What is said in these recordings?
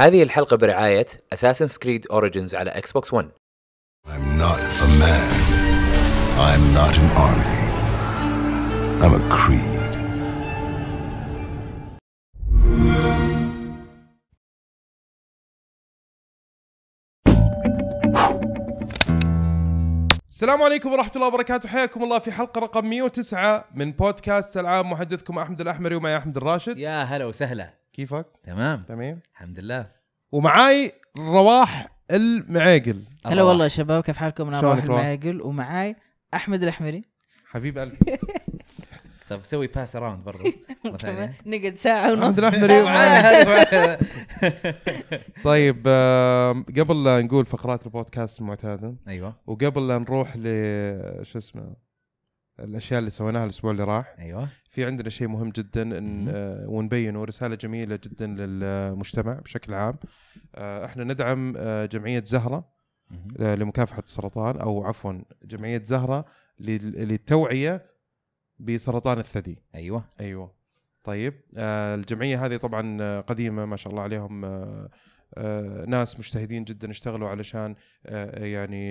هذه الحلقة برعاية Assassin's Creed Origins على Xbox One I'm not a man. I'm not an army. I'm a creed. السلام عليكم ورحمة الله وبركاته حياكم الله في حلقة رقم 109 من بودكاست ألعاب محدثكم أحمد الأحمري ومعي أحمد الراشد يا هلا وسهلا كيفك؟ تمام. تمام. الحمد لله. ومعاي رواح المعاقل. هلا والله يا شباب كيف حالكم؟ أنا رواح؟ المعاقل ومعاي أحمد الأحمري. حبيب قلبي. طب سوي pass around ثانية نقعد ساعة ونص. طيب قبل لا نقول فقرات البودكاست المعتادة أيوه. وقبل لا نروح ل شو اسمه الأشياء اللي سويناها الأسبوع اللي راح. أيوه. في عندنا شيء مهم جدا مهم. آه، ونبينه رسالة جميلة جدا للمجتمع بشكل عام. آه، إحنا ندعم آه، جمعية زهرة مهم. آه، لمكافحة السرطان أو عفوا جمعية زهرة لل- للتوعية بسرطان الثدي. أيوه. أيوه. طيب آه، الجمعية هذه طبعا آه، قديمة ما شاء الله عليهم ناس مجتهدين جدا اشتغلوا علشان يعني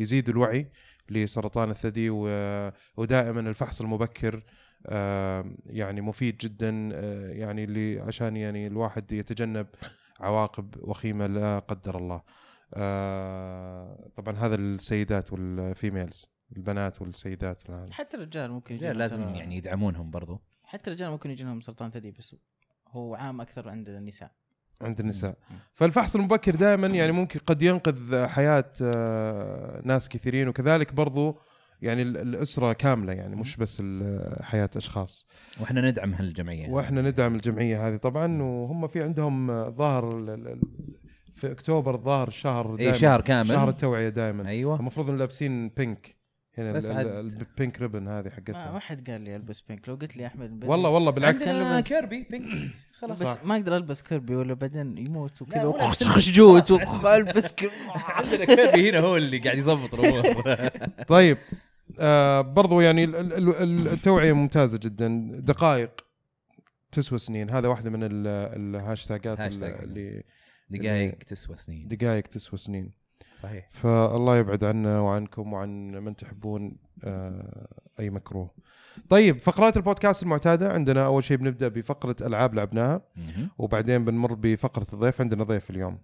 يزيدوا الوعي. لسرطان الثدي و- ودائما الفحص المبكر يعني مفيد جدا آه، يعني اللي عشان يعني الواحد يتجنب عواقب وخيمة لا قدر الله. آه، طبعا هذا السيدات والفيميلز البنات والسيدات والهذا. حتى الرجال ممكن يجيهم لازم يعني يدعمونهم برضو حتى الرجال ممكن يجي لهم سرطان ثدي بس هو عام أكثر عند النساء عند النساء. فالفحص المبكر دائما يعني ممكن قد ينقذ حياة آه، ناس كثيرين وكذلك برضو يعني ال- الأسرة كاملة يعني مش بس حياة أشخاص. وإحنا ندعم هالجمعية. وإحنا ندعم الجمعية هذه طبعا وهم في عندهم ظاهر ال- ال- ال- في أكتوبر الظاهر الشهر اي شهر كامل. شهر التوعية دائما. أيوه. المفروض إنهم لابسين pink هنا بس ال pink ribbon هذه ما, حقتهم. ما حد قال لي ألبس pink لو قلت لي أحمد والله والله بالعكس. كيربي pink خلاص. بس. ما أقدر ألبس كيربي ولا بعدين يموت وكذا خشجوت خلاص. والبس كيربي. عندنا كيربي هنا هو اللي قاعد يظبط الأمور طيب آه برضو يعني ال- ال- ال- التوعية ممتازة جدا. دقائق تسوى سنين. هذا واحدة من ال- الهاشتاجات هاشتاج. اللي دقائق تسوى سنين. دقائق تسوى سنين. صحيح. فالله يبعد عنا وعنكم وعن من تحبون. أي مكروه. طيب فقرات البودكاست المعتادة عندنا أول شيء بنبدأ بفقرة ألعاب لعبناها. وبعدين بنمر بفقرة الضيف. عندنا ضيف اليوم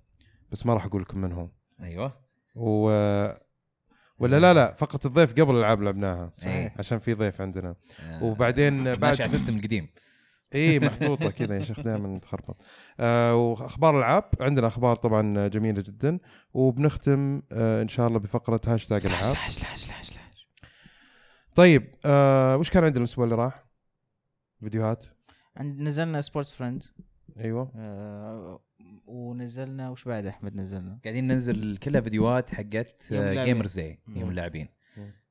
بس ما راح أقول لكم من هو. أيوه. و ولا لا لا فقرة الضيف قبل الالعاب لعبناها صحيح. عشان في ضيف عندنا. آه، وبعدين ماشي بعد على ال system القديم إي محطوطة كذا يا شيخ دائما تخربط آه وأخبار العاب عندنا أخبار طبعا جميلة جدا وبنختم آه إن شاء الله بفقرة هاشتاج العاب طيب آه وش كان عندنا الأسبوع اللي راح؟ فيديوهات. عند نزلنا سبورتس فريندز أيوه. آه ونزلنا وش بعد أحمد نزلنا؟ قاعدين ننزل كلها فيديوهات حقت. جيمرز داي مم. يوم اللاعبين.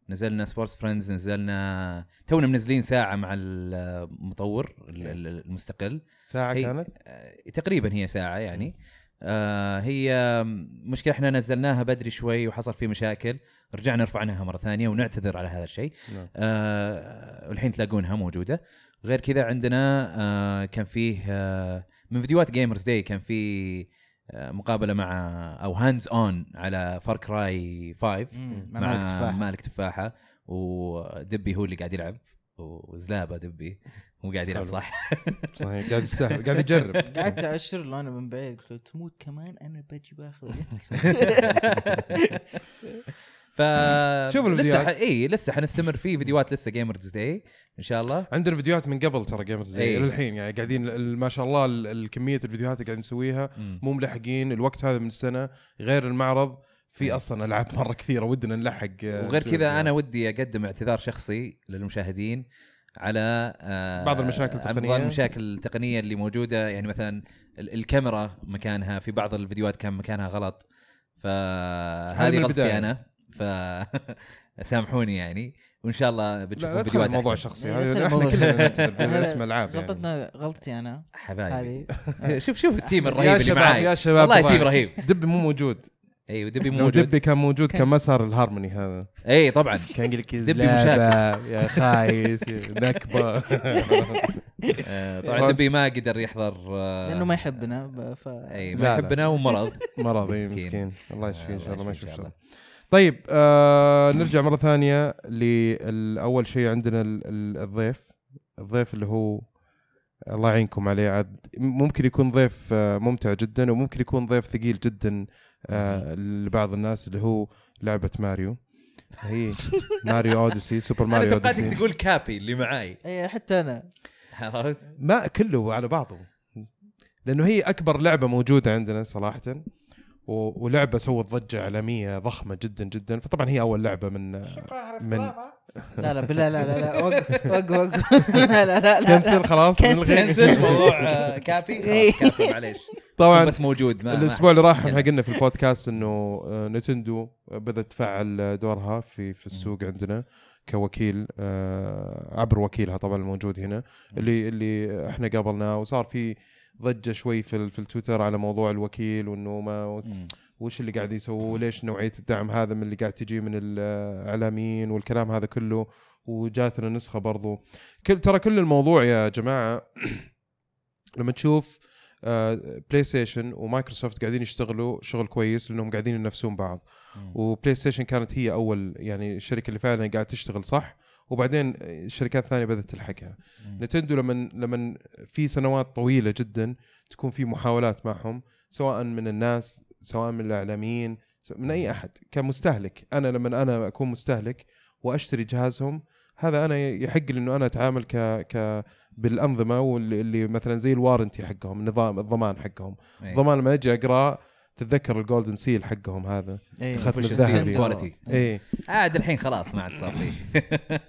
نزلنا سبورتس فريندز نزلنا تونا منزلين ساعة مع المطور ال- ال- المستقل. ساعة هي- كانت؟ آه، تقريبا هي ساعة يعني. آه هي مشكلة إحنا نزلناها بدري شوي وحصل في مشاكل. رجعنا رفعناها مرة ثانية ونعتذر على هذا الشيء. نعم. آه والحين تلاقونها موجودة. غير كذا عندنا آه كان فيه آه من فيديوهات جيمرز داي كان في آه مقابلة مع أو hands on على فار كراي 5 مم، مع, مالك تفاح مالك تفاحة. ودبي هو اللي قاعد يلعب. وزلابة دبي هو قاعد يلعب. صح صحيح قاعد يستهبل قاعد يجرب قعدت أشر له أنا من بعيد قلت له تموت كمان أنا بجي باخذ ف شوف لسه الفيديوهات. ح... اي لسه حنستمر في فيديوهات لسه جيمرز داي إن شاء الله عندنا فيديوهات من قبل ترى جيمرز إيه. للحين يعني قاعدين ال- ما شاء الله ال- الكميه الفيديوهات اللي قاعدين نسويها. مو ملحقين الوقت هذا من السنة غير المعرض في. أصلا ألعاب مرة كثيرة ودنا نلحق آه، وغير كذا. أنا ودي أقدم اعتذار شخصي للمشاهدين على آه بعض المشاكل على التقنية. بعض المشاكل التقنية اللي موجودة يعني مثلا ال- الكاميرا مكانها في بعض الفيديوهات كان مكانها غلط فهذه غلطتي. أنا ف سامحوني يعني وإن شاء الله بتشوفون فيديوهات أحسن. شخصي هذا إحنا كلنا اسم العاب يعني غلطتنا غلطتي أنا حبايبي شوف شوف ال team الرهيب اللي شباب معاي يا شباب والله. team رهيب دب مو موجود اي ودبي لو موجود. دبي كان موجود كان ما صار الهارموني هذا. اي طبعا. كان يقول لك دبي زلابة، يا خايس نكبة. آه، طبعا دبي ما قدر يحضر آه، لأنه ما يحبنا ف اي ما. يحبنا ومرض. مرض إي، مسكين. الله يشفيه إن شاء الله ما يشفيه يشوف شر طيب آه نرجع مرة ثانية لأول شيء عندنا الضيف. الضيف اللي هو الله يعينكم عليه. عاد ممكن يكون ضيف آه، ممتع جدا وممكن يكون ضيف ثقيل جدا آه، لبعض الناس اللي هو لعبة ماريو. هي ماريو أوديسي سوبر أنا ماريو توقعتك أوديسي. تقول كابي اللي معاي. إي حتى أنا. عرفت؟ ما كله على بعضه. لأنه هي أكبر لعبة موجودة عندنا صراحة. و- ولعبة سوت ضجة إعلامية ضخمة جدا جدا. فطبعا هي أول لعبة من من لا لا بالله لا لا لا وقف وقف وقف. لا لا لا لا كنسل خلاص كنسل. موضوع آه، كابي. خلاص كابي معليش. طبعا بس موجود ما الأسبوع اللي راح ما- إحنا قلنا في البودكاست إنه آه، نتندو بدات تفعل دورها في في السوق عندنا كوكيل آه، عبر وكيلها طبعا الموجود هنا. اللي اللي إحنا قابلناه وصار في ضجة شوي في في التويتر على موضوع الوكيل وإنه ما. وش اللي قاعد يسووا وليش نوعية الدعم هذا من اللي قاعد تجي من الاعلاميين والكلام هذا كله؟ وجاتنا نسخة برضو. كل ترى كل الموضوع يا جماعة لما تشوف آه، بلاي ستيشن ومايكروسوفت قاعدين يشتغلوا شغل كويس لأنهم قاعدين ينافسون بعض. وبلاي ستيشن كانت هي أول يعني الشركة اللي فعلا قاعدة تشتغل صح؟ وبعدين الشركات الثانية بدأت تلحقها. نتندو لما لما في سنوات طويلة جدا تكون في محاولات معهم سواء من الناس سواء من الإعلاميين من أي أحد. كمستهلك أنا لما أنا أكون مستهلك وأشتري جهازهم هذا أنا يحق لي إنه أنا أتعامل ك ك بالأنظمة واللي اللي مثلا زي ال warranty حقهم النظام الضمان حقهم إيه. الضمان لما أجي اقراه تتذكر ال golden seal حقهم هذا إيه. الختم Official الذهبي. seal quality. إيه عاد الحين خلاص ما عاد صار لي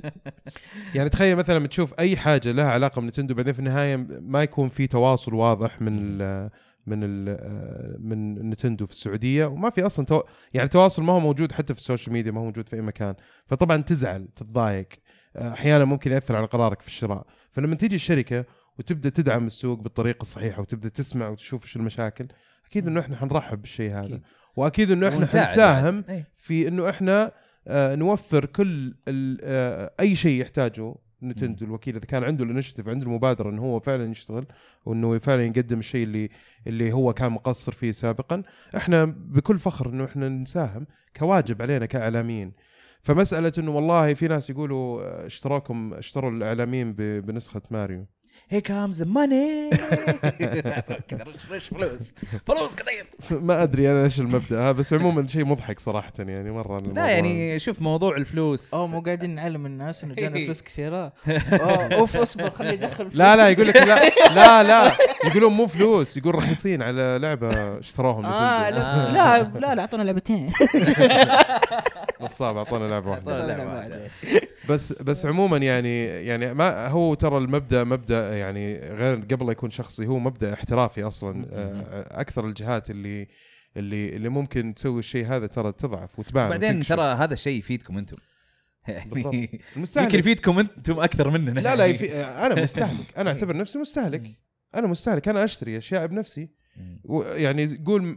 يعني تخيل مثلا تشوف أي حاجة لها علاقة بنتندو بعدين في النهاية ما يكون في تواصل واضح من ال من ال من نتندو في السعودية وما في أصلا تو يعني تواصل ما هو موجود حتى في السوشيال ميديا ما هو موجود في أي مكان فطبعا تزعل تتضايق أحيانا ممكن يأثر على قرارك في الشراء فلما تيجي الشركة وتبدأ تدعم السوق بالطريقة الصحيحة وتبدأ تسمع وتشوف إيش المشاكل أكيد إنه إحنا حنرحب بالشيء هذا أكيد. وأكيد إنه إحنا حنساهم. إيه. في إنه إحنا آه، نوفر كل آه، أي شيء يحتاجه نتندو الوكيل إذا كان عنده الانشيتيف عنده المبادرة إنه هو فعلا يشتغل وإنه فعلا يقدم الشيء اللي اللي هو كان مقصر فيه سابقا إحنا بكل فخر إنه إحنا نساهم كواجب علينا كإعلاميين فمسألة إنه والله في ناس يقولوا آه، اشتراكم اشتروا الإعلاميين بنسخة ماريو. هي كامز ماني كذا رش رش فلوس. فلوس كثير. ما أدري أنا إيش المبدأ ها بس عموما شيء مضحك صراحة يعني مرة لا يعني شوف موضوع الفلوس. اوه مو قاعدين نعلم الناس إنه جانا فلوس كثيرة. أوف اصبر خليه يدخل فلوس لا لا يقول لك لا لا لا. يقولون مو فلوس يقول رخيصين على لعبة اشتراهم آه. لا لا لا لا أعطونا لعبتين. نصاب أعطونا لعبة واحدة. بس بس عموما يعني يعني ما هو ترى المبدأ مبدأ يعني غير قبل يكون شخصي هو مبدأ احترافي أصلا. آه، أكثر الجهات اللي اللي اللي ممكن تسوي الشيء هذا ترى تضعف وتبان بعدين. ترى هذا الشيء يفيدكم أنتم. يعني يمكن يفيدكم أنتم أكثر مننا. لا لا يعني. يفي... أنا مستهلك. أنا أعتبر نفسي مستهلك. أنا مستهلك. أنا أشتري أشياء بنفسي. يعني قول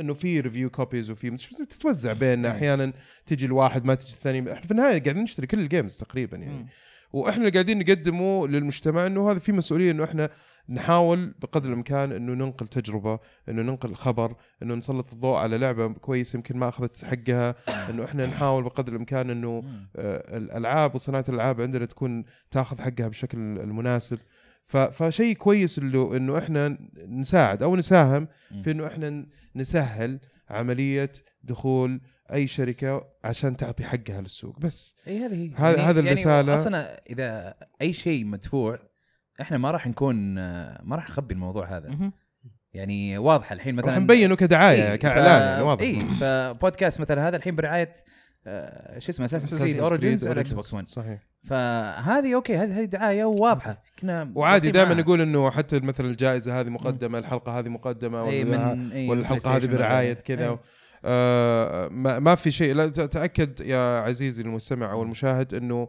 إنه في review copies وفي تتوزع بيننا مم. أحيانا تجي الواحد ما تجي الثاني إحنا في النهاية قاعدين نشتري كل ال games تقريبا يعني. وإحنا اللي قاعدين نقدمه للمجتمع إنه هذا في مسؤولية إنه إحنا نحاول بقدر الإمكان إنه ننقل تجربة إنه ننقل خبر إنه نسلط الضوء على لعبة كويسة يمكن ما أخذت حقها إنه إحنا نحاول بقدر الإمكان إنه. آه، الألعاب وصناعة الألعاب عندنا تكون تأخذ حقها بالشكل المناسب فشيء كويس اللي إنه إحنا نساعد أو نساهم. في إنه إحنا نسهل عملية دخول أي شركة عشان تعطي حقها للسوق بس إي هذه هي هذا- هذا الرسالة. يعني أصلا إذا أي شيء مدفوع إحنا ما راح نكون ما راح نخبي الموضوع هذا. يعني واضحه الحين مثلا راح نبينه كدعاية إيه، كإعلان ف- يعني واضح إي فبودكاست مثلا هذا الحين برعاية آه، شو اسمه Assassin's Creed Origins على Origins. Xbox One صحيح فهذه أوكي هذه هذه دعاية واضحة كنا وعادي دائما. نقول إنه حتى مثلا الجائزة هذه مقدمة الحلقة هذه مقدمة ولا, من إي ولا الحلقة هذه برعاية كذا. آه ما, ما في شيء لا تأكد يا عزيزي المستمع أو المشاهد انه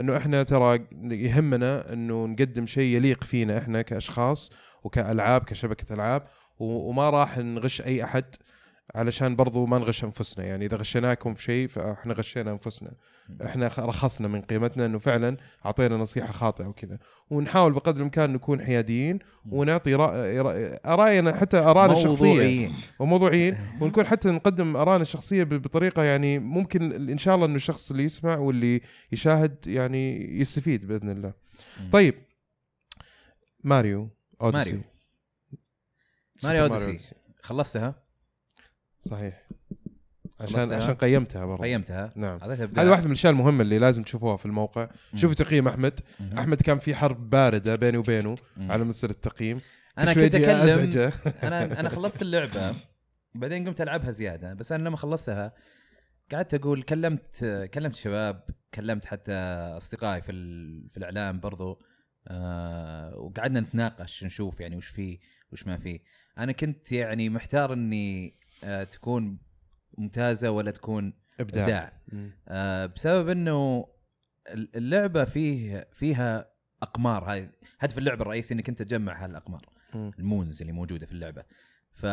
إنه إحنا ترى يهمنا إنه نقدم شيء يليق فينا إحنا كأشخاص وكألعاب كشبكة ألعاب وما راح نغش أي أحد علشان برضو ما نغش أنفسنا. يعني إذا غشيناكم في شيء فإحنا غشينا أنفسنا. إحنا رخصنا من قيمتنا إنه فعلا أعطينا نصيحة خاطئة وكذا. ونحاول بقدر الإمكان نكون حياديين ونعطي. آرائنا حتى ارائنا الشخصية. موضوعيين وموضوعيين ونكون حتى نقدم ارائنا الشخصية بطريقة يعني ممكن إن شاء الله إنه الشخص اللي يسمع واللي يشاهد يعني يستفيد بإذن الله. طيب. ماريو أوديسي. ماريو. ماريو أوديسي. خلصتها؟ صحيح. عشان خلصتها؟ عشان قيمتها برضه قيمتها. نعم. هذه واحدة من الأشياء المهمة اللي لازم تشوفوها في الموقع. شوفوا تقييم أحمد. مم. أحمد كان في حرب باردة بيني وبينه مم. على مسألة التقييم. أنا كنت اكلم أنا أنا خلصت اللعبة. بعدين قمت ألعبها زيادة. بس أنا لما خلصتها قعدت أقول كلمت كلمت شباب كلمت حتى أصدقائي في في الإعلام برضو. آه وقعدنا نتناقش نشوف يعني وش فيه وش ما فيه أنا كنت يعني محتار إني آه تكون ممتازة ولا تكون إبداع, مم. آه بسبب إنه اللعبة فيه فيها أقمار هاي هدف اللعبة الرئيسي إنك أنت تجمع هالأقمار. المونز اللي موجودة في اللعبة ف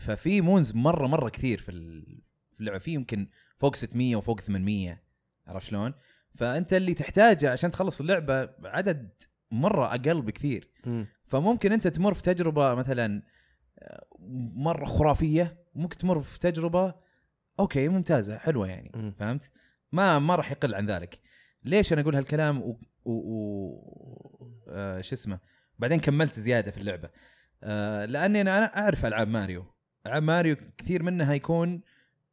ففي مونز مره مرة كثير في ال- في اللعبة في يمكن فوق 600 وفوق 800 عرفت شلون؟ فأنت اللي تحتاجه عشان تخلص اللعبة عدد مرة أقل بكثير مم. فممكن أنت تمر في تجربة مثلا آه، مرة خرافية ممكن تمر في تجربة أوكي ممتازة حلوة يعني مم. فهمت؟ ما ما راح يقل عن ذلك. ليش أنا أقول هالكلام و, و... و... آه شو اسمه؟ بعدين كملت زيادة في اللعبة. آه لأني أنا أعرف ألعاب ماريو. ألعاب ماريو كثير منها يكون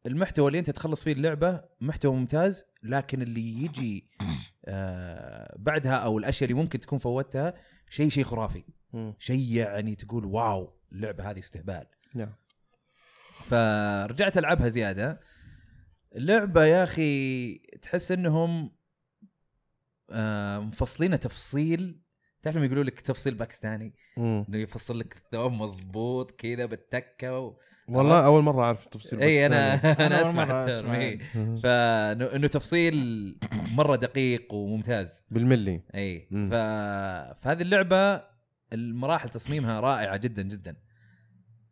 المحتوى اللي أنت تخلص فيه اللعبة محتوى ممتاز لكن اللي يجي آه بعدها أو الأشياء اللي ممكن تكون فوتها شيء شيء خرافي. شيء يعني تقول واو اللعبة هذه استهبال. نعم. فرجعت ألعبها زيادة. اللعبة يا أخي تحس إنهم آه، مفصلينها تفصيل. تعرف لما يقولوا لك تفصيل باكستاني. إنه يفصل لك الثوب مظبوط كذا بالتكة و... والله أول مرة أعرف تفصيل إي أنا. أنا أول أسمع ال term،. فإنه تفصيل مرة دقيق وممتاز. بالملي. إي. ف... فهذه اللعبة المراحل تصميمها رائعة جدا جدا.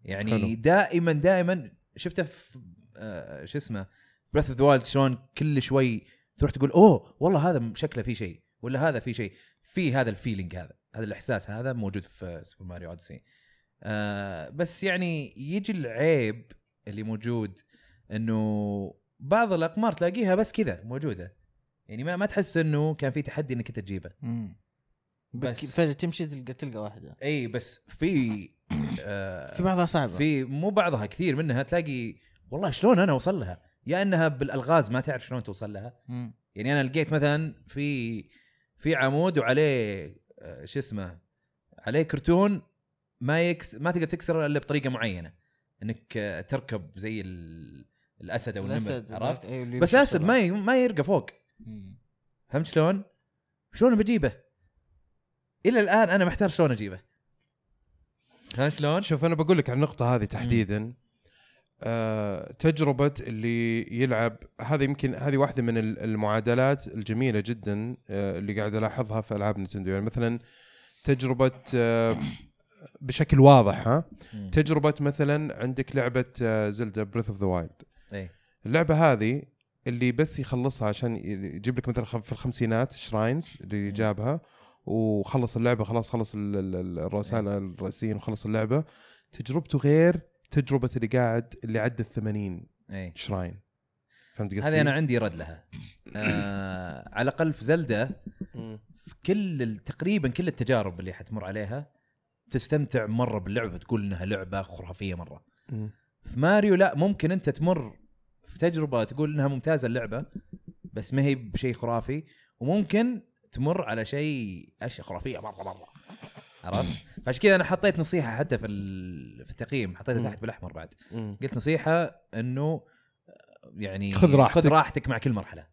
يعني حلو. دائما دائما شفتها في آه شو اسمه Breath of the Wild شلون كل شوي تروح تقول أوه والله هذا شكله في شيء ولا هذا في شيء. في هذا ال feeling هذا هذا الإحساس هذا موجود في Super Mario Odyssey آه بس يعني يجي العيب اللي موجود إنه بعض الأقمار تلاقيها بس كذا موجودة. يعني ما ما تحس إنه كان في تحدي إنك أنت تجيبه. بس- فجأة تمشي تلقى تلقى واحدة إي بس في آه في بعضها صعبة في مو بعضها كثير منها تلاقي والله شلون أنا أوصل لها يا إنها بالألغاز ما تعرف شلون توصل لها مم. يعني أنا لقيت مثلا في في عمود وعليه آه، شو اسمه عليه كرتون ما يكس ما تقدر تكسره إلا بطريقة معينة إنك آه، تركب زي ال... الأسد أو النمر الأسد عرفت بس يمشي أسد بسرعة. ما. ما يرقى فوق. فهمت شلون؟ شلون بجيبه؟ إلى الآن أنا محتار شلون أجيبه. فهمت شلون؟ شوف أنا بقول لك على النقطة هذه تحديدا. آه تجربة اللي يلعب هذا يمكن هذه واحدة من ال- المعادلات الجميلة جدا آه اللي قاعد ألاحظها في ألعاب نتندو. يعني مثلا تجربة آه بشكل واضح ها؟ مم. تجربة مثلا عندك لعبة آه Zelda Breath of the Wild اي اللعبة هذه اللي بس يخلصها عشان يجيب لك مثلا في الخمسينات shrines اللي مم. جابها وخلص اللعبة خلاص خلص ال- ال- ال- الرؤساء الرئيسيين وخلص اللعبة. تجربته غير تجربة اللي قاعد اللي عدى ال 80 اي شراين. فهمت قصدي؟ هذه أنا عندي رد لها. آه على الأقل في زلدة مم. في كل تقريبا كل التجارب اللي حتمر عليها تستمتع مرة باللعبة تقول إنها لعبة خرافية مرة. في ماريو لا ممكن أنت تمر في تجربة تقول إنها ممتازة اللعبة بس ما هي بشيء خرافي. وممكن تمر على شيء أشياء خرافية. مرة مرة عرفت؟ فعشان كذا أنا حطيت نصيحة حتى في في التقييم حطيتها. تحت بالأحمر بعد. قلت نصيحة إنه يعني خذ راحتك. خذ راحتك مع كل مرحلة.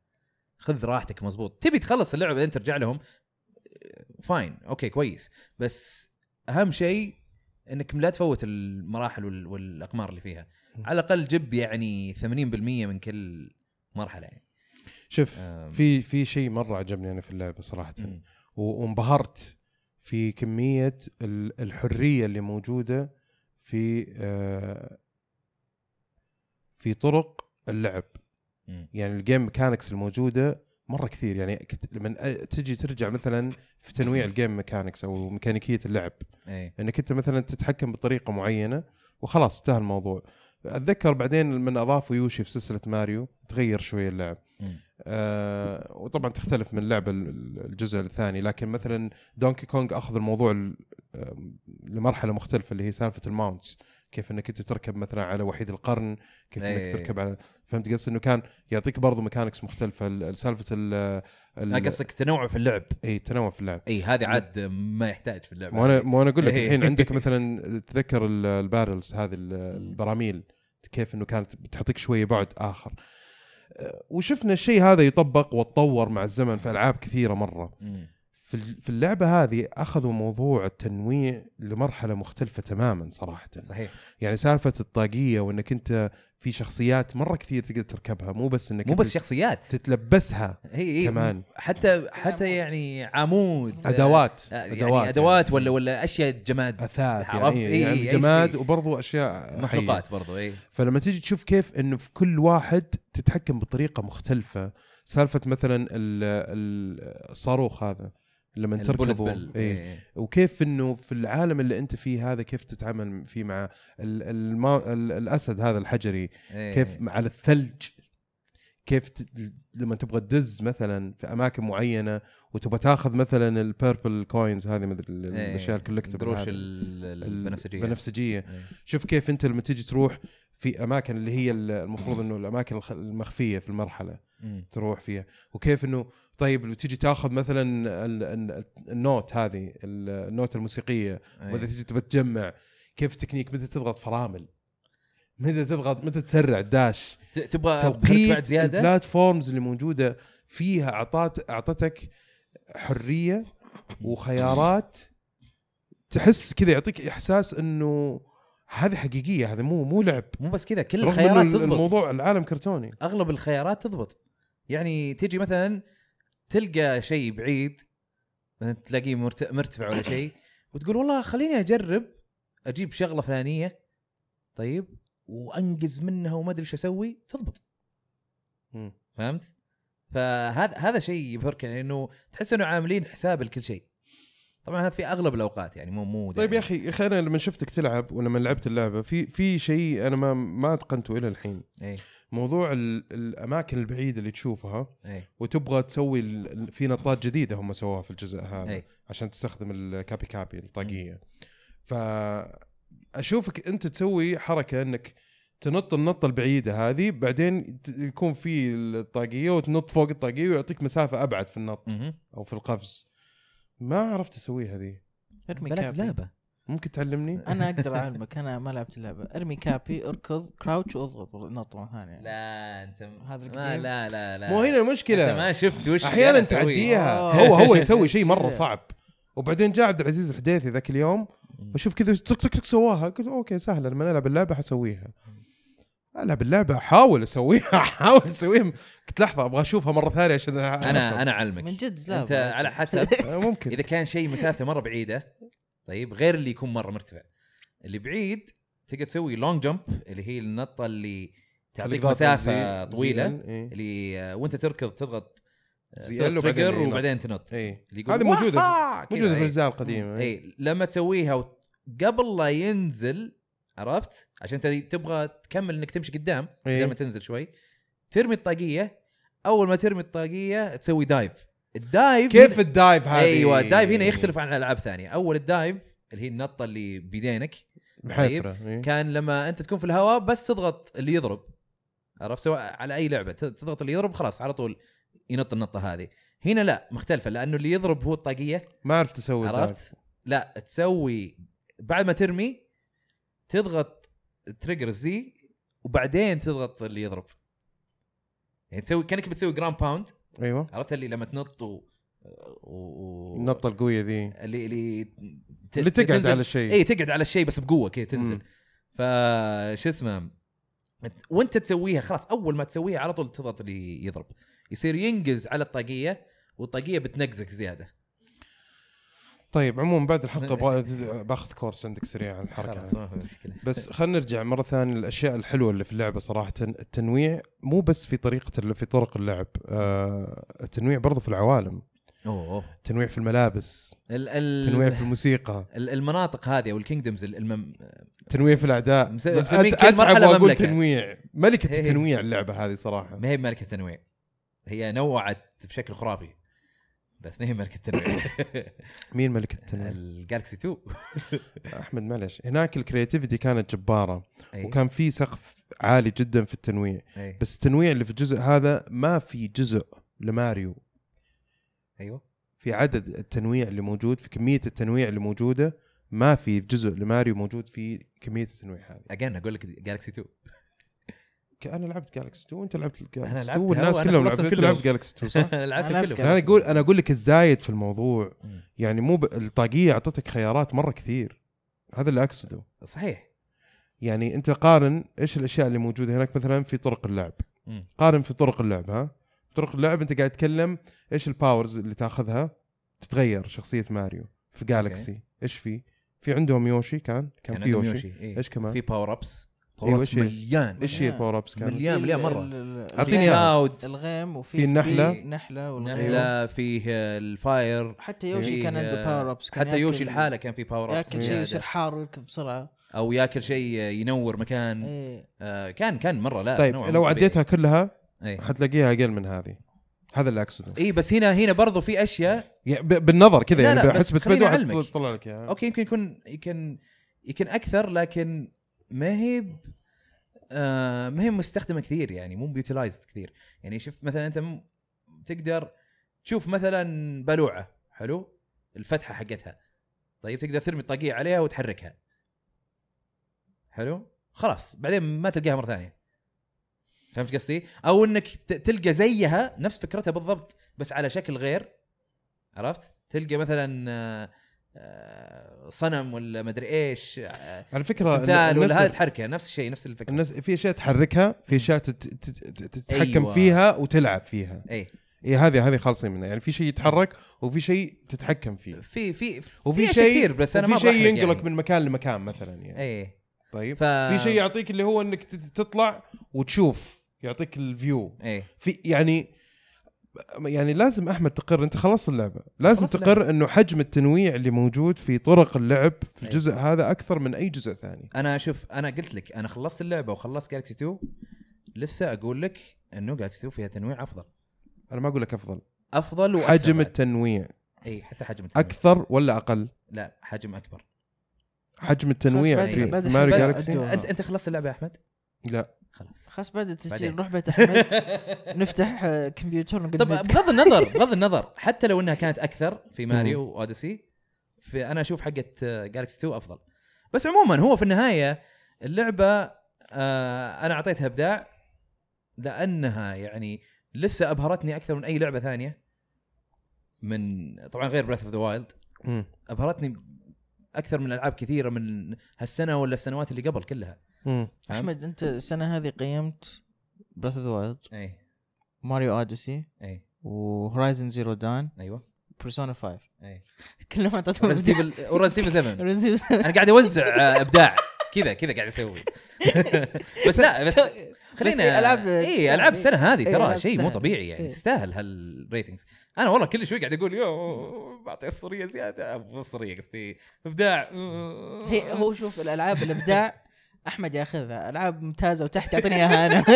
خذ راحتك مزبوط تبي تخلص اللعبة بعدين ترجع لهم fine أوكي كويس. بس أهم شيء إنك لا تفوت المراحل وال- والأقمار اللي فيها. على الأقل جب يعني 80% من كل مرحلة يعني. شوف. في في شيء مرة عجبني أنا في اللعبة صراحة. وانبهرت في كمية ال- الحرية اللي موجودة في آه، في طرق اللعب. يعني ال game mechanics الموجودة مرة كثير. يعني كت... لما تجي ترجع مثلا في تنويع ال game mechanics أو ميكانيكية اللعب. إيه. إنك أنت مثلا تتحكم بطريقة معينة وخلاص انتهى الموضوع. أتذكر بعدين من اضافوا يوشي في سلسلة ماريو تغير شوية اللعب. آه وطبعا تختلف من لعبة ال- الجزء الثاني لكن مثلا دونكي كونغ أخذ الموضوع لمرحلة مختلفة اللي هي سالفة ال mounts. كيف إنك أنت تركب مثلا على وحيد القرن كيف إنك إيه. تركب على فهمت قصدي؟ إنه كان يعطيك برضو mechanics مختلفة. ال- سالفة ال قصدك تنوع في اللعب. إي تنوع في اللعب. إي هذه عاد ما يحتاج في اللعبه مو أنا أقول لك. الحين عندك مثلا تذكر ال- البارلز هذه ال- البراميل كيف إنه كانت بتعطيك شوية بعد آخر. وشفنا الشيء هذا يطبق وتطور مع الزمن في ألعاب كثيرة مرة. في اللعبة هذه أخذوا موضوع التنويع لمرحلة مختلفة تماما صراحة. صحيح. يعني سالفة الطاقية وإنك أنت في شخصيات مرة كثير تقدر تركبها مو بس إنك مو بس شخصيات تتلبسها هي هي كمان. حتى حتى يعني عمود أدوات آه، يعني أدوات أدوات ولا ولا أشياء جماد أثاث عرفت؟ يعني, إي، يعني إي، أي جماد. وبرضو أشياء. مخلوقات برضو إي فلما تيجي تشوف كيف إنه في كل واحد تتحكم بطريقة مختلفة سالفة مثلا ال- ال- الصاروخ هذا لما تركبه بيل إيه. إيه. وكيف إنه في العالم اللي أنت فيه هذا كيف تتعامل فيه مع ال الما ال الأسد هذا الحجري إيه. كيف على الثلج كيف ت... لما تبغى تدز مثلا في أماكن معينة وتبغى تأخذ مثلا ال purple coins هذه مثل إيه. الأشياء ال collectible قروش هذه. ال- ال- البنفسجية البنفسجية إيه. شوف كيف أنت لما تيجي تروح في أماكن اللي هي ال- المفروض إنه الأماكن المخفية في المرحلة مم. تروح فيها. وكيف إنه طيب لو تيجي تاخذ مثلا ال- ال- ال note هذه ال- ال note الموسيقية. وإذا تيجي تبى تجمع كيف تكنيك؟ متى تضغط فرامل؟ متى تضغط؟ متى تسرع الداش؟ تبغى توقيت بعد زيادة؟ البلاتفورمز اللي موجودة فيها اعطات أعطتك حرية وخيارات تحس كذا يعطيك إحساس إنه هذه حقيقية هذا مو مو لعب. مو بس كذا كل الخيارات تضبط. الموضوع العالم كرتوني. أغلب الخيارات تضبط. يعني تجي مثلا تلقى شيء بعيد مثلاً تلاقيه مرت- مرتفع ولا شيء وتقول والله خليني أجرب أجيب شغلة فلانية طيب وأنقز منها وما أدري إيش أسوي تضبط. فهمت؟ فهذا هذا شيء يبهرك يعني إنه تحس إنه عاملين حساب لكل شيء. طبعا هذا في أغلب الأوقات يعني مو مو طيب يا. أخي يا أخي أنا لما شفتك تلعب ولما لعبت اللعبة في في شيء أنا ما ما أتقنته إلى الحين. اي موضوع ال- الأماكن البعيدة اللي تشوفها اي وتبغى تسوي في نطات جديدة هم سووها في الجزء هذا اي عشان تستخدم الكابي كابي الطاقية. فاشوفك أنت تسوي حركة إنك تنط النطة البعيدة هذه بعدين يكون في الطاقية وتنط فوق الطاقية ويعطيك مسافة أبعد في النط. أو في القفز. ما عرفت اسويها ذي ارمي بالعكس كابي. لعبه ممكن تعلمني؟ أنا أقدر أعلمك. أنا ما لعبت اللعبة. ارمي كابي اركض crouch واضغط. نط مره ثانية. لا أنت هذا ما القديم. لا لا لا. مو هنا أنت المشكلة ما شفت وش أحيانا. تعديها. هو هو يسوي شيء مرة. صعب. وبعدين جاء عبد العزيز الحديثي ذاك اليوم واشوف كذا تك تك تك سواها. قلت أوكي سهلة. لما نلعب اللعبة حسويها. العب اللعبه أحاول أسويها أحاول أسويها. قلت لحظة أبغى أشوفها مرة ثانية عشان أنا أنا أعلمك. من جد لا أنت على حسب. ممكن. إذا كان شيء مسافته مرة بعيدة طيب غير اللي يكون مرة مرتفع. اللي بعيد تقدر تسوي long jump اللي هي النطة اللي تعطيك مسافة زي- طويلة زي- إيه. اللي آه، وأنت تركض تضغط وبعدين trigger. وبعدين تنط. يقول هذه موجودة موجودة في إيه. الأجزاء القديمة إيه. اي لما تسويها قبل لا ينزل عرفت؟ عشان انت تبغى تكمل إنك تمشي قدام إيه. قبل ما تنزل شوي. ترمي الطاقية. أول ما ترمي الطاقية تسوي dive ال dive كيف هنا- ال dive هذه؟ أيوه ال dive هنا يختلف عن الالعاب ثانية. أول ال dive اللي هي النطة اللي بيدينك. محفره إيه. كان لما أنت تكون في الهواء بس تضغط اللي يضرب. عرفت؟ سواء على أي لعبة. تضغط اللي يضرب خلاص على طول ينط النطة هذه. هنا لا مختلفة لأنه اللي يضرب هو الطاقية. ما عرفت ال dive. عرفت؟ لا تسوي بعد ما ترمي تضغط trigger زي وبعدين تضغط اللي يضرب. يعني تسوي كأنك بتسوي ground pound أيوه. عرفت اللي لما تنط و... و... النطة القوية ذي. اللي اللي ت... اللي تقعد تنزل- على الشيء. اي تقعد على الشيء بس بقوة كذا تنزل. مم. فش اسمه وانت تسويها خلاص أول ما تسويها على طول تضغط اللي يضرب. يصير ينقز على الطاقية والطاقية بتنقزك زيادة. طيب عموما بعد الحلقة أبغى بأخذ كورس عندك سريع عن الحركة. ما في مشكلة. بس خلينا نرجع مرة ثانية للأشياء الحلوة اللي في اللعبة صراحة. التنويع مو بس في طريقة في طرق اللعب آه التنويع برضو في العوالم. أوه. أوه. التنويع في الملابس. ال ال التنويع في الموسيقى. ال- المناطق هذه أو ال kingdoms المم... تنويع في الاعداء مس- كل وأقول مملكة. تنويع. ملكة التنويع اللعبة هذه صراحة. ما هي ملكه التنويع هي نوعت بشكل خرافي. بس ما هي ملكة التنويع؟ مين ملكة التنويع؟ ال Galaxy 2 أحمد معلش هناك ال creativity كانت جبارة أي. وكان في سقف عالي جدا في التنويع. أي. بس التنويع اللي في الجزء هذا ما في جزء لماريو. أيوه. في عدد التنويع اللي موجود في كمية التنويع اللي موجودة ما في جزء لماريو موجود في كمية التنويع هذه. اجين أقول لك جالكسي 2 ك- أنا لعبت جالكسي 2 وأنت لعبت جالكسي 2 لعبتها والناس كلهم لعبت كلهم. لعبت جالكسي 2 صح؟ أنا لعبت كلهم. أنا أقول أنا أقول لك الزايد في الموضوع مم. يعني مو ب... الطاقية أعطتك خيارات مرة كثير. هذا اللي أقصده. صحيح. يعني أنت قارن إيش الأشياء اللي موجودة هناك؟ مثلا في طرق اللعب. مم. قارن في طرق اللعب ها؟ طرق اللعب أنت قاعد تتكلم إيش ال powers اللي تأخذها؟ تتغير شخصية ماريو في Galaxy إيش في؟ في عندهم يوشي كان؟ كان, في عندهم يوشي, إيه. إيش كمان؟ في power ups power إيش ups؟ مليان إيش هي ال power ups كان مليان. مليان مرة. أعطيني إياها. cloud الغيم وفي النحلة. في نحلة والغيم نحلة فيه ال fire حتى يوشي كان عنده power ups حتى يوشي الحالة كان فيه power ups يأكل شيء يصير حار ويركض بسرعة أو يأكل شيء ينور مكان إيه آه كان كان مرة لا طيب لو عديتها كلها طبيعي. حتلاقيها أقل من هذه هذا اللي أقصده اي بس هنا هنا برضو في أشياء يعني بالنظر كذا لا، يعني خليني بدو. تطلع لك إياها أوكي يمكن يكون يمكن يمكن أكثر لكن ما هي آه ما هي مستخدمة كثير يعني مو ب utilized كثير. يعني شوف مثلا أنت تقدر تشوف مثلا بلوعة حلو؟ الفتحة حقتها. طيب تقدر ترمي الطاقية عليها وتحركها. حلو؟ خلاص بعدين ما تلقاها مرة ثانية. فهمت قصدي؟ أو إنك تلقى زيها نفس فكرتها بالضبط بس على شكل غير. عرفت؟ تلقى مثلا آه، صنم ولا مدري إيش آه، على فكرة تمثال ولا هذا تحركه نفس الشيء نفس الفكرة. الناس في أشياء تحركها في أشياء تت- تت- تت- تتحكم أيوة. فيها وتلعب فيها. إي. إي هذه هذه خالصين منها. يعني في شيء يتحرك وفي شيء تتحكم فيه. في في وفي في شيء كثير بس أنا ما شيء بحرق ينقلك يعني. من مكان لمكان مثلا يعني. إي. طيب. ف- في شيء يعطيك اللي هو إنك تطلع وتشوف يعطيك ال view. إي. في يعني يعني لازم أحمد تقر أنت خلصت اللعبة. لازم خلصت تقر إنه حجم التنويع اللي موجود في طرق اللعب في. الجزء هذا أكثر من أي جزء ثاني. أنا شوف أنا قلت لك أنا خلصت اللعبة وخلصت Galaxy 2 لسه أقول لك إنه جالكسي 2 فيها تنويع أفضل. أنا ما أقول لك أفضل. أفضل وأكثر حجم بعد. التنويع. أي حتى حجم التنويع. أكثر ولا أقل؟ لا حجم أكبر. حجم التنويع في, ماريو بس جالكسي. أنت أنت خلصت اللعبة يا أحمد؟ لا. خلاص. خلاص بعد التسجيل. نروح بيت أحمد. نفتح آه، كمبيوتر ونقعد طب بغض النظر بغض النظر حتى لو إنها كانت أكثر في ماريو وأوديسي في أنا أشوف حقت جالكسي 2 أفضل. بس عموما هو في النهاية اللعبة آه أنا أعطيتها إبداع لأنها يعني لسه أبهرتني أكثر من أي لعبة ثانية من طبعا غير Breath of the Wild. أبهرتني أكثر من ألعاب كثيرة من هالسنة ولا السنوات اللي قبل كلها. مم. أحمد أنت السنة هذه قيمت Breath of the Wild اي ماريو Odyssey اي و Horizon Zero Dawn أيوه. Persona 5 اي كلهم اعطيتهم و Resident Evil 7 Resident Evil- أنا قاعد أوزع آه، إبداع. كذا كذا قاعد أسوي. بس لا بس خلينا هي ألعاب اي. ألعاب السنة هذه إيه، ترى شيء مو. طبيعي يعني إيه. تستاهل هال ratings. أنا والله كل شوي قاعد أقول يو بعطي الصرية زيادة. مو الصرية قصدي إبداع. هي هو شوف الألعاب الإبداع أحمد ياخذها. ألعاب ممتازة وتحت يعطيني إياها أنا.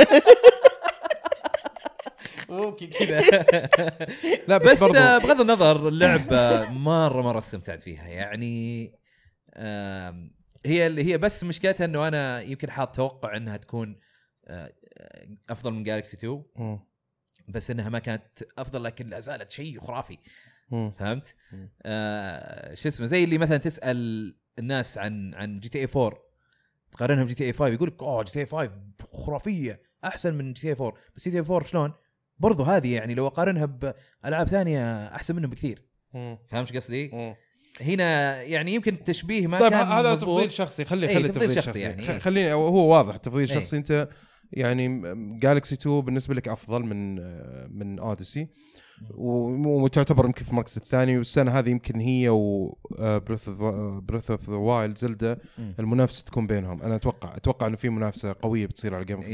ممكن كذا. لا بس, بس آه، بغض النظر اللعبة مرة مرة استمتعت فيها. يعني هي اللي هي بس مشكلتها إنه أنا يمكن حاط توقع إنها تكون أفضل من Galaxy 2 مم. بس إنها ما كانت أفضل لكن لا زالت شيء خرافي. فهمت؟ آه شو اسمه زي اللي مثلا تسأل الناس عن عن GTA 4 تقارنها ب GTA 5 يقول لك أوه GTA 5 خرافية أحسن من جي تي اي 4 بس جي تي اي 4 شلون؟ برضو هذه يعني لو أقارنها بألعاب ثانية أحسن منهم بكثير. فهمت قصدي؟ مم. هنا يعني يمكن التشبيه ما طيب كان هذا. تفضيل شخصي خلي إيه، خلي تفضيل تفضيل شخصي شخصي يعني، إيه. خليني هو واضح تفضيل إيه. شخصي أنت يعني Galaxy 2 بالنسبة لك أفضل من من Odyssey وتعتبر يمكن في المركز الثاني والسنة هذه يمكن هي و Breath of the Wild زلدا. المنافسة تكون بينهم أنا أتوقع أتوقع إنه في منافسة قوية بتصير على game of.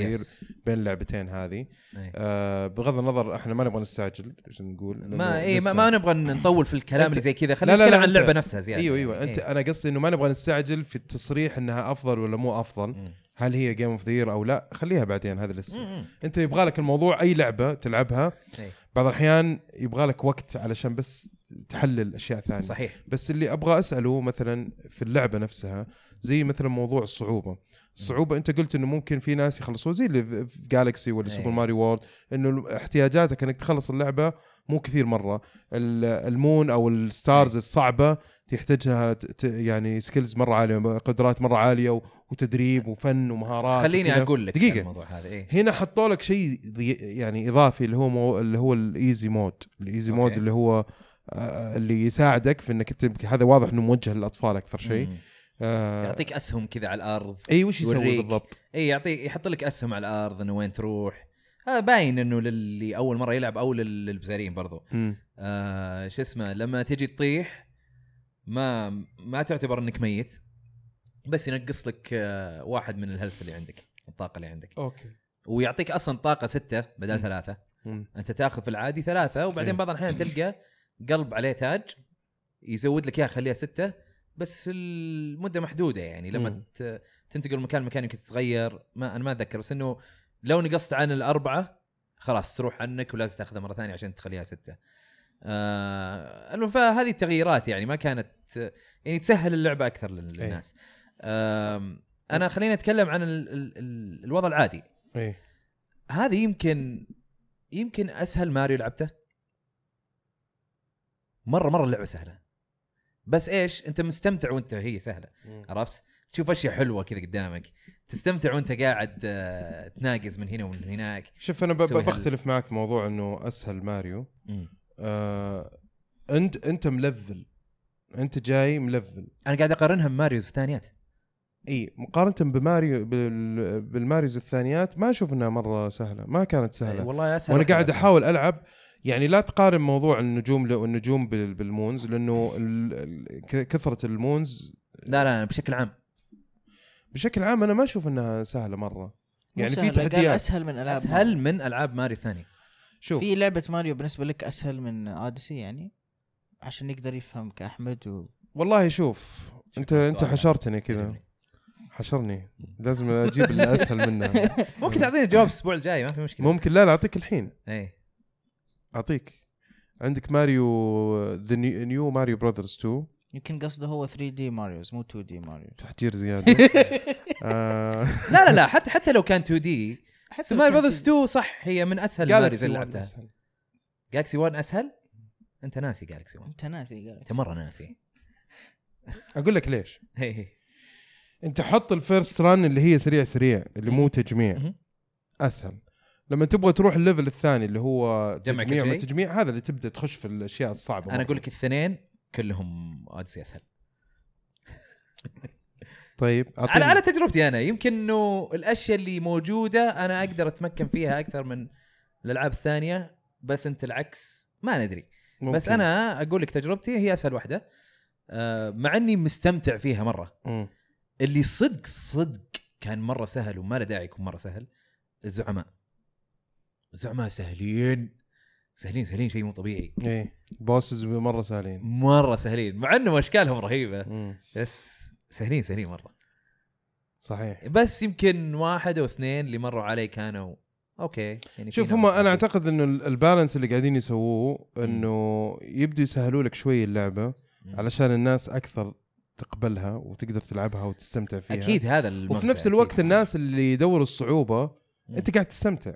بين اللعبتين هذه. آه بغض النظر إحنا ما نبغى نستعجل عشان نقول ما اي ما, ما نبغى نطول في الكلام اللي زي كذا خلينا نتكلم عن اللعبه نفسها زيادة أيوه أيوه أنت إيه. أنا قصدي إنه ما نبغى نستعجل في التصريح إنها أفضل ولا مو أفضل. هل هي game of the أو لا خليها بعدين هذا لسه. أنت يبغى لك الموضوع أي لعبة تلعبها إيه. بعض الأحيان يبغى لك وقت علشان بس تحلل أشياء ثانية صحيح بس اللي أبغى أسأله مثلا في اللعبة نفسها زي مثلا موضوع الصعوبة الصعوبه أنت قلت إنه ممكن في ناس يخلصوه زي اللي في Galaxy ولا سوبر أيه. ماريو World إنه احتياجاتك إنك تخلص اللعبة مو كثير مرة ال- moon أو ال stars الصعبة تحتاجها يعني skills مرة عالية قدرات مرة عالية وتدريب وفن ومهارات خليني وكذا. أقول لك دقيقة. عن الموضوع هذا إيه هنا حطوا لك شيء يعني إضافي اللي هو مو اللي هو ال easy mode ال easy mode. اللي هو آه، اللي يساعدك في إنك أنت هذا واضح إنه موجه للاطفال أكثر شيء مم. آه يعطيك أسهم كذا على الأرض إي وش يسوي. بالضبط إي يعطيك يحط لك أسهم على الأرض إنه وين تروح هذا باين إنه للي أول مرة يلعب أو لل- للبزارين برضو مم. آه شو اسمه لما تجي تطيح ما ما تعتبر إنك ميت بس ينقص لك آه واحد من ال health اللي عندك الطاقة اللي عندك أوكي ويعطيك أصلا طاقة ستة بدل ثلاثة مم. أنت تاخذ في العادي ثلاثة وبعدين. بعض الأحيان تلقى قلب عليه تاج يزود لك اياها خليها ستة بس المدة محدودة يعني لما مم. تنتقل مكان لمكان يمكن تتغير ما أنا ما أتذكر بس إنه لو نقصت عن الأربعة خلاص تروح عنك ولازم تاخذها مرة ثانية عشان تخليها ستة. آه فهذه التغييرات يعني ما كانت يعني تسهل اللعبة أكثر إيه. للناس. آم، أنا خليني أتكلم عن ال ال ال الوضع العادي. إيه هذه يمكن يمكن أسهل ماريو لعبته مرة مرة اللعبة سهلة بس إيش؟ أنت مستمتع وأنت هي سهلة عرفت؟ تشوف أشياء حلوة كذا قدامك. تستمتع وأنت قاعد آه، تناقز من هنا ومن هناك. شوف أنا بختلف معك في موضوع إنه أسهل ماريو. آه أنت أنت ملفل. أنت جاي ملفل. أنا قاعد أقارنها بماريوز الثانيات. إي مقارنة بماريو بال- بالماريوز الثانيات ما أشوف إنها مرة سهلة ما كانت سهلة. والله أسهل وأنا قاعد. أحاول ألعب يعني لا تقارن موضوع النجوم والنجوم بال- بالمونز لأنه ال- ال- ك- كثرة المونز لا لا بشكل عام. بشكل عام أنا ما أشوف إنها سهلة مرة. يعني في تحديات. أسهل من ألعاب أسهل. من ألعاب ماريو الثانية شوف. في لعبة ماريو بالنسبة لك أسهل من أوديسي يعني؟ عشان يقدر يفهمك احمد و... والله شوف انت أنت. حشرتني كذا. حشرني. لازم أجيب الأسهل منها. ممكن تعطيني جواب الأسبوع الجاي ما في مشكلة. ممكن لا لا أعطيك الحين. اي أعطيك. عندك ماريو the New ماريو براذرز 2 يمكن قصده هو 3 D ماريوز مو 2 D ماريو تحجير زيادة. آه. لا لا لا حتى حتى لو كان 2 D حتى ماريو براذرز 2 صح هي من أسهل الماريوز اللي لعبتها. أسهل. جالكسي 1 أسهل؟ أنت ناسي جالكسي 1 أنت ناسي قال أنت مرة ناسي. أقول لك ليش. هي هي أنت حط ال first run اللي هي سريع سريع اللي مو تجميع. أسهل. لما تبغى تروح ال level الثاني اللي هو جمع تجميع ما. تجميع هذا اللي تبدأ تخش في الأشياء الصعبة أنا أقول لك الاثنين كلهم اوديسي أسهل طيب على. على تجربتي أنا يمكن إنه الأشياء اللي موجودة أنا أقدر أتمكن فيها أكثر من الألعاب الثانية بس أنت العكس ما ندري ممكن. بس أنا أقول لك تجربتي هي أسهل واحدة آه، مع إني مستمتع فيها مرة مم. اللي صدق صدق كان مرة سهل وما له داعي يكون مرة سهل الزعماء الزعماء سهلين. سهلين سهلين شيء مو طبيعي. إيه بوسز مرة سهلين. مرة سهلين. مع انه أشكالهم رهيبة. مم. بس سهلين سهلين مرة. صحيح. بس يمكن واحد أو اثنين اللي مروا علي كانوا okay. يعني شوف هم أنا. أعتقد إنه ال- ال balance اللي قاعدين يسووه إنه يبدوا يسهلوا لك شوي اللعبة مم. علشان الناس أكثر تقبلها وتقدر تلعبها وتستمتع فيها. أكيد هذا وفي نفس. الوقت الناس اللي يدوروا الصعوبة مم. أنت قاعد تستمتع.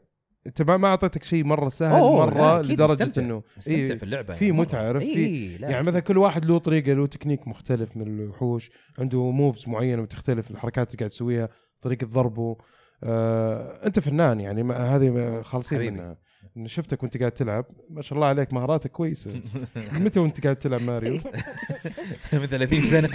أنت ما ما أعطيتك شيء مرة سهل أوه، مرة لدرجة مستمتع. إنه مستمتع إيه، في اللعبة في. متعة، عرفت؟ إيه، يعني مثلا كل واحد له طريقة له تكنيك مختلف من الوحوش عنده moves معينة وتختلف الحركات اللي قاعد تسويها طريقة ضربه آه، أنت فنان يعني هذه خالصين. منها إن شفتك وأنت قاعد تلعب ما شاء الله عليك مهاراتك كويسة متى وأنت قاعد تلعب ماريو من 30 سنة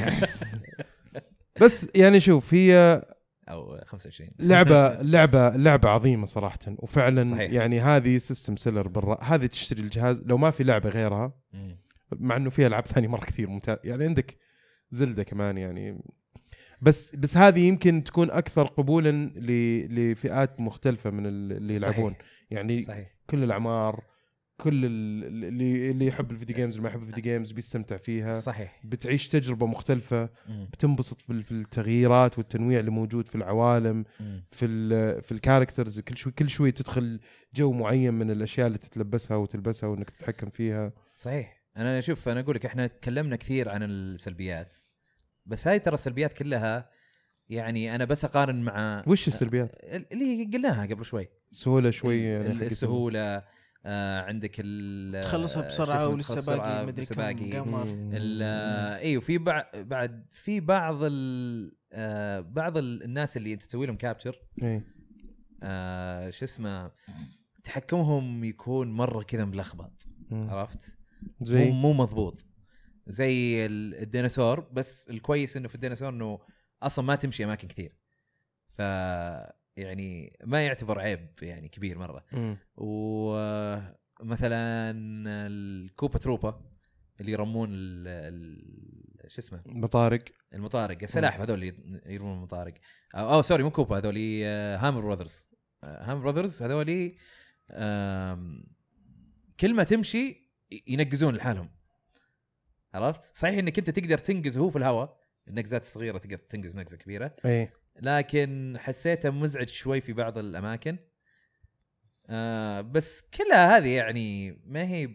بس يعني شوف هي أو 25 لعبه لعبه لعبة عظيمة صراحة. وفعلا صحيح. يعني هذه system seller برا هذه تشتري الجهاز. لو ما في لعبة غيرها مم. مع إنه في العاب ثانية مرة كثير ممتاز. يعني عندك زلدة كمان يعني. بس بس هذه يمكن تكون أكثر قبولا لفئات مختلفة من ال- اللي يلعبون. يعني صحيح. كل الأعمار كل ال- اللي اللي يحب ال video games اللي ما يحب ال video games بيستمتع فيها. صحيح. بتعيش تجربة مختلفة. مم. بتنبسط في التغييرات والتنويع اللي موجود في العوالم مم. في ال في ال characters كل شوي كل شوي تدخل جو معين من الأشياء اللي تتلبسها وتلبسها وإنك تتحكم فيها. صحيح. أنا شوف أنا أقول لك إحنا تكلمنا كثير عن السلبيات بس هاي ترى السلبيات كلها يعني أنا بس أقارن مع وش السلبيات؟ اللي قلناها قبل شوي. سهولة شوي السهولة آه عندك ال تخلصها شو بسرعة ولسه باقي مدري كم آه، أيوه في بعد في بعض ال آه بعض ال- الناس اللي أنت تسوي لهم كابتشر إيه. آه شو اسمه تحكمهم يكون مرة كذا ملخبط. عرفت؟ مو زي مو مضبوط. زي ال- الديناصور بس الكويس إنه في الديناصور إنه أصلا ما تمشي أماكن كثير. ف يعني ما يعتبر عيب يعني كبير مرة. ومثلا الكوبا تروبا اللي يرمون شو اسمه؟ بطارق المطارق. السلاحف هذول اللي يرمون المطارق. أو, أو sorry مو كوبا هذول آه، هامر براذرز. آه، هامر براذرز هذول كل ما تمشي ينقزون لحالهم. عرفت؟ صحيح إنك أنت تقدر تنقز هو في الهواء النقزات الصغيرة تقدر تنقز نقزة كبيرة. إيه. لكن حسيته مزعج شوي في بعض الأماكن آه بس كلها هذه يعني ما هي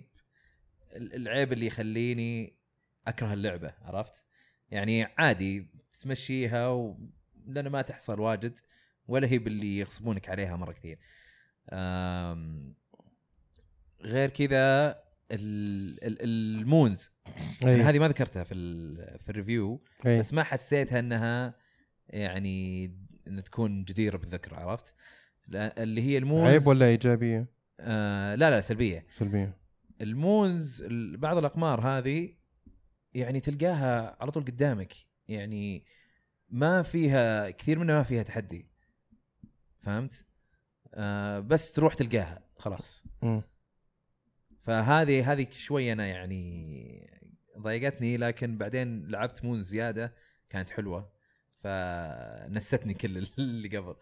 العيب اللي يخليني أكره اللعبة عرفت؟ يعني عادي تمشيها و... لأن ما تحصل واجد ولا هي باللي يغصبونك عليها مرة كثير. آم... غير كذا ال... ال... ال moons إيه هذه ما ذكرتها في ال... في ال review إيه بس ما حسيتها إنها يعني إن تكون جديرة بالذكر عرفت؟ اللي هي ال moons عيب ولا إيجابية؟ آه لا لا سلبية سلبية المونز ال- بعض الأقمار هذه يعني تلقاها على طول قدامك يعني ما فيها كثير منها ما فيها تحدي فهمت؟ آه بس تروح تلقاها خلاص مم. فهذه هذه شوي أنا يعني ضايقتني لكن بعدين لعبت مون زيادة كانت حلوة فنستني كل اللي قبل.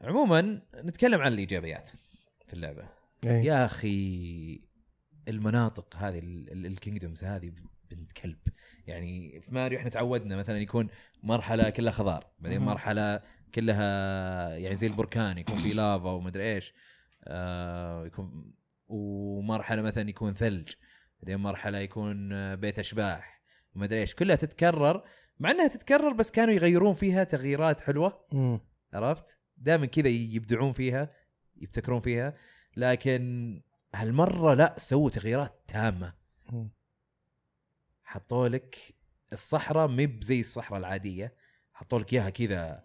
عموما نتكلم عن الإيجابيات في اللعبة. إيه. يا أخي المناطق هذه ال kingdoms هذه بنت كلب. يعني في ماريو إحنا تعودنا مثلا يكون مرحلة كلها خضار بعدين. مرحلة كلها يعني زي البركان يكون في لافا ومدري إيش. آه يكون ومرحلة مثلا يكون ثلج بعدين مرحلة يكون آه، بيت أشباح ومدري إيش. كلها تتكرر مع إنها تتكرر بس كانوا يغيرون فيها تغييرات حلوة. مم. عرفت؟ دائما كذا يبدعون فيها يبتكرون فيها. لكن هالمرة لا سووا تغييرات تامة. مم. حطوا لك الصحراء مب زي الصحراء العادية. حطوا لك إياها كذا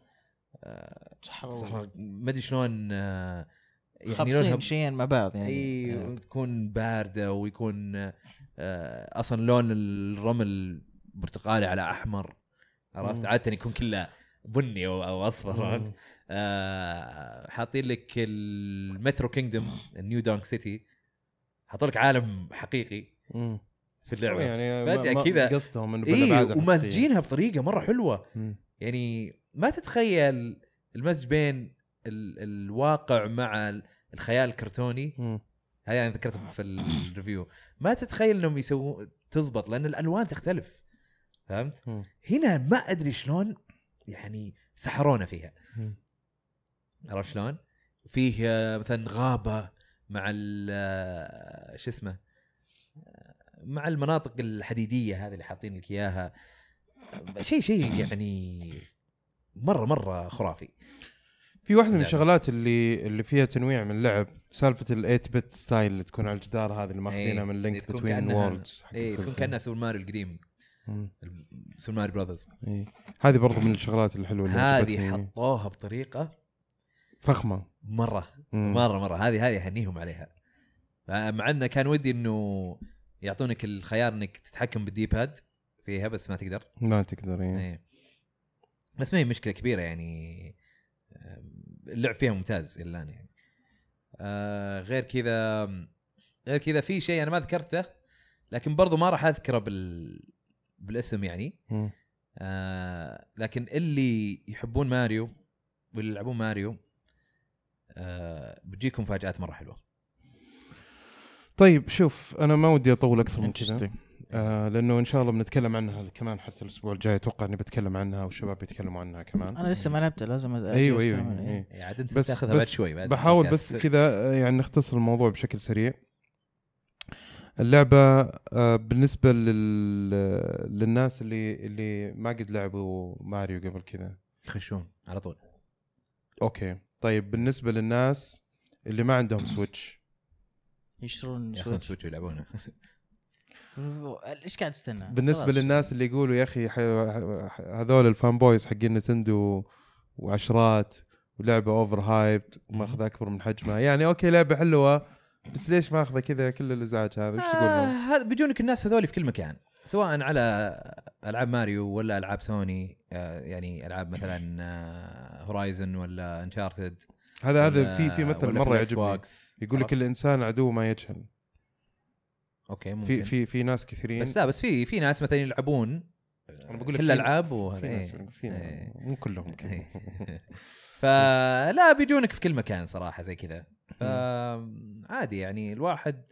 صحراء صحراء ما أدري شلون آه، يعني خابصين شيئين مع بعض يعني. إي تكون باردة ويكون آه، أصلا لون الرمل برتقالي على أحمر. عرفت. عادة يكون كله بني أو أو أصفر. فهمت آه، حاطين لك ال Metro Kingdom النيو دونك سيتي حطوا لك عالم حقيقي مم. في اللعبة يعني ما كذا- قصدهم انه الحقيقية. ومازجينها بطريقة مرة حلوة مم. يعني ما تتخيل المزج بين ال الواقع مع ال- الخيال الكرتوني مم. هاي أنا ذكرتها في ال review ما تتخيل إنهم يسوون تزبط لأن الألوان تختلف فهمت؟ مم. هنا ما أدري شلون يعني سحرونا فيها. عرفت شلون؟ فيه آه، مثلا غابة مع ال آه، شو اسمه آه، مع المناطق الحديدية هذه اللي حاطين لك إياها شيء شيء يعني مرة مرة خرافي في واحدة من. الشغلات اللي اللي فيها تنويع من اللعب سالفة ال 8 bit style اللي تكون على الجدار هذه اللي ماخذينها إيه، من لينك بتوين وورلدز اي تكون كأنها سوبر ماريو القديم سوبر ماريو براذرز إيه. هذه برضو من الشغلات الحلوة اللي هذه عجبتني. حطوها بطريقة فخمة مرة مم. مرة مرة هذه هذه أهنيهم عليها مع انه كان ودي إنه يعطونك الخيار إنك تتحكم بال D-pad فيها بس ما تقدر ما تقدر إيه. إيه. بس ما هي مشكلة كبيرة يعني اللعب فيها ممتاز إلى الآن يعني آه غير كذا غير كذا في شيء أنا ما ذكرته لكن برضو ما راح أذكره بال بالاسم يعني مم. آه لكن اللي يحبون ماريو واللي يلعبون ماريو آه بتجيكم مفاجآت مرة حلوة طيب شوف أنا ما ودي أطول أكثر من كذا. آه لأنه إن شاء الله بنتكلم عنها كمان حتى الأسبوع الجاي أتوقع إني بتكلم عنها والشباب بيتكلموا عنها كمان أنا لسه ما لعبته لازم أيوه أيوه, أيوة. إيه. يعني عاد أنت بس تاخذها بعد شوي بعد بحاول. بس كذا آه، يعني نختصر الموضوع بشكل سريع اللعبة آه، بالنسبة لل... للناس اللي اللي ما قد لعبوا ماريو قبل كذا. يخشون على طول. okay. طيب بالنسبة للناس اللي ما عندهم سويتش يشترون ياخذون سويتش سويتش ويلعبونه إيش قاعد تستنى؟ بالنسبة خلاص. للناس اللي يقولوا يا أخي هذول ال fan boys حقين نتندو وعشرات ولعبة overhyped وماخذ أكبر من حجمها. يعني okay لعبة حلوة. بس ليش ماخذة كذا كل الإزعاج هذا إيش تقول آه؟ هذا بيجونك الناس هذول في كل مكان سواء على ألعاب ماريو ولا ألعاب سوني آه يعني ألعاب مثلا آه Horizon ولا Uncharted هذا هذا في في مثل مرة يعجبني يقول لك؟ الإنسان عدو ما يجهل okay ممكن في في في ناس كثيرين بس لا بس في في ناس مثلا يلعبون أنا بقول لك كل الالعاب في وهذا إيه. في ناس إيه. مو كلهم كذا. فلا بيجونك في كل مكان صراحة زي كذا فعادي يعني الواحد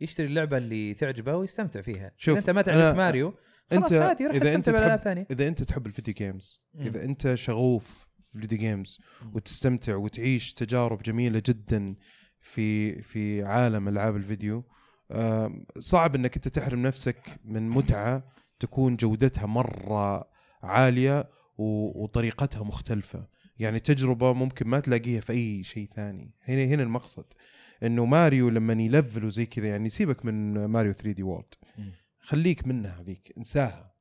يشتري اللعبة اللي تعجبه ويستمتع فيها. شوف، اذا أنت ما تعجبك ماريو أنت عادي روح إذا أنت تحب ثانية إذا أنت تحب ال video games مم. إذا أنت شغوف في ال video games وتستمتع وتعيش تجارب جميلة جدا في في عالم ألعاب الفيديو صعب إنك أنت تحرم نفسك من متعة تكون جودتها مرة عالية وطريقتها مختلفة. يعني تجربة ممكن ما تلاقيها في أي شيء ثاني. هنا هنا المقصد. إنه ماريو لما يلفلوا زي كذا يعني سيبك من ماريو 3 دي وورد. خليك منها هذيك انساها.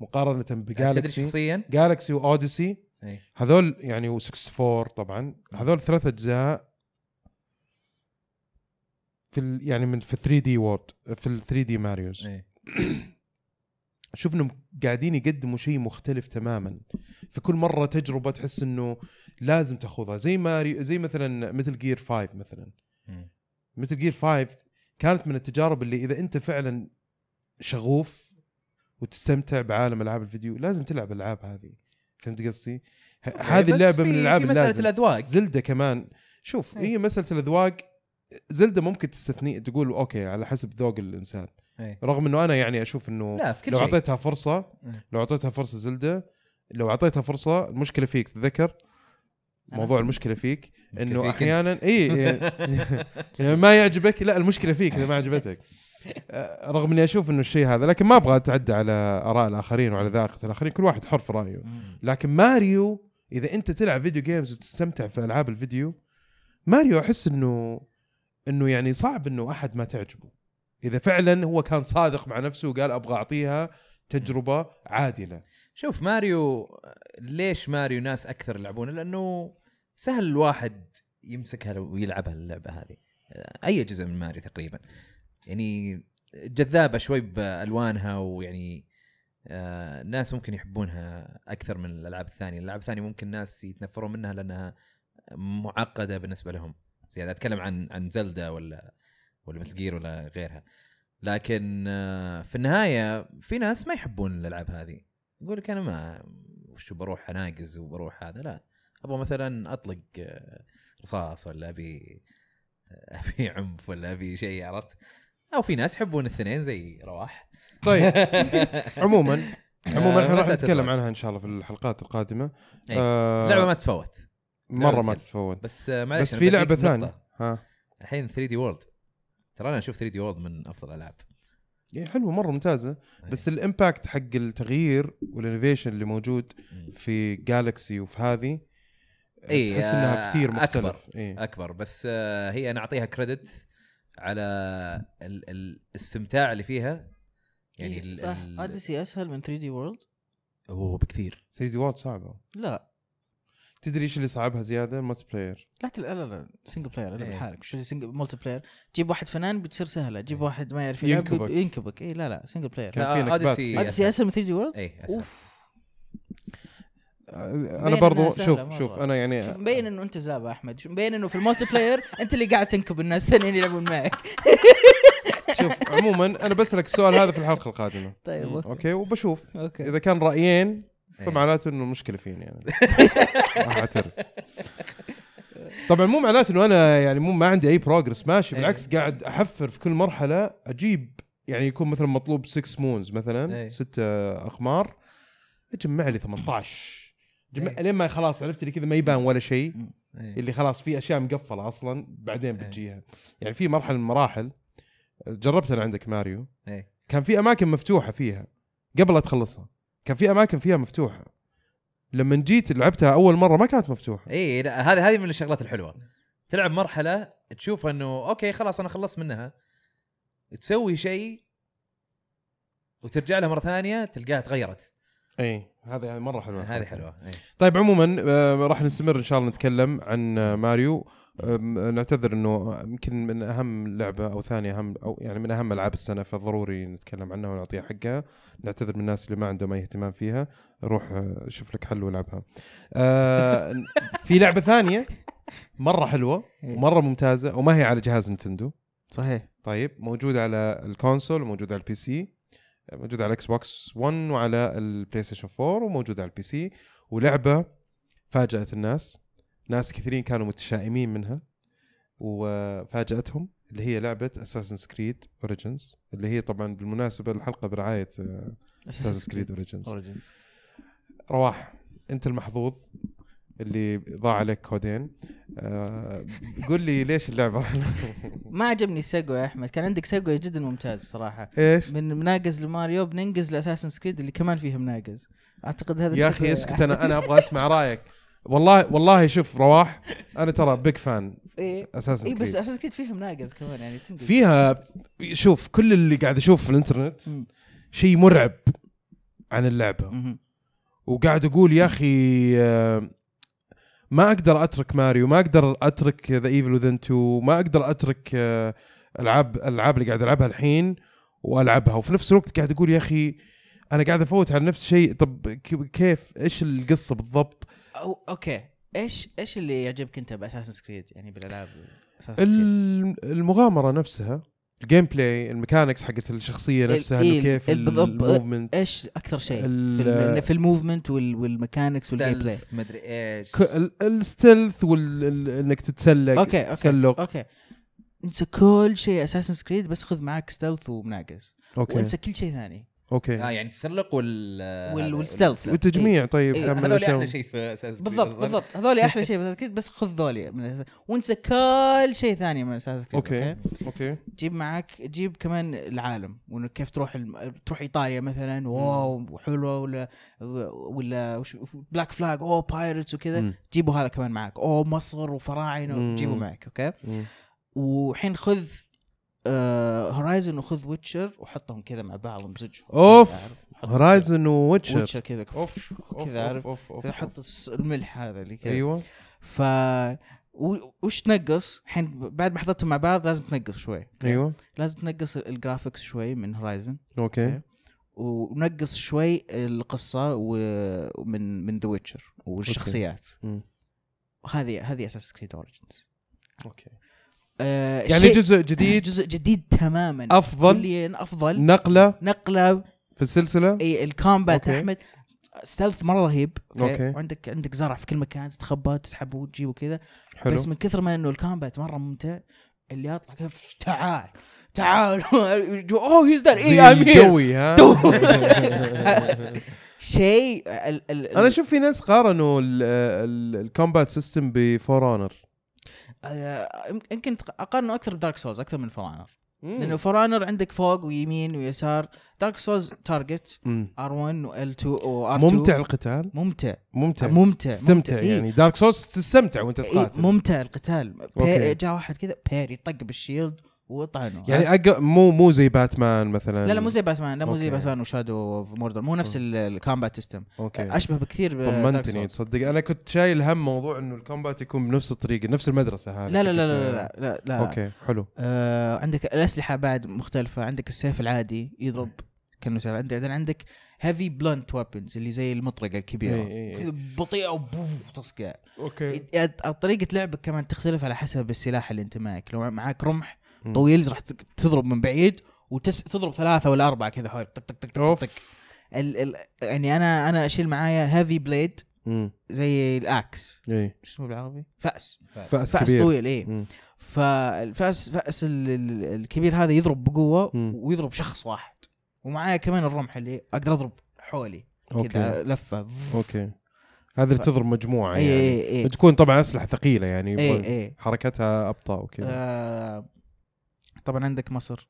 مقارنة يعني تدري بجالكسي شخصيا؟ جالكسي وأوديسي. إيه. هذول يعني و64 طبعا. هذول ثلاث أجزاء في ال يعني من في 3 دي وورد في ال 3 دي ماريوز. إيه. شوف إنهم قاعدين يقدموا شيء مختلف تماما. في كل مرة تجربة تحس إنه لازم تأخذها. زي ماريو زي مثلا مثل جير 5 مثلا. مثل جير 5 كانت من التجارب اللي إذا أنت فعلا شغوف وتستمتع بعالم ألعاب الفيديو لازم تلعب الالعاب هذه. فهمت قصدي؟ هذه اللعبة من الألعاب في مسألة الأذواق. زلدة كمان. شوف إيه. هي مسألة الأذواق. زلدة ممكن تستثني تقول أوكي على حسب ذوق الإنسان. إيه. رغم إنه أنا يعني أشوف إنه لا في كل لو أعطيتها فرصة إيه. لو أعطيتها فرصة زلدة لو أعطيتها فرصة المشكلة فيك تذكر موضوع المشكلة فيك المشكلة إنه فيك أحيانا. إي يعني ما يعجبك لا المشكلة فيك إذا ما عجبتك. آه، رغم إني أشوف إنه الشيء هذا لكن ما أبغى أتعدى على آراء الآخرين وعلى ذائقة الآخرين كل واحد حر في رأيه. لكن ماريو إذا أنت تلعب video games وتستمتع في ألعاب الفيديو ماريو أحس إنه إنه يعني صعب إنه أحد ما تعجبه. إذا فعلا هو كان صادق مع نفسه وقال أبغى أعطيها تجربة عادلة. شوف ماريو ليش ماريو ناس أكثر يلعبونه؟ لأنه سهل الواحد يمسكها ويلعبها اللعبة هذه. أي جزء من ماريو تقريبا. يعني جذابة شوي بألوانها ويعني آه ناس ممكن يحبونها أكثر من الألعاب الثانية. الألعاب الثانية ممكن ناس يتنفرون منها لأنها معقدة بالنسبة لهم. زيادة أتكلم عن عن زلدا ولا ولا مثل جير ولا غيرها. لكن آه، في النهاية في ناس ما يحبون الألعاب هذه. يقول لك أنا ما وشو بروح أناقز وبروح هذا؟ لا. أبغى مثلا أطلق آه، رصاص ولا أبي أبي عنف ولا أبي شيء عرفت أو في ناس يحبون الاثنين زي رواح طيب عموما عموما إحنا راح نتكلم. عنها إن شاء الله في الحلقات القادمة أي. آه اللعبة ما تفوت مرة ما. تتفوت بس آه، معلش بس في لعبة. ثانية ها الحين 3D World ترى أنا أشوف 3D World من أفضل الألعاب يعني حلوة مرة ممتازة إيه. بس ال impact حق التغيير وال innovation اللي موجود. في Galaxy وفي هذه إيه، تحس إنها آه، كثير أكبر. مختلف. إيه. أكبر. بس آه، هي أنا أعطيها credit على ال- ال- الاستمتاع اللي فيها. يعني ال- صح. ال- Odyssey أسهل من 3D World أوه بكثير. 3D World صعبة. لا. تدري إيش اللي صعبها زيادة؟ ال multiplayer لا لا لا لا single player العب إيه. لحالك. شو single multiplayer جيب واحد فنان بتصير سهلة. جيب واحد ما يعرف يلعب ينكبك. ينكبك. اي لا لا single player كان في نكبات. Odyssey أسهل من 3D World اي أسهل. أوف. أنا برضو شوف مرة. شوف أنا يعني شوف مبين إنه أنت يا أبا احمد شوف مبين إنه في ال multiplayer أنت اللي قاعد تنكب الناس الثانيين يلعبون معك. شوف عموما أنا بسألك السؤال هذا في الحلقة القادمة. طيب okay. okay وبشوف. okay. إذا كان رأيين إيه. فمعناته إنه المشكلة فيني يعني راح أعترف. طبعا مو معناته إنه أنا يعني مو ما عندي أي progress ماشي إيه. بالعكس قاعد أحفر في كل مرحلة أجيب يعني يكون مثلا مطلوب 6 moons مثلا إيه. ست أقمار أجمع لي 18 جمع إيه. لين ما خلاص عرفت اللي كذا ما يبان ولا شيء. إيه. اللي خلاص في أشياء مقفلة أصلا بعدين إيه. بتجيها. يعني في مرحلة من المراحل جربت أنا عندك ماريو. إيه. كان في أماكن مفتوحة فيها قبل لا تخلصها. كان في أماكن فيها مفتوحة. لما جيت لعبتها أول مرة ما كانت مفتوحة. اي لا هذه هذه من الشغلات الحلوة. تلعب مرحلة تشوف إنه okay خلاص أنا خلصت منها. تسوي شيء وترجع لها مرة ثانية تلقاها تغيرت. اي هذه هذه مرة حلوة. هذه حلوة إيه. طيب عموما آه، راح نستمر إن شاء الله نتكلم عن آه، ماريو. نعتذر إنه يمكن من أهم لعبة أو ثاني أهم أو يعني من أهم ألعاب السنة فضروري نتكلم عنها ونعطيها حقها. نعتذر من الناس اللي ما عندهم اي اهتمام فيها. روح آه، شوف لك حل والعبها آه، في لعبة ثانية مرة حلوة ومره ممتازة وما هي على جهاز نتندو. صحيح. طيب موجودة على ال console وموجوده على ال PC. موجوده على ال Xbox 1 وعلى ال PlayStation 4 وموجوده على ال PC ولعبة فاجأت الناس. ناس كثيرين كانوا متشائمين منها. وفاجأتهم. اللي هي لعبة Assassin's Creed Origins اللي هي طبعا بالمناسبة الحلقة برعاية Assassin's Creed Origins رواح أنت المحظوظ. اللي ضاع عليك كودين. آه قول لي ليش اللعبة؟ ما عجبني ال segue يا أحمد. كان عندك segue جدا ممتاز صراحة. إيش؟ من مناقز لماريو بننقز ل Assassin's Creed اللي كمان فيها مناقز. أعتقد هذا يا أخي اسكت أنا أنا أبغى أسمع رأيك. والله والله شوف رواح أنا ترى big fan اي أساسا اي إيه، بس أساسن سكريد فيها مناقز كمان يعني تنقز. فيها شوف كل اللي قاعد أشوف في الإنترنت. شيء مرعب عن اللعبة. وقاعد أقول يا أخي آه، ما أقدر أترك ماريو ما أقدر أترك The Evil Within 2 ما أقدر أترك آه، ألعاب الالعاب اللي قاعد ألعبها الحين وألعبها. وفي نفس الوقت قاعد أقول يا أخي أنا قاعد أفوت على نفس الشيء طب كيف؟ إيش القصة بالضبط؟ أو okay. إيش إيش اللي يعجبك أنت ب Assassin's Creed؟ يعني بالألعاب المغامرة نفسها ال gameplay ال mechanics حقت الشخصية ال- نفسها إيه، انه كيف. ال movement. إيش أكثر شيء؟ في, الم... في ال movement وال... وال mechanics وال gameplay مدري إيش. ال stealth وانك تتسلق okay okay تسلق. okay. انسى كل شيء Assassin's Creed بس خذ معك stealth ومناقز okay. وانسى كل شيء ثاني. آه okay يعني التسلق وال وال- هذا- وال stealth. والتجميع طيب إيه، كان من هذول أحلى شيء في أساس بالضبط بالضبط هذول أحلى شيء بس كذا بس خذ ذولي من. وانسى كل شيء ثاني من Assassin's Creed okay okay جيب معك جيب كمان العالم وإنه كيف تروح الم... تروح إيطاليا مثلا wow وحلوه ولا ولا وش... Black Flag أوه pirates وكذا. جيبوا هذا كمان معك أوه مصر وفراعنة. جيبوا معك okay. وحين خذ آه Horizon وخذ Witcher وحطهم كذا مع بعض ومزجهم. أوف Horizon و Witcher. Witcher كذا أوف أوف كذا عارف أوف أوف كذا حط الملح هذا اللي كذا. أيوه. ف وش تنقص؟ الحين بعد ما حطيتهم مع بعض لازم تنقص شوي. okay? أيوه. لازم تنقص ال graphics شوي من Horizon okay. ونقص شوي القصة و- ومن من ذا Witcher والشخصيات. مم. وهذه هذه Assassin's Creed Origins okay. آه يعني جزء جديد جزء جديد تماما. أفضل كليا أفضل. نقلة نقلة في السلسلة؟ إي ال combat. أحمد stealth مرة رهيب. okay. وعندك عندك زرع في كل مكان تتخبى تسحب وتجيب وكذا. حلو. بس من كثر ما إنه ال combat مرة ممتع اللي يطلع كيف تعال تعال. اوه هيز ذات إي ام القوي ها؟ شيء أنا أشوف في ناس قارنوا ال combat system ب For Honor يمكن تق- أقارنه أكثر ب Dark Souls أكثر من For Honor. لأنه For Honor عندك فوق ويمين ويسار. Dark Souls target R 1 و L 2 و R 2 ممتع القتال. ممتع. ممتع. ممتع تستمتع إيه. يعني. Dark Souls تستمتع وأنت إيه تقاتل. ممتع القتال. جاء واحد كذا parry طق بال shield. وطعنه يعني أق... مو مو زي باتمان مثلا. لا لا مو زي باتمان لا مو زي. باتمان و Shadow of Mordor مو نفس ال- ال combat system okay. أشبه بكثير طمنتني. تصدق. أنا كنت شايل هم موضوع إنه ال combat يكون بنفس الطريقة نفس المدرسة هذه. لا لا لا لا لا لا, لا. okay حلو. آه عندك الأسلحة بعد مختلفة عندك السيف العادي يضرب كأنه سيف. عندك بعدين عندك heavy blunt weapons اللي زي المطرقة الكبيرة. كذا بطيئة وبوف تصقع okay. طريقة لعبك كمان تختلف على حسب السلاح اللي أنت معك. لو معك رمح. طويل راح تضرب من بعيد وتضرب ثلاثة ولا أربعة كذا حول طق طق طق طق ال ال يعني أنا أنا أشيل معايا heavy blade. زي ال axe. إيه. شو اسمه بالعربي؟ فأس. فأس فأس كبير. طويل فأس ال- ال- الكبير هذا يضرب بقوة مم. ويضرب شخص واحد. ومعايا كمان الرمح اللي أقدر أضرب حولي. كذا لفة. okay. هذا اللي تضرب مجموعة اي يعني. اي اي تكون طبعا أسلحة ثقيلة يعني اي اي حركتها أبطأ وكذا. آه، طبعا عندك مصر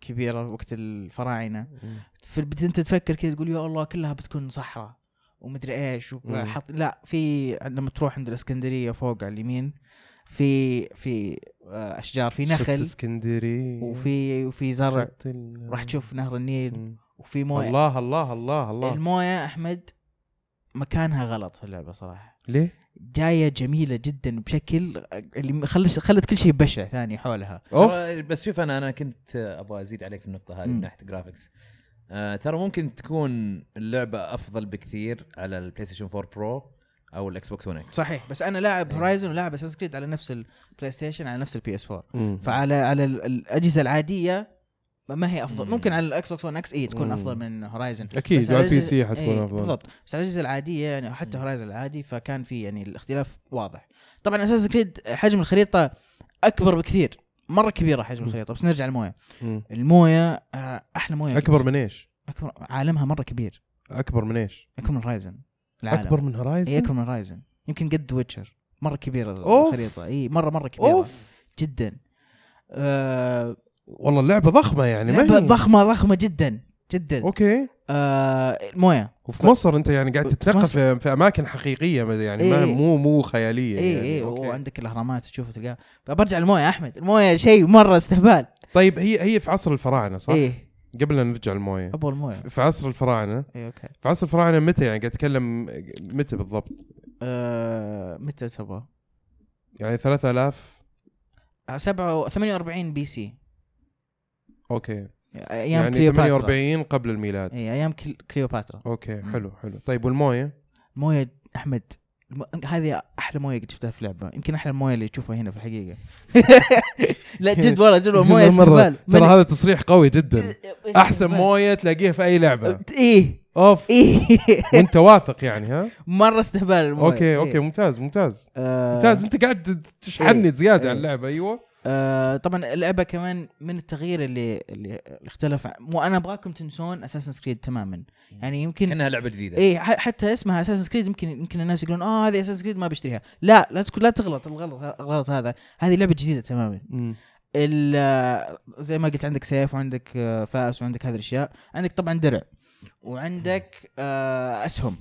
كبيرة وقت الفراعنة. مم. في البداية أنت تفكر كذا تقول يا الله كلها بتكون صحراء ومدري إيش وحط لا في لما تروح عند الإسكندرية فوق على اليمين في في آه، أشجار في نخل إسكندرية؟ وفي وفي زرع. راح تشوف نهر النيل مم. وفي موية. الله الله الله الله. الموية أحمد مكانها غلط في اللعبة صراحة. ليه؟ جاية جميلة جدا بشكل اللي خلت خلت كل شيء بشع ثاني حولها أوف ترى بس شوف أنا أنا كنت أبغى أزيد عليك في النقطة هذه. من ناحية جرافيكس آه ترى ممكن تكون اللعبة أفضل بكثير على ال PlayStation 4 Pro أو ال Xbox 1 X صحيح بس أنا لاعب. Horizon ولاعب Assassin's Creed على نفس ال PlayStation على نفس ال PS 4 مم. فعلى على ال- الأجهزة العادية ما- هي أفضل مم. ممكن على ال Xbox 1 X اي تكون مم. أفضل من Horizon أكيد على ال PC حتكون إيه، أفضل بالضبط بس على الاجهزه العاديه يعني حتى. Horizon العادي فكان في يعني الاختلاف واضح طبعا Assassin's Creed حجم الخريطة أكبر بكثير مرة كبيرة حجم. الخريطة بس نرجع للموية مم. الموية آه، أحلى موية أكبر من إيش؟ اكبر عالمها مرة كبير أكبر من إيش؟ أكبر من Horizon العالم أكبر من Horizon? اي أكبر من Horizon يمكن قد Witcher مرة كبيرة أوف. الخريطة اي مره مرة كبيرة أوف جدا آه والله اللعبة ضخمة يعني ما لعبة هي ضخمة ضخمة جدا جدا okay آه المويه وفي مصر أنت يعني قاعد في تتنقل. في, في أماكن حقيقية يعني إيه. ما مو مو خيالية اي يعني. اي. وعندك الأهرامات تشوفها تلقاها فبرجع المويه أحمد الموية شيء مرة استهبال طيب هي هي في عصر الفراعنة صح؟ إيه قبل لا نرجع المويه أبو الموية في عصر الفراعنة اي okay في عصر الفراعنة متى يعني قاعد أتكلم متى بالضبط؟ آه متى تبغى؟ يعني 3000 آه، 7 48 بي سي okay. أيام يعني كليوباترا. 48 قبل الميلاد. اي أيام كل- كليوباترا. أوكي. حلو حلو. طيب والموية؟ موية أحمد الم... هذه أحلى موية قد شفتها في لعبة. يمكن أحلى المويه اللي تشوفها هنا في الحقيقة. لا جد والله جد موية مرة استهبال. ترى هذا تصريح قوي جدا. جد- أحسن. موية تلاقيها في أي لعبة. إيه. أوف. إيه. وأنت واثق يعني ها؟ مرة استهبال الموية. okay إيه. okay ممتاز ممتاز. آه. ممتاز. أنت قاعد تشحنني إيه. زيادة إيه. على اللعبة أيوه. آه طبعا اللعبة كمان من التغيير اللي اللي اختلف مو أنا أبغاكم تنسون Assassin's Creed تماما. يعني يمكن كأنها لعبة جديدة. ح- حتى اسمها Assassin's Creed يمكن يمكن الناس يقولون آه هذه Assassin's Creed ما بشتريها لا لا تكون لا تغلط الغلط الغلط هذا. هذه لعبة جديدة تماما. ال- زي ما قلت عندك سيف وعندك آه، فأس وعندك هذه الأشياء. عندك طبعا درع. وعندك آه، أسهم.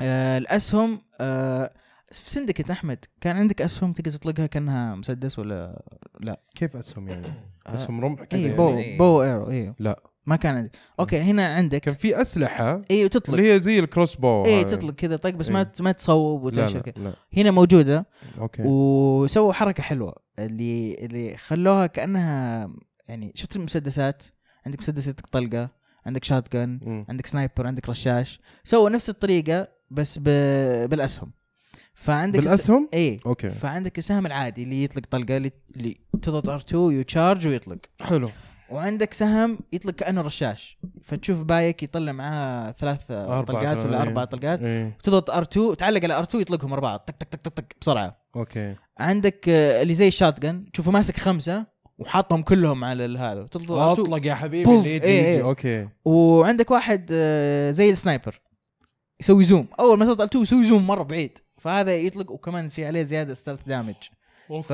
آه، الأسهم آه، في Syndicate أحمد كان عندك أسهم تقدر تطلقها كأنها مسدس ولا كيف أسهم يعني؟ آه، أسهم رمح كذا اي يعني؟ bow يعني- bow arrow أيوه لا. ما كان عندك أوكي هنا عندك كان في أسلحة أيوه تطلق اللي هي زي ال crossbow هذا. تطلق كذا طق بس إيه. ما ما تصوب لا وتنشر لا, كذا. لا. هنا موجودة أوكي وسووا حركة حلوة اللي اللي خلوها كأنها يعني شفت المسدسات عندك مسدس طلقة عندك shotgun. عندك sniper عندك رشاش سووا نفس الطريقة بس ب... بالأسهم فعندك الس- بالأسهم؟ إيه. أوكي. فعندك السهم العادي اللي يطلق طلقة اللي, تضغط R2 ي charge ويطلق. حلو. وعندك سهم يطلق كأنه رشاش. فتشوف بايك يطلع معاه ثلاث طلقات ولا إيه. أربع طلقات. إيه. تضغط R2 تعلق على R2 يطلقهم أربعة. طق طق طق طق بسرعة. أوكي. عندك آه، اللي زي ال shotgun تشوفه ماسك خمسة وحاطهم كلهم على هذا. تضغط R2. أطلق يا حبيبي بوف. اللي يجي إيه، يجي. إيه. أوكي. وعندك واحد آه، زي ال sniper. يسوي zoom. أول ما تضغط 2 يسوي zoom مرة بعيد. فهذا يطلق وكمان في عليه زيادة stealth damage ف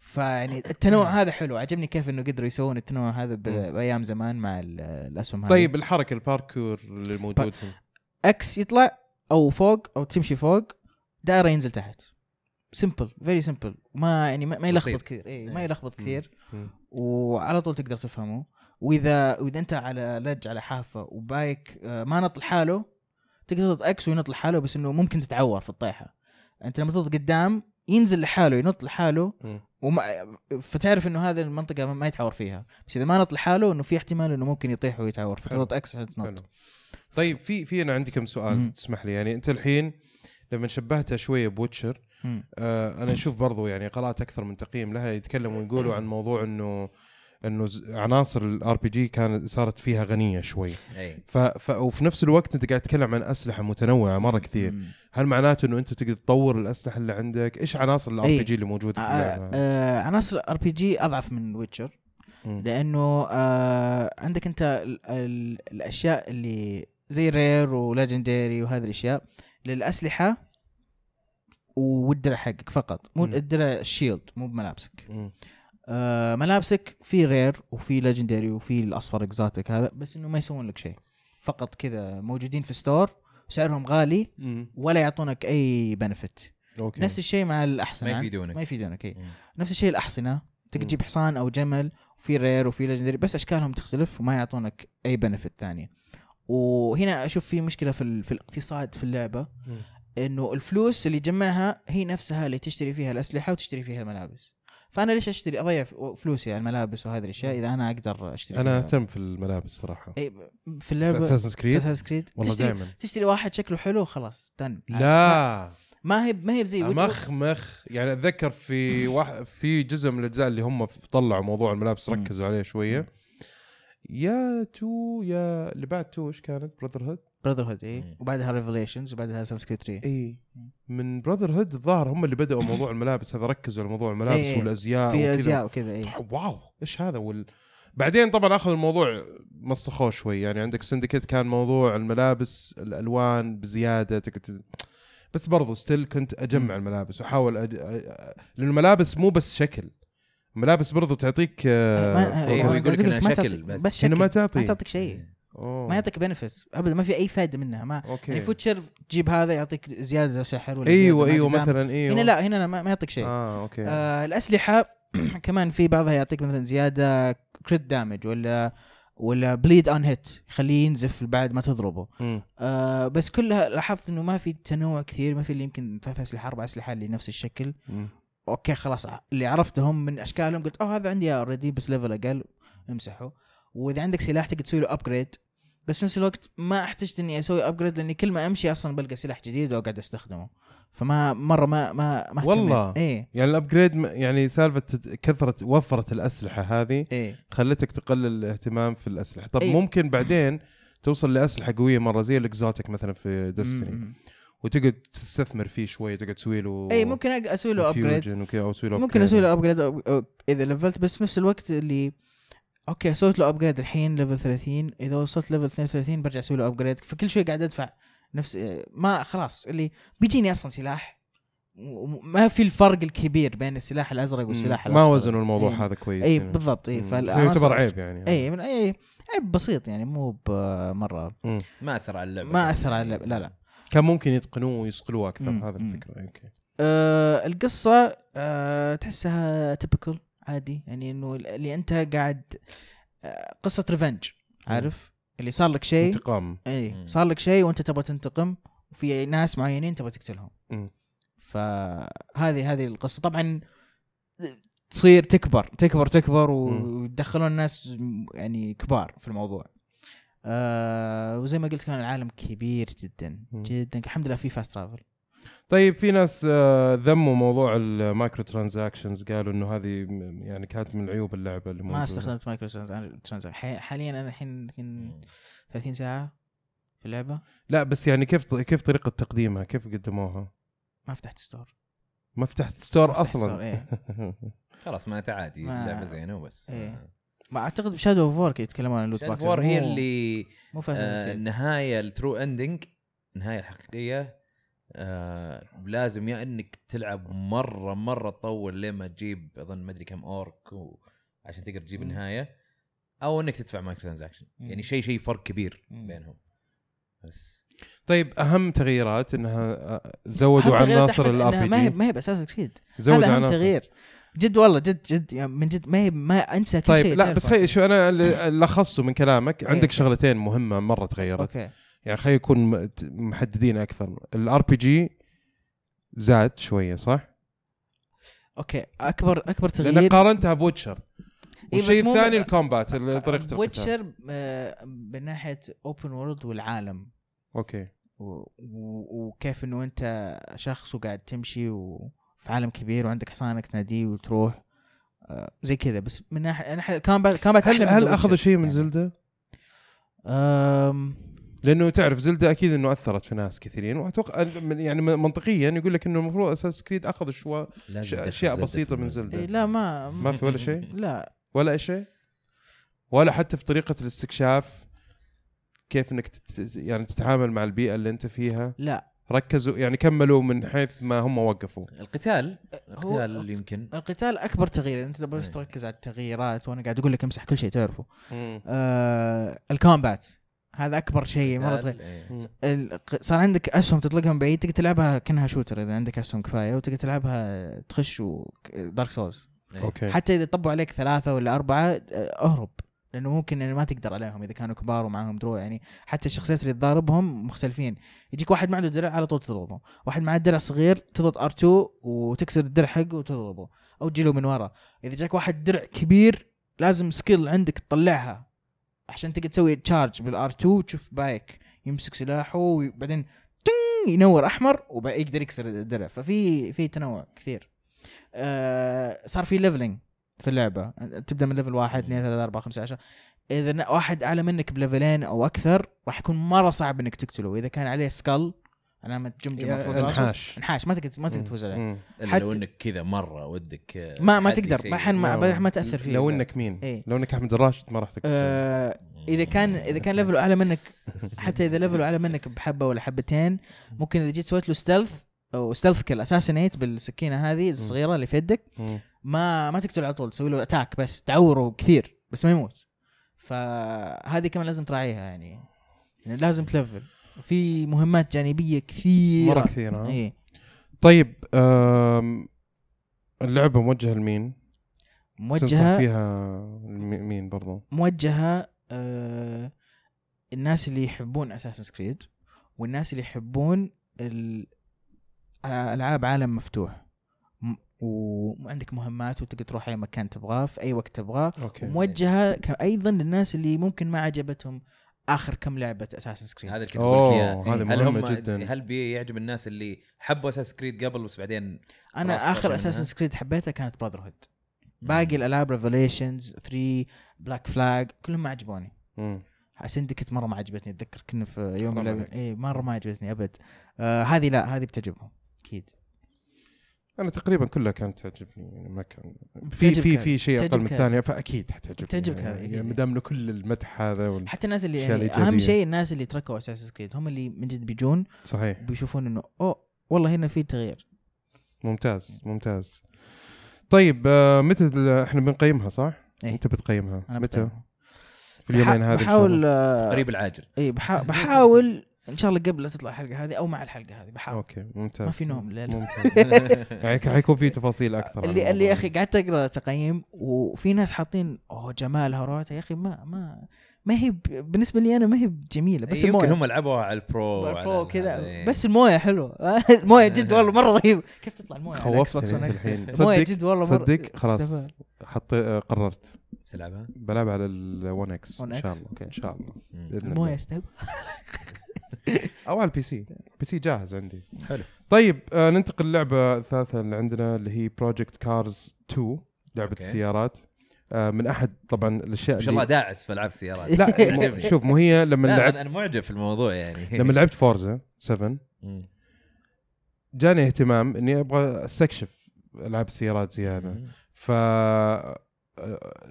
فيعني التنوع هذا حلو عجبني كيف إنه قدروا يسوون التنوع هذا. بأيام زمان مع ال- الأسهم هذه طيب الحركة الباركور اللي موجود X يطلع أو فوق أو تمشي فوق دائرة ينزل تحت simple very simple ما يعني ما, يلخبط. كثير اي إيه. ما يلخبط. كثير مم. وعلى طول تقدر تفهمه واذا وإذا أنت على لج على حافة وبايك آه، ما نط لحاله تقدر تضغط X وينط لحاله بس إنه ممكن تتعور في الطيحة أنت لما تضغط قدام ينزل لحاله ينط لحاله. وما فتعرف إنه هذه المنطقة ما- يتعور فيها بس إذا ما نط لحاله إنه في احتمال إنه ممكن يطيح ويتعور فتضغط X عشان. تنط طيب في في أنا عندي كم سؤال مم. تسمح لي يعني أنت الحين لما شبهتها شوية ب Witcher. آه أنا أشوف برضو يعني قرأت أكثر من تقييم لها يتكلموا ويقولوا عن موضوع إنه إنه عناصر ال RPG كانت صارت فيها غنية شوي أي ف, ف وفي نفس الوقت أنت قاعد تتكلم عن أسلحة متنوعة مرة كثير مم. هل معناته إنه أنت تقدر تطور الأسلحة اللي عندك إيش عناصر ال RPG اللي موجودة في آه، اللعبة آه، عناصر RPG أضعف من Witcher. لأنه آه عندك أنت ال ال الأشياء اللي زي rare و legendary وهذه الأشياء للأسلحة والدرع حقك فقط مو. الدرع ال shield مو بملابسك مم. آه ملابسك في rare وفي legendary وفي الأصفر exotic هذا بس إنه ما يسوون لك شيء. فقط كذا موجودين في store وسعرهم غالي. ولا يعطونك أي benefit أوكي. نفس الشيء مع الأحصنة. ما يفيدونك. ما يفيدونك اي. نفس الشيء الأحصنة. تقدر. تجيب حصان أو جمل وفي rare وفي legendary بس أشكالهم تختلف وما يعطونك أي benefit ثانية وهنا أشوف في مشكلة في, ال- في الاقتصاد في اللعبة. إنه الفلوس اللي جمعها هي نفسها اللي تشتري فيها الأسلحة وتشتري فيها الملابس. فأنا ليش أشتري؟ أضيع فلوسي على الملابس وهذه الأشياء إذا أنا أقدر أشتري أنا. أهتم في الملابس صراحة. إي، في في اللعبه اساسن في كريد والله تشتري, دائما تشتري واحد شكله حلو خلاص دن لا. ما هي ما هي بزي وجه- مخ مخ. يعني أتذكر في واحد في جزء من الأجزاء اللي هم طلعوا موضوع الملابس. ركزوا عليه شوية. يا تو يا اللي بعد تو إيش كانت؟ براذر هود براذر هود اي. وبعدها ريفليشنز وبعدها أساس كريد 3 اي من براذر هود الظاهر هم اللي بدأوا موضوع الملابس هذا ركزوا على موضوع الملابس إيه. والأزياء في وكذا. أزياء وكذا اي wow إيش هذا وال... بعدين طبعا أخذ الموضوع مسخوه شوي يعني عندك Syndicate كان موضوع الملابس الألوان بزيادة تقدر ت- بس برضو still كنت أجمع مم. الملابس وأحاول أج... لأن الملابس مو بس شكل ملابس برضو تعطيك آه، إيه، هو ما- يقول لك ما شكل بس. بس شكل ما تعطي. ما تعطيك شيء أوه. ما يعطيك benefit ابدا ما في أي فائده منها. ما أوكي. يعني ف Witcher تجيب هذا يعطيك زيادة سحر ولا أيوه زيادة أيوه dam. مثلا أيوه. هنا لا هنا ما, ما يعطيك شيء. آه أوكي. آه الأسلحة كمان في بعضها يعطيك مثلا زيادة crit damage ولا ولا bleed on hit يخليه ينزف بعد ما تضربه. آه بس كلها لاحظت إنه ما في تنوع كثير ما في اللي يمكن ثلاث أسلحة أربع أسلحة اللي نفس الشكل. مم. أوكي خلاص اللي عرفتهم من أشكالهم قلت أوه هذا عندي already بس level أقل. امسحه. وإذا عندك سلاح تقدر تسوي له upgrade بس نفس الوقت ما احتجت إني أسوي upgrade لأني كل ما أمشي أصلا بلقى سلاح جديد وأقعد أستخدمه فما مرة ما ما ما والله. إيه يعني ال upgrade يعني سالفة كثره وفرت الأسلحة هذه إيه خلتك تقلل الاهتمام في الأسلحة طب أي. ممكن بعدين توصل لأسلحة قوية مرة زي ال exotic مثلا في Destiny. وتقعد تستثمر فيه شوي تقعد تسوي له اي ممكن أسوي له upgrade ممكن. أسوي له upgrade إذا level ت بس في نفس الوقت اللي أوكي سويت له upgrade الحين level 30 إذا وصلت level 32 برجع أسوي له upgrade فكل شوي قاعد أدفع نفس ما خلاص اللي بيجيني أصلا سلاح. ما في الفرق الكبير بين السلاح الأزرق. والسلاح ما الأصفر. وزنوا الموضوع إيه. هذا كويس اي يعني. بالضبط. اي يعتبر عيب يعني. اي من اي عيب بسيط يعني مو بمره ما أثر على اللعبة. ما أثر على اللعبة، لا لا. كان ممكن يتقنوه ويصقلوه أكثر مم. هذا. الفكرة أوكي. أه القصة أه تحسها typical عادي يعني إنه اللي أنت قاعد أه قصة revenge عارف اللي صار لك شيء انتقام اي. صار لك شيء وأنت تبغى تنتقم وفي ناس معينين تبغى تقتلهم. فهذه هذه القصة طبعا تصير تكبر تكبر تكبر. ويدخلون ناس يعني كبار في الموضوع آه وزي ما قلت كان العالم كبير جدا مم. جدا الحمد لله في fast travel طيب في ناس آه، ذموا موضوع ال micro transactions قالوا إنه هذه يعني كانت من عيوب اللعبة اللي ما موجودة. استخدمت micro transaction حاليا أنا الحين يمكن 30 ساعة في اللعبة. لا بس يعني كيف كيف طريقة تقديمها؟ كيف قدموها؟ ما فتحت store ما فتحت store ما فتحت أصلا. store، إيه. خلاص معناته عادي ما- اللعبة زينة وبس. إيه. ما أعتقد Shadow of War يتكلمون عن ال loot box وور هي اللي مو آه النهايه ال true ending النهايه الحقيقية. آه لازم يا إنك تلعب مرة مرة تطول لين ما تجيب أظن ما أدري كم orc و... عشان تقدر تجيب مم. النهاية أو إنك تدفع مايكرو ترانزاكشن. يعني شيء شيء فرق كبير مم. بينهم بس طيب أهم تغييرات إنها آه، زودوا أهم تغييرات عناصر الار إنها بي ما هي جي ما هي بأساس كريد زودوا عناصر تغيير جد والله جد جد يعني من جد ما هي ما أنسى كل طيب شيء لا بس. خي شو أنا اللي لخصته من كلامك. عندك شغلتين مهمة مرة تغيرت أوكي يعني خلينا نكون محددين أكثر الار بي جي زاد شوية صح؟ أوكي أكبر أكبر لأن تغيير قارنتها ب Witcher والشيء الثاني ال combat ال- طريقة القتال ويتشر من ناحية open world والعالم أوكي وكيف إنه أنت شخص وقاعد تمشي وفي عالم كبير وعندك حصانك تناديه وتروح آه، زي كذا بس من ناحية combat combat هل, هل أخذوا شيء من يعني. Zelda؟ لأنه تعرف Zelda أكيد إنه أثرت في ناس كثيرين وأتوقع من- يعني منطقيا يقول لك إنه المفروض Assassin's Creed اخذوا شوي أشياء زلدة بسيطة من. زلدة. إيه، لا ما ما في ولا شيء؟ لا. ولا أي شيء؟ ولا حتى في طريقة الاستكشاف كيف إنك تت يعني تتعامل مع البيئة اللي أنت فيها. لا. ركزوا يعني كملوا من حيث ما هم وقفوا. القتال القتال يمكن. القتال أكبر تغيير أنت تبغى بس إيه. تركز على التغييرات وأنا قاعد أقول لك امسح كل شيء تعرفه آه الكومبات. هذا أكبر شيء مرة. القتال، إيه. صار عندك أسهم تطلقها من بعيد تقدر تلعبها كأنها شوتر إذا عندك أسهم كفاية وتقدر تلعبها تخش Dark Souls إيه. أوكي حتى إذا طبوا عليك ثلاثة ولا أربعة آه، أهرب لأنه ممكن يعني ما تقدر عليهم إذا كانوا كبار ومعاهم دروع يعني حتى الشخصيات اللي تضاربهم مختلفين يجيك واحد ما عنده درع على طول تضربه واحد معاه درع صغير تضغط R2 وتكسر الدرع حقه وتضربه أو تجي له من ورا إذا جاك واحد درع كبير لازم skill عندك تطلعها عشان تقدر تسوي charge بال R 2 تشوف بايك يمسك سلاحه وبعدين تنج ينور أحمر ويقدر يكسر الدرع. ففي في تنوع كثير. آه صار في leveling في اللعبة. تبدأ من level واحد اثنين ثلاثة أربعة خمسة عشرة. إذا واحد أعلى منك ب level ين أو أكثر راح يكون مرة صعب إنك تقتله. اذا كان عليه skull علامه جمجمه فوق راسه. انحاش انحاش ما تقدر ما تقدر تفوز عليه لو إنك كذا مرة ودك آه، ما ما تقدر. ما حن ما, ما- ما تأثر فيه. لو إنك مين؟ إيه. لو إنك أحمد الراشد ما راح تقدر تسوي. آه إذا كان إذا كان level ه أعلى منك حتى إذا level ه أعلى منك بحبة ولا حبتين ممكن إذا جيت سويت له stealth أو stealth kill assassinate بالسكينة هذه الصغيرة اللي في يدك. ما ما تقتل على طول. تسوي له attack بس تعوره كثير بس ما يموت. فهذه كمان لازم تراعيها يعني, يعني لازم تلفل. في مهمات جانبية كثيرة. مرة كثير ها إيه. طيب اللعبة موجهة لمين؟ تنصح موجهه فيها مين برضو؟ موجهة آه الناس اللي يحبون Assassin's Creed والناس اللي يحبون ال- ألعاب عالم مفتوح. وعندك مهمات وتقدر تروح أي مكان تبغاه في أي وقت تبغاه. ك- أيضا للناس اللي ممكن ما عجبتهم. آخر كم لعبة Assassin's Creed هذا اللي كنت بقول هل هم مهمه جدا. هل بيعجب الناس اللي حبوا Assassin's Creed قبل بس بعدين أنا آخر؟ Assassin's Creed حبيتها كانت Brotherhood باقي الألعاب Revelations 3 Black Flag كلهم ما عجبوني. Syndicate مرة ما عجبتني أتذكر كنا في يوم. اي مرة ما عجبتني أبد. آه هذه لا هذه بتعجبهم أكيد. أنا تقريبا كلها كانت تعجبني يعني ما كان في في. في شيء أقل من الثانية فأكيد حتعجبني بتعجبك يعني, يعني إيه. ما دام كل المدح هذا وال... حتى الناس اللي يعني أهم. شيء الناس اللي تركوا Assassin's Creed هم اللي من جد بيجون صحيح بيشوفون إنه أوه والله هنا في تغيير ممتاز ممتاز طيب آه متى ال- إحنا بنقيمها صح؟ إيه. أنت بتقيمها أنا متى؟ في اليومين هذه بحاول؟ آه قريب العاجل اي بحا- بحاول إن شاء الله قبل لا تطلع الحلقة هذه أو مع الحلقة هذه بحاول أوكي ممتاز ما في نوم الليلة. ممتاز يعني حيكون في تفاصيل أكثر اللي اللي. يا أخي قعدت أقرأ تقييم وفي ناس حاطين أوه جمالها وروعتها يا أخي ما ما ما هي بالنسبة لي أنا ما هي جميله بس بس يمكن الموية هم لعبوها على ال Pro وعلى Pro ال- كذا هذا. بس الموية حلوة الموية جد والله مرة رهيب كيف تطلع الموية خوفتني؟ الحين الموية جد والله مرة تصدق خلاص استفاد. حط آه، قررت تلعبها بلعب على ال1 إكس ان One شاء X؟ الله. إن شاء الله. بإذن الموية الله استوى أو على البي سي البي سي جاهز عندي حلو. طيب آه ننتقل للعبة الثالثة اللي عندنا اللي هي بروجكت كارز 2 لعبة أوكي. السيارات آه من أحد طبعا الأشياء ما شاء الله داعس في ألعاب السيارات لا شوف مو هي لما لا لعبت أنا معجب في الموضوع يعني لما لعبت Forza 7 مم. جاني اهتمام إني أبغى أستكشف ألعاب السيارات زيادة. ف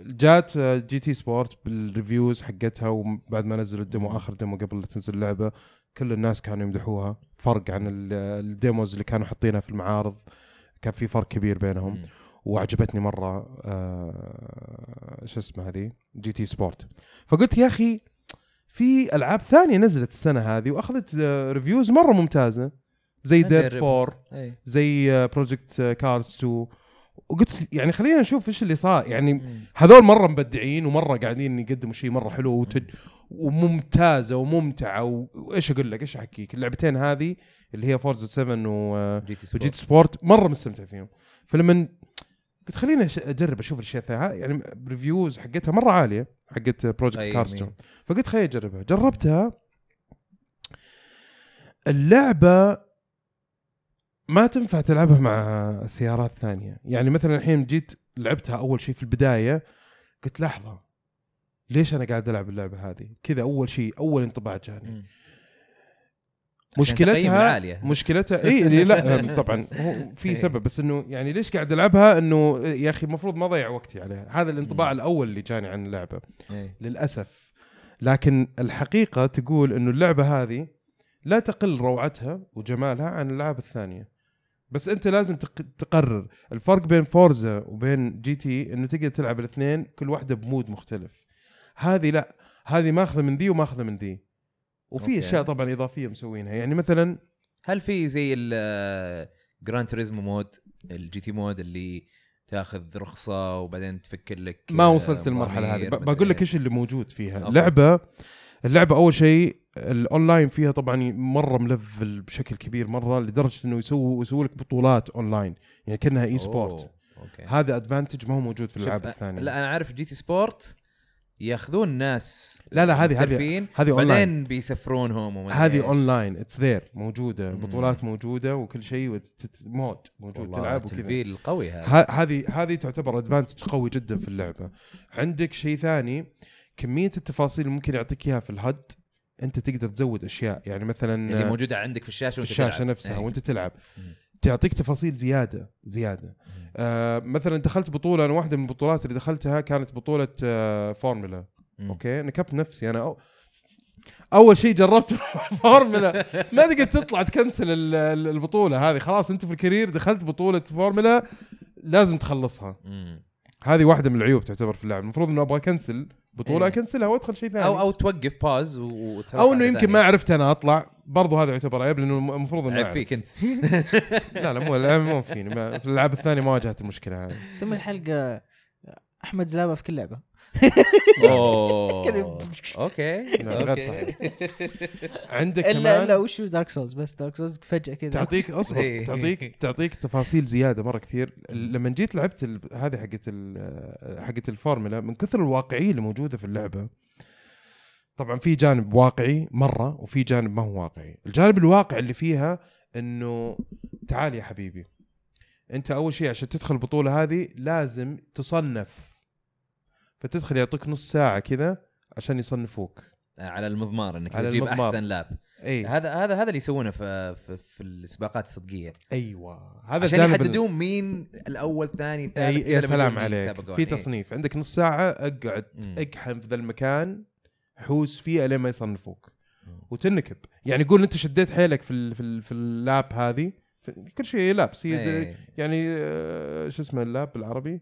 جات GT Sport بال reviews حقتها وبعد ما نزلوا ال demo آخر demo قبل لا تنزل اللعبه كل الناس كانوا يمدحوها. فرق عن ال- ال demos اللي كانوا حاطينها في المعارض كان في فرق كبير بينهم. وعجبتني مرة آه شو اسمه هذه؟ GT Sport. فقلت يا أخي في ألعاب ثانية نزلت السنة هذه وأخذت آه، reviews مرة ممتازة. زي أجربها. 4 إيه. زي Project Cars 2 وقلت يعني خلينا نشوف إيش اللي صار. يعني. هذول مرة مبدعين ومرة قاعدين يقدموا شيء مرة حلو وت وممتازة وممتعة. وإيش أقول لك؟ إيش احكيك اللعبتين هذه اللي هي فورزا 7 و GT Sport. مرة مستمتع فيهم. فلما قلت خليني أجرب أشوف الأشياء الثانية. يعني reviews حقتها مرة عالية حقت Project Cars 2. فقلت خليني أجربها. جربتها. اللعبة ما تنفع تلعبها مع سيارات ثانية. يعني مثلا الحين جيت لعبتها أول شيء في البداية قلت لحظة ليش أنا قاعد ألعب اللعبة هذه؟ كذا أول شيء أول انطباع جاني. مشكلتها العالية. مشكلتها إي لا طبعا. هو في سبب بس إنه يعني ليش قاعد ألعبها؟ إنه يا أخي المفروض ما اضيع وقتي عليها. هذا الانطباع. الأول اللي جاني عن اللعبة. إيه. للأسف. لكن الحقيقة تقول إنه اللعبة هذه لا تقل روعتها وجمالها عن الالعاب الثانية. بس انت لازم تق- تقرر الفرق بين فورزا وبين جي تي انه تقدر تلعب الاثنين كل واحدة ب mood مختلف هذه لا هذه ماخذة من ذي وماخذة من ذي وفي. أشياء طبعا إضافية مسوينها يعني مثلا هل في زي الجراند توريزمو mode ال GT mode اللي تاخذ رخصة وبعدين تفك لك ما آه، وصلت للمرحلة هذه بقول لك. إيش اللي موجود فيها okay. اللعبة اللعبة أول شيء الأونلاين فيها طبعا مرة ملفل بشكل كبير مرة لدرجة إنه يسووا يسووا لك بطولات أونلاين يعني كأنها e-sport أوه، okay. هذا advantage ما هو موجود في الألعاب الثانية. لا أنا عارف GT Sport ياخذون ناس لا، لا، هذه- هذه- هذه أونلاين. بعدين بيسفرونهم هذه. online it's there موجودة. بطولات موجودة وكل شيء mode موجود تلعب وكذا. تلفيل قوي هذا. هذه هذه تعتبر advantage قوي جدا في اللعبة. عندك شيء ثاني كمية التفاصيل اللي ممكن يعطيك إياها في ال HUD. أنت تقدر تزود أشياء. يعني مثلا اللي موجودة عندك في الشاشة في وأنت الشاشة تلعب. نفسها إيه. وأنت تلعب. تعطيك تفاصيل زيادة زيادة. آه مثلا دخلت بطولة أنا واحدة من البطولات اللي دخلتها كانت بطولة آه فورمولا. okay؟ نكبت نفسي. أنا أو أول شيء جربت فورمولا. ما تقدر تطلع تكنسل ال- ال- البطولة هذه. خلاص أنت في ال career دخلت بطولة فورمولا لازم تخلصها. هذه واحدة من العيوب تعتبر في اللعب المفروض إنه أبغى أكنسل. بطولة إيه. اكنسلها وادخل شيء ثاني. أو أو توقف pause أو إنه يمكن ما عرفت أنا أطلع. برضو هذا يعتبر عيب لأنه المفروض إنه عيب. فيك أنت. لا لا مو مو فيني. ما- في الألعاب الثانية ما واجهت المشكلة هذه. سمي الحلقة أحمد زلابة في كل لعبة. اوه. okay لا، غير. صحيح. عندك إلا كمان الا وش Dark Souls بس Dark Souls فجأة كذا تعطيك أصبر إيه. تعطيك تعطيك تفاصيل زيادة مرة كثير لما جيت لعبت ال- هذه حقت ال- حقت الفورمولا من كثر الواقعية اللي موجودة في اللعبة طبعا في جانب واقعي مرة وفي جانب ما هو واقعي الجانب الواقعي اللي فيها إنه تعال يا حبيبي أنت أول شيء عشان تدخل البطولة هذه لازم تصنف فتدخل يعطيك نص ساعة كذا عشان يصنفوك. على المضمار إنك على تجيب المضمار. أحسن لاب. اي هذا هذا هذا اللي يسوونه في في, في السباقات الصدقية. أيوه. هذا عشان يحددون مين الأول ثاني أي ثالث يا سلام عليك. في إيه. تصنيف. عندك نص ساعة أقعد مم. أقحم في ذا المكان حوس فيه لين ما يصنفوك. مم. وتنكب. يعني قول أنت شديت حيلك في ال في, ال في ال lap هذه. كل شيء lap سيد إيه. يعني آه، شو اسمه ال lap بالعربي؟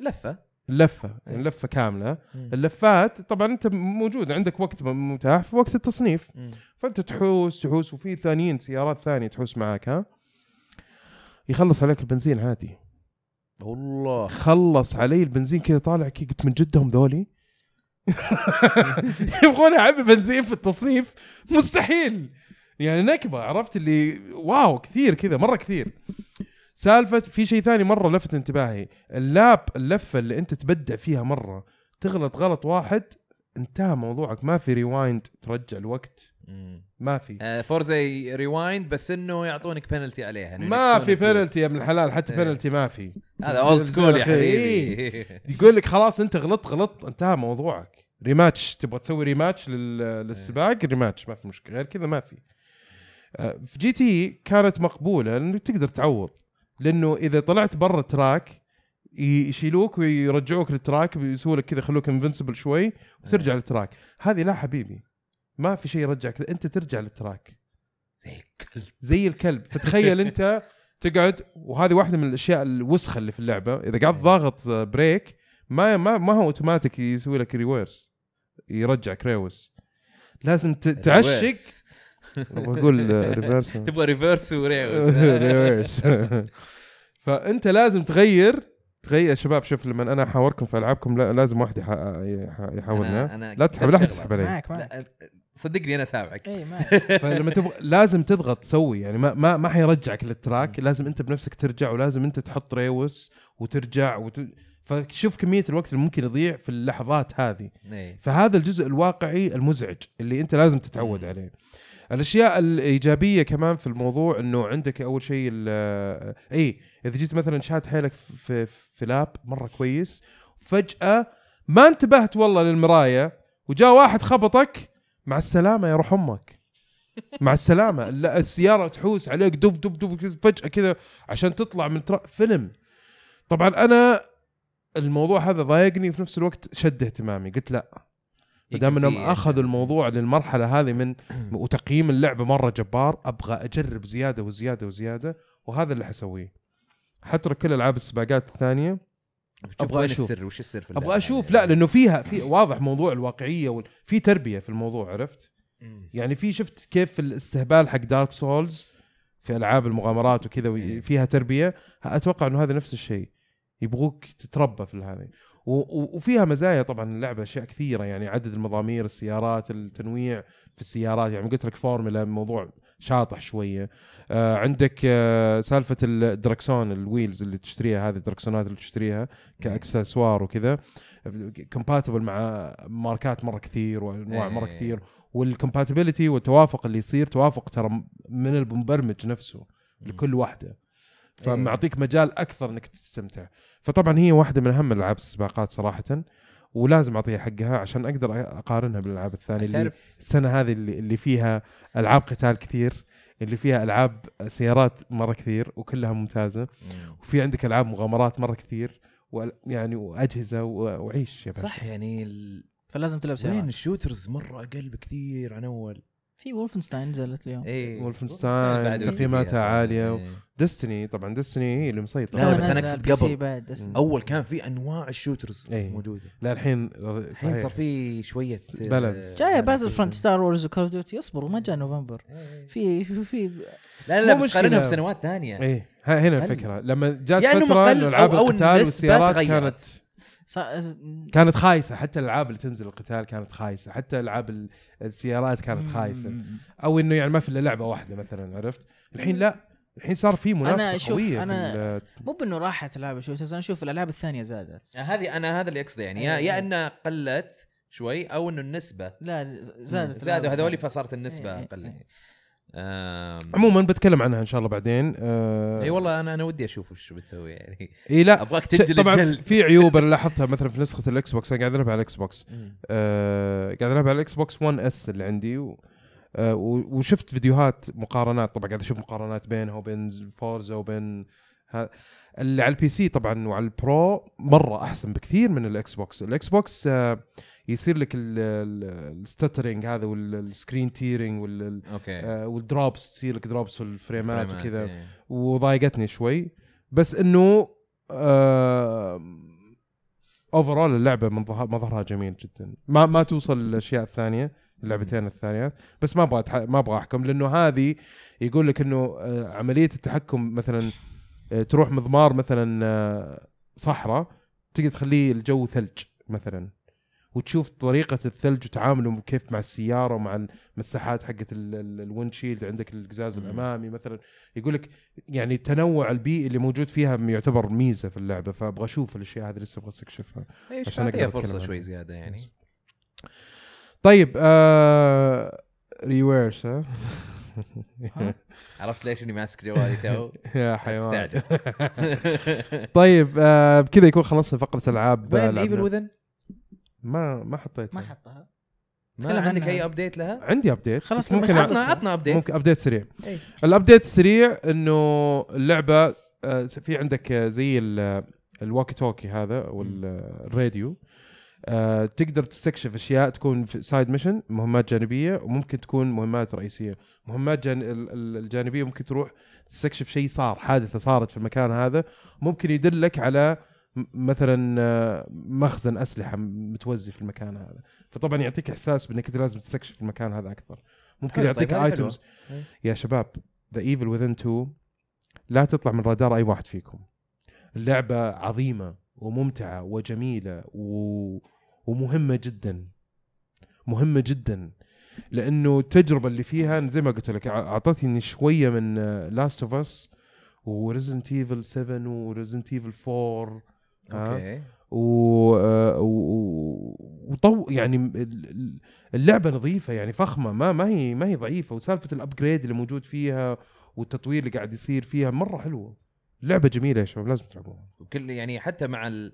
لفة. اللفة إيه. يعني لفه كامله. اللفات طبعا أنت موجود عندك وقت متاح في وقت التصنيف. فأنت تحوس تحوس وفي ثانيين سيارات ثانية تحوس معاك ها؟ يخلص عليك البنزين عادي. والله. خلص علي البنزين كذا طالع كي قلت من جدهم ذولي. يبغون اعبي بنزين في التصنيف؟ مستحيل. يعني نكبه عرفت اللي wow كثير كذا مرة كثير. سالفة في شيء ثاني مرة لفت انتباهي. ال lap اللفة اللي أنت تبدع فيها مرة تغلط غلط واحد انتهى موضوعك. ما في rewind ترجع الوقت. ما في. آه، فورزا rewind بس إنه يعطونك بنالتي عليها. ما في. بنالتي يا ابن الحلال. حتى إيه. بنالتي ما في. هذا old school يا إيه. حبيبي. يقول لك خلاص أنت غلطت غلط انتهى موضوعك. rematch تبغى تسوي rematch لل... للسباق؟ rematch ما في مشكلة. غير كذا ما في. آه، في GT كانت مقبولة لأنه تقدر تعوض. لأنه إذا طلعت برا ال track يشيلوك ويرجعوك لل track بيسووا لك كذا يخلوك invincible شوي وترجع لل track. هذه لا حبيبي ما في شيء يرجعك أنت ترجع لل track. زي الكلب. زي الكلب. فتخيل أنت تقعد وهذه واحدة من الأشياء الوسخة اللي في اللعبة. إذا قاعد ضاغط brake ما ما ما هو اوتوماتيك يسوي لك reverse يرجعك reverse لازم تعشق. بقول reverse تبغى reverse و reverse reverse فانت لازم تغير. تغير شباب شوف لما أنا أحاوركم في ألعابكم لا لازم واحد يح- يح- يحاورنا لا تسحب لا تسحب. علي. معك معك. لا صدقني أنا سامعك. اي ما فلما تبغى لازم تضغط تسوي يعني ما ما ما حيرجعك لل track. لازم أنت بنفسك ترجع ولازم أنت تحط reverse وترجع وت... فشوف كمية الوقت اللي ممكن يضيع في اللحظات هذه. إيه. فهذا الجزء الواقعي المزعج اللي أنت لازم تتعود. عليه. الأشياء الإيجابية كمان في الموضوع إنه عندك أول شيء اي إذا جيت مثلا شاد حيلك في في, lap مرة كويس فجأة ما انتبهت والله للمراية وجاء واحد خبطك مع السلامة يا روح أمك. مع السلامة. لا السيارة تحوس عليك دب دب دب فجأة كذا عشان تطلع من. فيلم. طبعا أنا الموضوع هذا ضايقني وفي نفس الوقت شد اهتمامي. قلت لا. دام انهم في- أخذوا الموضوع للمرحلة هذه من وتقييم اللعبة مرة جبار أبغى أجرب زيادة وزيادة وزيادة وهذا اللي حسويه. حترك كل ألعاب السباقات الثانية. أبغى وين أشوف. السر؟ وش السر في أبغى أشوف. يعني. لا لأنه فيها في واضح موضوع الواقعية وال... في تربية في الموضوع عرفت. يعني في شفت كيف الاستهبال حق دارك سولز في ألعاب المغامرات وكذا إيه. فيها تربية؟ أتوقع إنه هذا نفس الشيء. يبغوك تتربى في هذه. وفيها مزايا طبعا اللعبة أشياء كثيرة يعني عدد المضامير السيارات التنويع في السيارات. يعني قلت لك فورمولا موضوع شاطح شوية. آه عندك آه سالفة الدركسون ال wheels اللي تشتريها هذه الدركسونات اللي تشتريها كأكسسوار وكذا compatible مع ماركات مرة كثير وأنواع مرة إيه. كثير. وال compatibility والتوافق اللي يصير توافق ترى من المبرمج نفسه لكل واحدة. فمعطيك مجال أكثر إنك تستمتع. فطبعا هي واحدة من أهم ألعاب السباقات صراحة ولازم أعطيها حقها عشان أقدر أقارنها بالألعاب الثانية اللي السنة هذه اللي, اللي فيها ألعاب قتال كثير اللي فيها ألعاب سيارات مرة كثير وكلها ممتازة مم. وفي عندك ألعاب مغامرات مرة كثير ويعني وأجهزة وعيش يا باشا. صح يعني ال... فلازم تلعب وين سيارات. ال shooters مرة أقل بكثير عن أول؟ في Wolfenstein نزلت اليوم اي Wolfenstein بعد تقييماتها صراحة. عالية. إيه. Destiny طبعا Destiny هي اللي مسيطرة لا، بس ال PC قبل. بعد. أول كان في أنواع ال shooters إيه. موجودة لا الحين الحين صار في شوية balance. جاية آه، Battlefront balance. Star Wars و Call of Duty اصبروا ما جاء نوفمبر إيه. في في في لا لا بس قارنها. بسنوات ثانية إيه ها- هنا الفكرة لما جات فتره العاب القتال النسبة والسيارات تغيرت. كانت كانت خايسة حتى الألعاب اللي تنزل القتال كانت خايسة حتى ألعاب ال- السيارات كانت خايسة. أو إنه يعني ما في إلا لعبة واحدة مثلا عرفت الحين لا الحين صار في منافسة أنا أشوف- قوية ال- مو بإنه راحت العاب shooters أنا أشوف الألعاب الثانية زادت هذه أنا هذا اللي أقصده يعني يا, إيه. يا انها قلت شوي أو إنه النسبة لا زادت زادوا هذول. فصارت النسبة إيه، أقل إيه. يعني عموما بتكلم عنها إن شاء الله بعدين. آه إي والله أنا أنا ودي أشوف وش بتسوي يعني. إي لا أبغاك تنجل طبعا الجل في عيوب أنا لاحظتها مثلا في نسخة ال Xbox أنا قاعد ألعب على ال Xbox. آه قاعد ألعب على ال Xbox 1 S اللي عندي و آه و- وشفت فيديوهات مقارنات طبعا قاعد أشوف مقارنات بينها وبين Forza وبين ها اللي على ال PC طبعا وعلى ال Pro مرة أحسن بكثير من ال Xbox. ال Xbox آه يصير لك ال stuttering هذا وال screen tearing وال okay. آه وال drops تصير لك drops في الفريمات فريمات، وكذا. إيه. وضايقتني شوي. بس إنه overall اللعبة مظهرها جميل جدا. ما ما توصل للأشياء الثانية اللعبتين الثانيات بس ما أبغى ما أبغى أحكم لأنه هذه يقول لك إنه آه، عملية التحكم مثلا آه، تروح مضمار مثلا آه، صحراء تقدر تخليه الجو ثلج مثلا. وتشوف طريقة الثلج وتعامله كيف مع السيارة ومع المساحات حقت الويندشيلد عندك القزاز. الأمامي مثلا يقول لك يعني التنوع البيئي اللي موجود فيها يعتبر ميزة في اللعبة فأبغى أشوف الأشياء هذه لسه أبغى استكشفها عشان أقدر فرصة شوي. زيادة يعني طيب آه reverse ها عرفت ليش إني ماسك جوالي تو؟ يا حيوان طيب آه بكذا يكون خلصنا فقرة ألعاب وين لعبنا. Evil Within؟ ما ما حطيت ما حطها ما تكلم عندك عنها. أي update لها؟ عندي update خلاص ممكن. عطنا عطنا update ممكن update سريع إيه. ال update السريع إنه اللعبة آه، في عندك آه، زي ال- ال walkie talkie هذا أو ال- الراديو آه، تقدر تستكشف أشياء تكون في side mission مهمات جانبية وممكن تكون مهمات رئيسية مهمات جان ال- ال- الجانبية ممكن تروح تستكشف شيء صار حادثة صارت في المكان هذا ممكن يدلك على مثلا آه، مخزن أسلحة متوزي في المكان هذا. فطبعا يعطيك إحساس بأنك لازم تستكشف المكان هذا أكثر. ممكن يعطيك طيب،. items يا شباب The Evil Within 2 لا تطلع من رادار أي واحد فيكم. اللعبة عظيمة وممتعة وجميلة و... ومهمة جدا. مهمة جدا. لأنه التجربة اللي فيها زي ما قلت لك أعطتني شوية من Last of Us و Resident Evil 7 و Resident Evil 4 ها؟ okay. و آه، و- وطو يعني ال- ال- اللعبة نظيفة يعني فخمة ما ما هي ما هي ضعيفة. وسالفة ال upgrade اللي موجود فيها والتطوير اللي قاعد يصير فيها مرة حلوة. لعبة جميلة يا شباب لازم تلعبوها. وكل يعني حتى مع ال...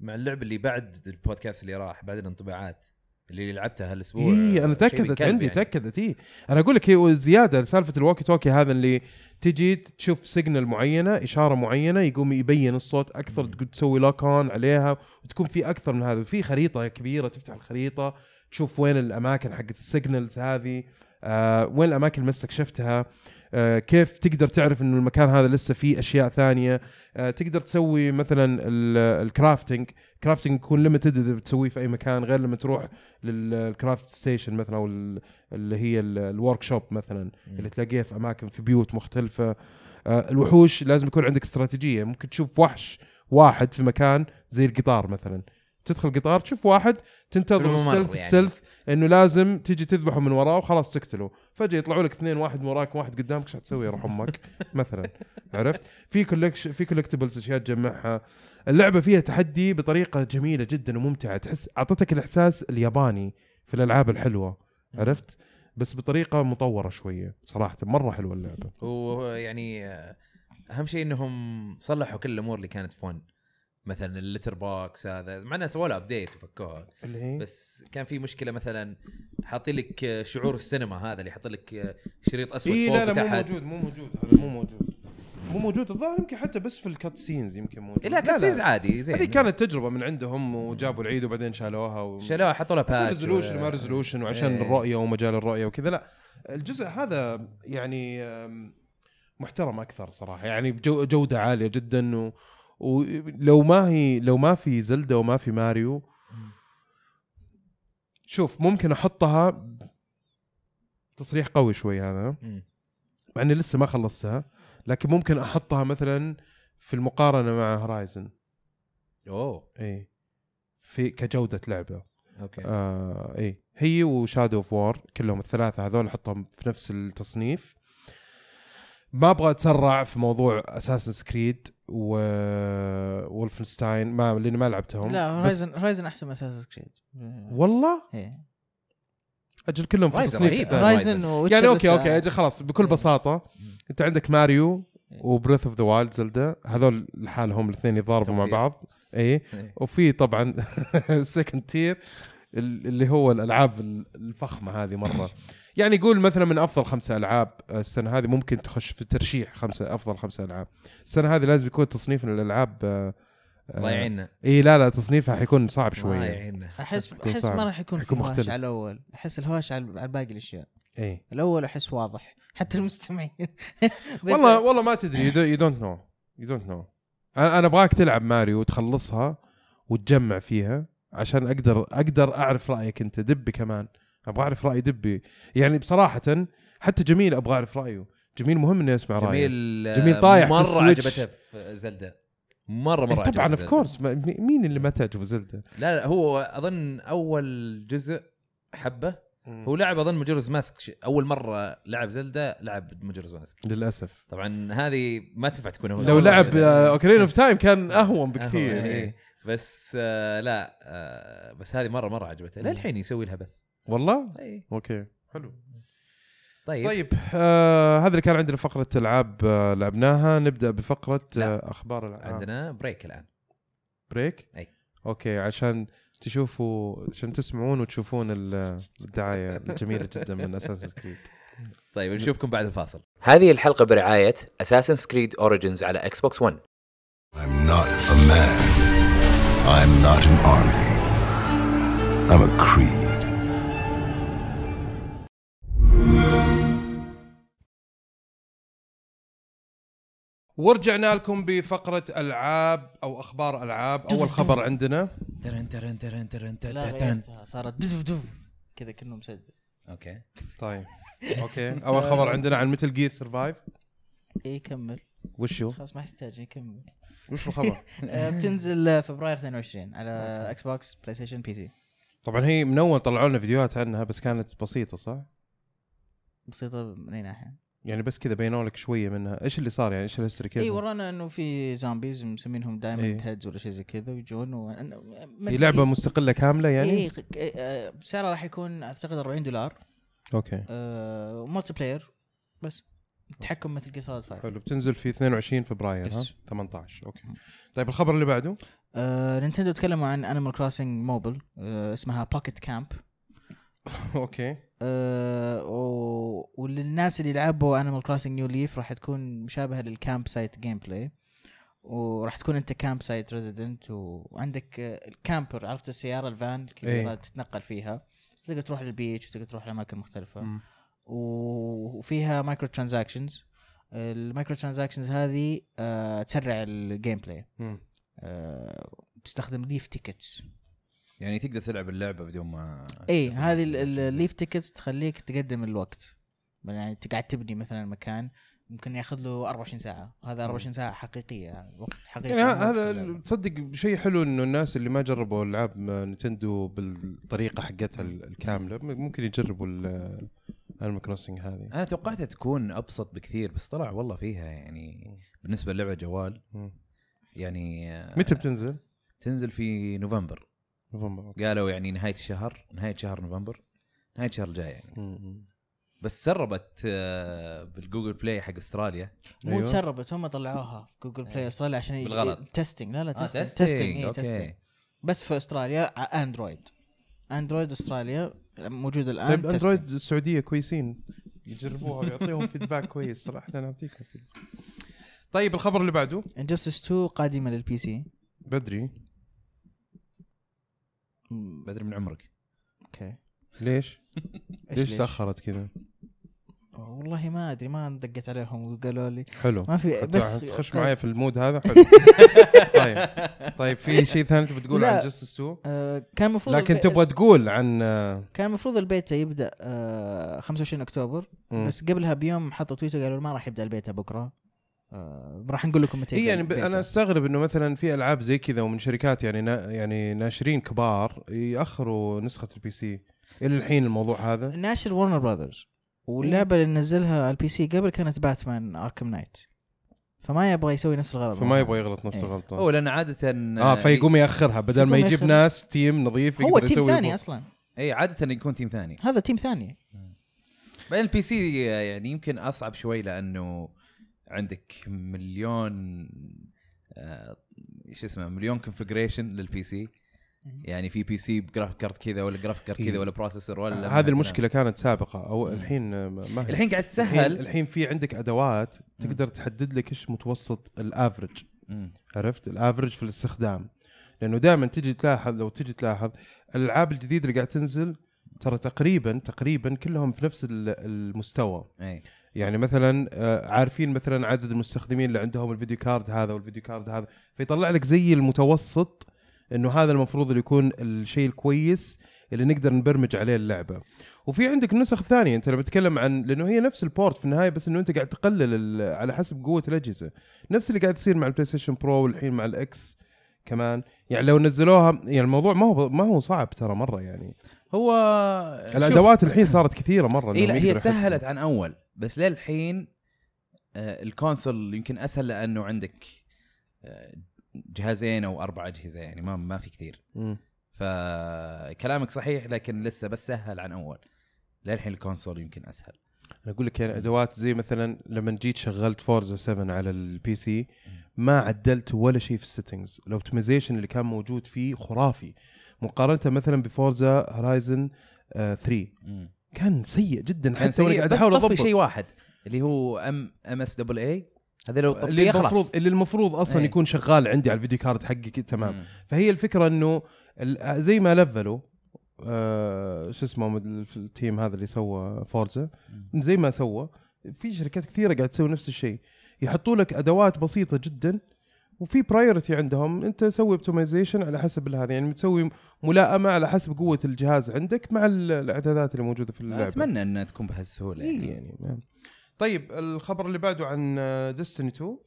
مع اللعبه اللي بعد البودكاست اللي راح بعد الانطباعات. اللي لعبتها هالأسبوع اي أنا تأكدت عندي يعني. تأكدت اي أنا أقول لك هي زيادة سالفه ال walkie talkie هذا اللي تجي تشوف signal معينة إشارة معينة يقوم يبين الصوت أكثر تقول تسوي lock on عليها وتكون في أكثر من هذا. في خريطة كبيرة تفتح الخريطة تشوف وين الأماكن حقت ال signals هذه آه وين الأماكن اللي ما استكشفتها. آه كيف تقدر تعرف إنه المكان هذا لسه فيه أشياء ثانية؟ آه تقدر تسوي مثلا ال- ال crafting crafting يكون limited إذا بتسويه في أي مكان غير لما تروح لل craft station مثلا أو ال- اللي هي ال workshop مثلا اللي تلاقيها في أماكن في بيوت مختلفة. آه، الوحوش لازم يكون عندك استراتيجية. ممكن تشوف وحش واحد في مكان زي القطار مثلا. تدخل قطار تشوف واحد تنتظر stealth يعني. إنه لازم تيجي تذبحه من وراه وخلاص تقتله. فجأة يطلعوا لك اثنين واحد من وراك واحد قدامك إيش حتسوي روح أمك مثلا. عرفت؟ في collec- في collectibles أشياء تجمعها. اللعبة فيها تحدي بطريقة جميلة جدا وممتعة. تحس أعطتك الإحساس الياباني في الألعاب الحلوة. عرفت؟ بس بطريقة مطورة شوية صراحة. مرة حلوة اللعبة. ويعني آه، أهم شيء إنهم صلحوا كل الأمور اللي كانت 1 مثلا ال letterbox هذا مع إنه سووا له update وفكوها اللي هي؟ بس كان في مشكلة مثلا حاطين لك شعور السينما هذا اللي يحط لك شريط أسود اي فوق لا لا مو وتحت. موجود مو موجود هذا مو موجود. مو موجود الظاهر يمكن حتى بس في ال cutscenes يمكن موجود. إيه، لا كان scenes عادي زين. هذه كانت تجربة من عندهم وجابوا العيد وبعدين شالوها و... شالوها حطوا لها patch resolution ما resolution وعشان إيه. الرؤية ومجال الرؤية وكذا لا. الجزء هذا يعني محترم أكثر صراحة يعني بجو- جودة عالية جدا و... ولو ما هي لو ما في Zelda وما في ماريو شوف ممكن أحطها تصريح قوي شوي هذا. مع إني لسه ما خلصتها لكن ممكن أحطها مثلا في المقارنة مع Horizon أوه. إي. في كجودة لعبة. أوكي. آه إي. هي و Shadow of War كلهم الثلاثة هذول أحطهم في نفس التصنيف. ما أبغى أتسرع في موضوع Assassin's Creed و Wolfenstein ما لأني ما لعبتهم لا هورايزن هورايزن أحسن من Assassin's Creed والله إيه. أجل كلهم في. الثاني. Horizon و Witcher يعني okay okay أجل خلاص بكل إيه. بساطة أنت عندك Mario و Breath of the Wild Zelda هذول لحالهم الاثنين يتضاربوا مع. بعض اي إيه. وفي طبعا second tier اللي هو الألعاب الفخمة هذه مرة يعني قول مثلا من أفضل خمسة ألعاب السنة هذه ممكن تخش في ترشيح خمسة أفضل خمسة ألعاب. السنة هذه لازم يكون تصنيف الألعاب آه، آه، الله يعيننا. إي لا لا تصنيفها حيكون صعب الله شوية. يعيننا. احس أحس. ما راح يكون في يكون هواش. على الأول. أحس الهواش على على باقي الأشياء. إي. الأول أحس واضح. حتى المستمعين. والله والله ما تدري you don't know you don't know أنا أنا أبغاك تلعب ماريو وتخلصها وتجمع فيها عشان أقدر أقدر أعرف رأيك أنت دبي كمان. أبغى أعرف رأي دبي. يعني بصراحة حتى جميل أبغى أعرف رأيه. جميل مهم إني أسمع رأيه. جميل جميل طايح في مرة ال Switch. عجبته في Zelda مرة مرة إيه طبعا of. course مين اللي ما تعجبه Zelda؟ لا لا هو أظن أول جزء حبه. هو لعب أظن Majora's Mask. ش- أول مرة لعب Zelda لعب Majora's Mask. للأسف. طبعا هذه ما تنفع تكون هو لو لعب Ocarina of Time كان أهون بكثير أهون،. إيه. بس آه لا آه بس هذه مرة مرة عجبته. للحين يسوي لها بث. والله؟ إي. okay. حلو. طيب, طيب آه هذا اللي كان عندنا فقرة ألعاب آه لعبناها. نبدأ بفقرة لا. آه أخبار الألعاب. عندنا break الآن. break أي. okay عشان تشوفوا عشان تسمعون وتشوفون ال- الدعاية الجميلة جدا من أساس كريد طيب نشوفكم بعد الفاصل. هذه الحلقة برعاية Assassin's Creed Origins على Xbox One. I'm not a man. I'm not an army. I'm a creed. ورجعنا لكم بفقرة ألعاب أو أخبار ألعاب. أول خبر عندنا. ترن ترن ترن ترن ترن صارت دف دف كذا كأنه مسدس. okay. طيب. okay. أول خبر عندنا عن Metal Gear Survive اي كمل. وشو؟ خلاص ما يحتاج يكمل وش الخبر؟ آه، بتنزل آه، فبراير 22 على Xbox PlayStation PC طبعا هي من أول طلعوا لنا فيديوهات عنها بس كانت بسيطة صح؟ بسيطة من أي ناحية؟ يعني بس كذا بينوا لك شوية منها. إيش اللي صار يعني؟ إيش ال story كيف اي ورانا إنه في zombies مسمينهم diamond إيه. heads ولا شيء زي كذا ويجون و... هي لعبة مستقلة كاملة يعني؟ يعني سعرها راح يكون أعتقد 40 دولار. okay. آه multiplayer بس. تحكم Metal Gear Solid 5 حلو. بتنزل في 22 فبراير ها؟ yes. 18 okay. طيب الخبر اللي بعده؟ آه Nintendo تكلموا عن Animal Crossing Mobile آه اسمها Pocket Camp okay. آه و... وللناس اللي لعبوا Animal Crossing New Leaf راح تكون مشابهة لل campsite gameplay وراح تكون أنت campsite resident وعندك ال camper عرفت السيارة الفان الكبيره إيه. تتنقل فيها. تقدر تروح لل beach وتقدر تروح لأماكن مختلفة. و- وفيها microtransactions ال microtransactions هذه آه تسرع ال gameplay. آه تستخدم leaf tickets يعني تقدر تلعب اللعبة بدون ما اي هذه. ال leaf tickets تخليك تقدم الوقت يعني تقعد تبني مثلا مكان ممكن ياخذ له 24 ساعة هذا 24 ساعة حقيقية يعني وقت حقيقي يعني هذا. تصدق شيء حلو إنه الناس اللي ما جربوا ألعاب Nintendo بالطريقة حقتها ال- الكاملة ممكن يجربوا ال Animal Crossing هذه أنا توقعتها تكون أبسط بكثير بس طلع والله فيها يعني بالنسبة للعبة جوال. يعني متى بتنزل؟ تنزل في نوفمبر نوفمبر okay. قالوا يعني نهاية الشهر نهاية شهر نوفمبر نهاية الشهر الجاي يعني مم. بس سربت آه، بال Google Play حق أستراليا مو أيوه. تسربت هم طلعوها في Google Play أستراليا عشان بالغلط. testing لا لا آه، testing testing، testing اي okay. testing بس في أستراليا Android Android أستراليا موجود الآن طيب testing. Android السعودية كويسين يجربوها ويعطيهم feedback كويس صراحة إحنا نعطيكم feedback. طيب الخبر اللي بعده Injustice 2 قادمة لل PC بدري بدري من عمرك. okay. ليش؟ ليش تأخرت كذا؟ والله ما أدري ما دقت عليهم وقالوا لي. حلو. ما في بس تخش معايا في ال mood هذا؟ حلو. طيب. طيب في شيء ثاني تبي تقول. عن Injustice 2 آه كان المفروض لكن تبغى تقول عن آه، كان المفروض البيتا يبدأ آه 25 أكتوبر مم. بس قبلها بيوم حطوا تويتر قالوا ما راح يبدأ البيتا بكرة. آه راح نقول لكم متى يبدأ يعني ب... البيتا. أنا أستغرب إنه مثلا في ألعاب زي كذا ومن شركات يعني نا... يعني ناشرين كبار يأخروا نسخة ال PC إلى الحين الموضوع هذا؟ ناشر ورنر براذرز واللعبة اللي نزلها على ال PC قبل كانت باتمان اركم نايت فما يبغى يسوي نفس الغلط. فما يبغى يغلط نفس إيه. الغلطة. هو لأن عادة آه فيقوم يأخرها بدل ما يجيب. ناس team نظيف هو يقدر team يسوي ثاني البو- أصلا. اي عادة يكون team ثاني. هذا team ثاني. بعدين ال PC يعني يمكن أصعب شوي لأنه عندك مليون آه، شو اسمه مليون configuration لل PC يعني في PC ب graphics card كذا ولا graphics card إيه. كذا ولا processor ولا هذه المشكلة كانت سابقة. أو الحين ما هي. الحين قاعد تسهل. الحين في عندك أدوات تقدر تحدد لك إيش متوسط ال average. عرفت؟ ال average في الاستخدام. لأنه دائما تجي تلاحظ لو تجي تلاحظ الألعاب الجديدة اللي قاعد تنزل ترى تقريبا تقريبا كلهم في نفس ال- المستوى. اي يعني مثلا آه، عارفين مثلا عدد المستخدمين اللي عندهم ال video card هذا وال video card هذا فيطلع لك زي المتوسط إنه هذا المفروض اللي يكون الشيء الكويس اللي نقدر نبرمج عليه اللعبة. وفي عندك نسخ ثانية أنت لما تتكلم عن لأنه هي نفس ال port في النهاية بس إنه أنت قاعد تقلل على حسب قوة الأجهزة. نفس اللي قاعد يصير مع البلاي ستيشن Pro والحين مع ال X كمان. يعني لو نزلوها يعني الموضوع ما هو ما هو صعب ترى مرة يعني. هو الأدوات الحين صارت كثيرة مرة إنهم لا هي تسهلت عن أول بس للحين آه، ال console يمكن أسهل لأنه عندك آه، جهازين أو أربع أجهزة يعني ما ما في كثير. مم. فكلامك صحيح لكن لسه بس سهل عن أول. للحين ال console يمكن أسهل. أنا أقول لك يعني أدوات زي مثلا لما جيت شغلت فورزا 7 على ال PC ما عدلت ولا شيء في ال settings ال optimization اللي كان موجود فيه خرافي. مقارنة مثلا بفورزا هورايزن 3 كان سيء جدا. كان حتى سيء قاعد بس أحاول طفي أضبط. شيء واحد اللي هو ام ام اس دبل اي هذا لو اللي المفروض اللي المفروض أصلا إيه. يكون شغال عندي على ال video card حقي تمام. مم. فهي الفكرة إنه زي ما لفلوا آه شو اسمه ال team هذا اللي سوى فورزا. زي ما سوى في شركات كثيرة قاعد تسوي نفس الشيء. يحطوا لك أدوات بسيطة جدا وفي priority عندهم. انت سوي optimization على حسب هذا يعني بتسوي ملائمة على حسب قوة الجهاز عندك مع ال- الاعدادات اللي موجودة في اللعبة. أتمنى إنها تكون بهالسهولة يعني. يعني ما- طيب الخبر اللي بعده عن ديستني 2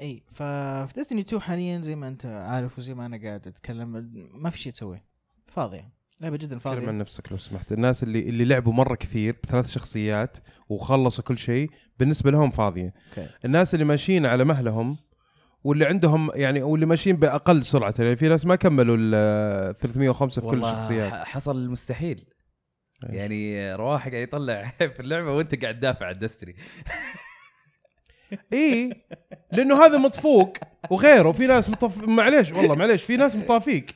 إي ففي ديستني 2 حاليا زي ما أنت عارف وزي ما أنا قاعد أتكلم ما في شيء تسويه فاضية. لعبة جدا تكلم عن فاضيه نفسك لو سمحت. الناس اللي اللي لعبوا مرة كثير بثلاث شخصيات وخلصوا كل شيء بالنسبة لهم فاضية. okay. الناس اللي ماشيين على مهلهم واللي عندهم يعني واللي ماشيين بأقل سرعة. يعني في ناس ما كملوا ال 305 في كل الشخصيات. حصل المستحيل. يعني رواح قاعد يطلع في اللعبة وانت قاعد تدافع عن ديستني إي لأنه هذا مطفوق وغيره. في ناس مطف معليش والله معليش في ناس مطافيك.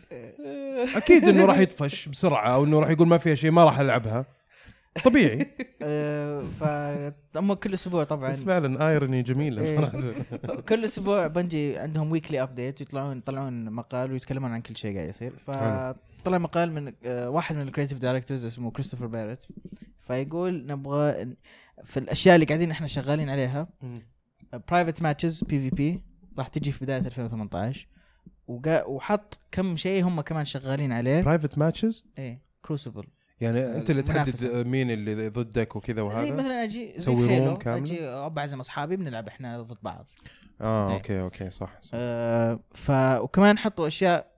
أكيد إنه راح يطفش بسرعة أو إنه راح يقول ما فيها شيء ما راح ألعبها. طبيعي. آه، ف هم كل أسبوع طبعا. بس فعلا irony جميله إيه. صراحة. كل أسبوع بنجي عندهم weekly update يطلعون يطلعون مقال ويتكلمون عن كل شيء قاعد يصير. فطلع مقال من آه، واحد من ال creative directors اسمه كريستوفر باريت فيقول نبغى في الأشياء اللي قاعدين إحنا شغالين عليها private matches PvP راح تجي في بداية 2018 وقا وحط كم شيء هم كمان شغالين عليه. private matches إيه Crucible يعني أنت اللي تحدد. مين اللي ضدك وكذا زي وهذا مثلا أجي زي في هيلو؟ أجي ابعزم أصحابي بنلعب إحنا ضد بعض آه إيه. okay okay صح, صح. آه ف وكمان حطوا أشياء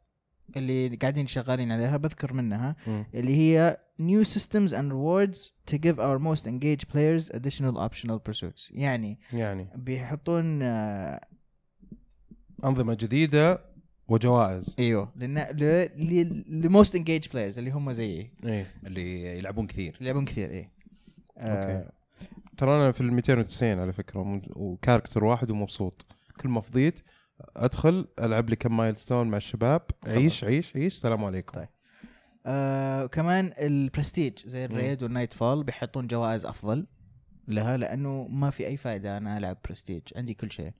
اللي قاعدين شغالين عليها بذكر منها مم. اللي هي new systems and rewards to give our most engaged players additional optional pursuits يعني يعني بيحطون آه أنظمة جديدة وجوائز. إيوه. لأن ل most engaged players اللي هم زيي. إيه. اللي يلعبون كثير. اللي يلعبون كثير إيه. آه okay. ترى أنا في ال 290 على فكرة و character واحد ومبسوط. كل ما فضيت أدخل ألعب لي كم milestone مع الشباب. عيش عيش عيش. السلام عليكم. طيب. آه كمان البرستيج زي ال raid وال Nightfall بيحطون جوائز أفضل لها لأنه ما في أي فائده أنا ألعب برستيج عندي كل شيء.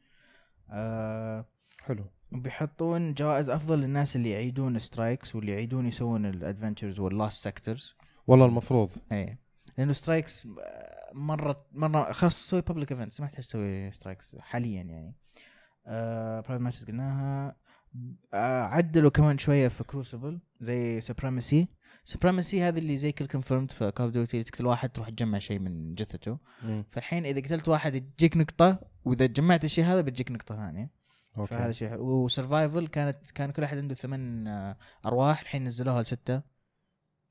آه حلو. بيحطون جوائز أفضل للناس اللي يعيدون strikes واللي يعيدون يسوون ال adventures وال lost sectors والله المفروض. اي لأنه strikes مرة مرة خلاص تسوي public events ما تحتاج تسوي strikes حاليا يعني. private matches قلناها. آه عدلوا كمان شوية في Crucible زي supremacy supremacy هذه اللي زي Kill Confirmed في كول ديوتي تقتل واحد تروح تجمع شيء من جثته. مم. فالحين إذا قتلت واحد تجيك نقطة وإذا جمعت الشيء هذا بتجيك نقطة ثانية. فهذا okay. شيء حلو. و survival كانت كان كل أحد عنده ثمان آه، أرواح الحين نزلوها لستة.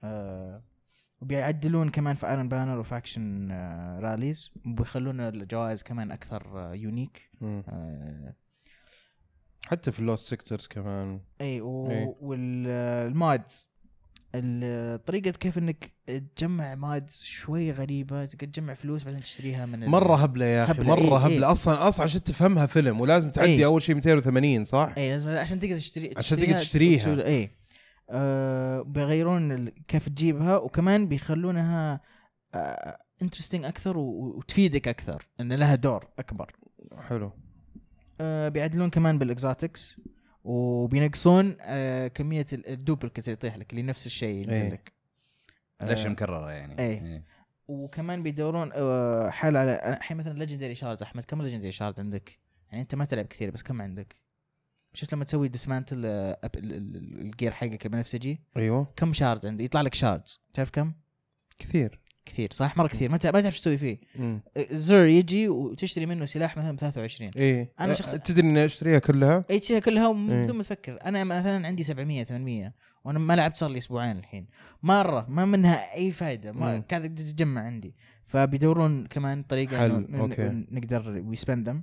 آه وبيعدلون كمان في Iron Banner و faction آه rallies وبيخلون الجوائز كمان أكثر آه unique. آه حتى في ال lost sectors كمان. اي و... وال mods طريقة كيف إنك تجمع mods شوي غريبة تقدر تجمع فلوس بعدين تشتريها من مرة هبلة يا أخي هبلة، مرة إيه، هبلة إيه. أصلا أصلا عشان تفهمها فيلم ولازم تعدي إيه. أول شيء 280 صح؟ اي لازم عشان تقدر تشتري عشان تقدر تشتريها. اي آه بيغيرون كيف تجيبها وكمان بيخلونها interesting أكثر وتفيدك أكثر إن لها دور أكبر حلو آه بيعدلون كمان بال exotics وبينقصون آه كمية ال- ال duplicates اللي يطيح لك اللي نفس الشيء ينزل إيه. لك الاشياء آه، مكررة يعني إيه. وكمان بيدورون آه، حل على الحين مثلا legendary shards أحمد كم legendary shard عندك؟ يعني أنت ما تلعب كثير بس كم عندك؟ شفت لما تسوي dismantle ال gear حقك البنفسجي أيوه كم shard عندي؟ يطلع لك shards تعرف كم؟ كثير كثير صح؟ مرة كثير. ما ما تعرف إيش تسوي فيه. Xur يجي وتشتري منه سلاح مثلا ب 23 إيه. أنا أه، شخص- تدري إني أشتريها كلها؟ اي تشيلها كلها إيه. ومن بدون ما تفكر. أنا مثلا عندي 700 800 وأنا ما لعبت صار لي أسبوعين الحين. مرة ما منها أي فائده ما مم. قاعد تتجمع عندي. فبيدورون كمان طريقة. ن- نقدر we spend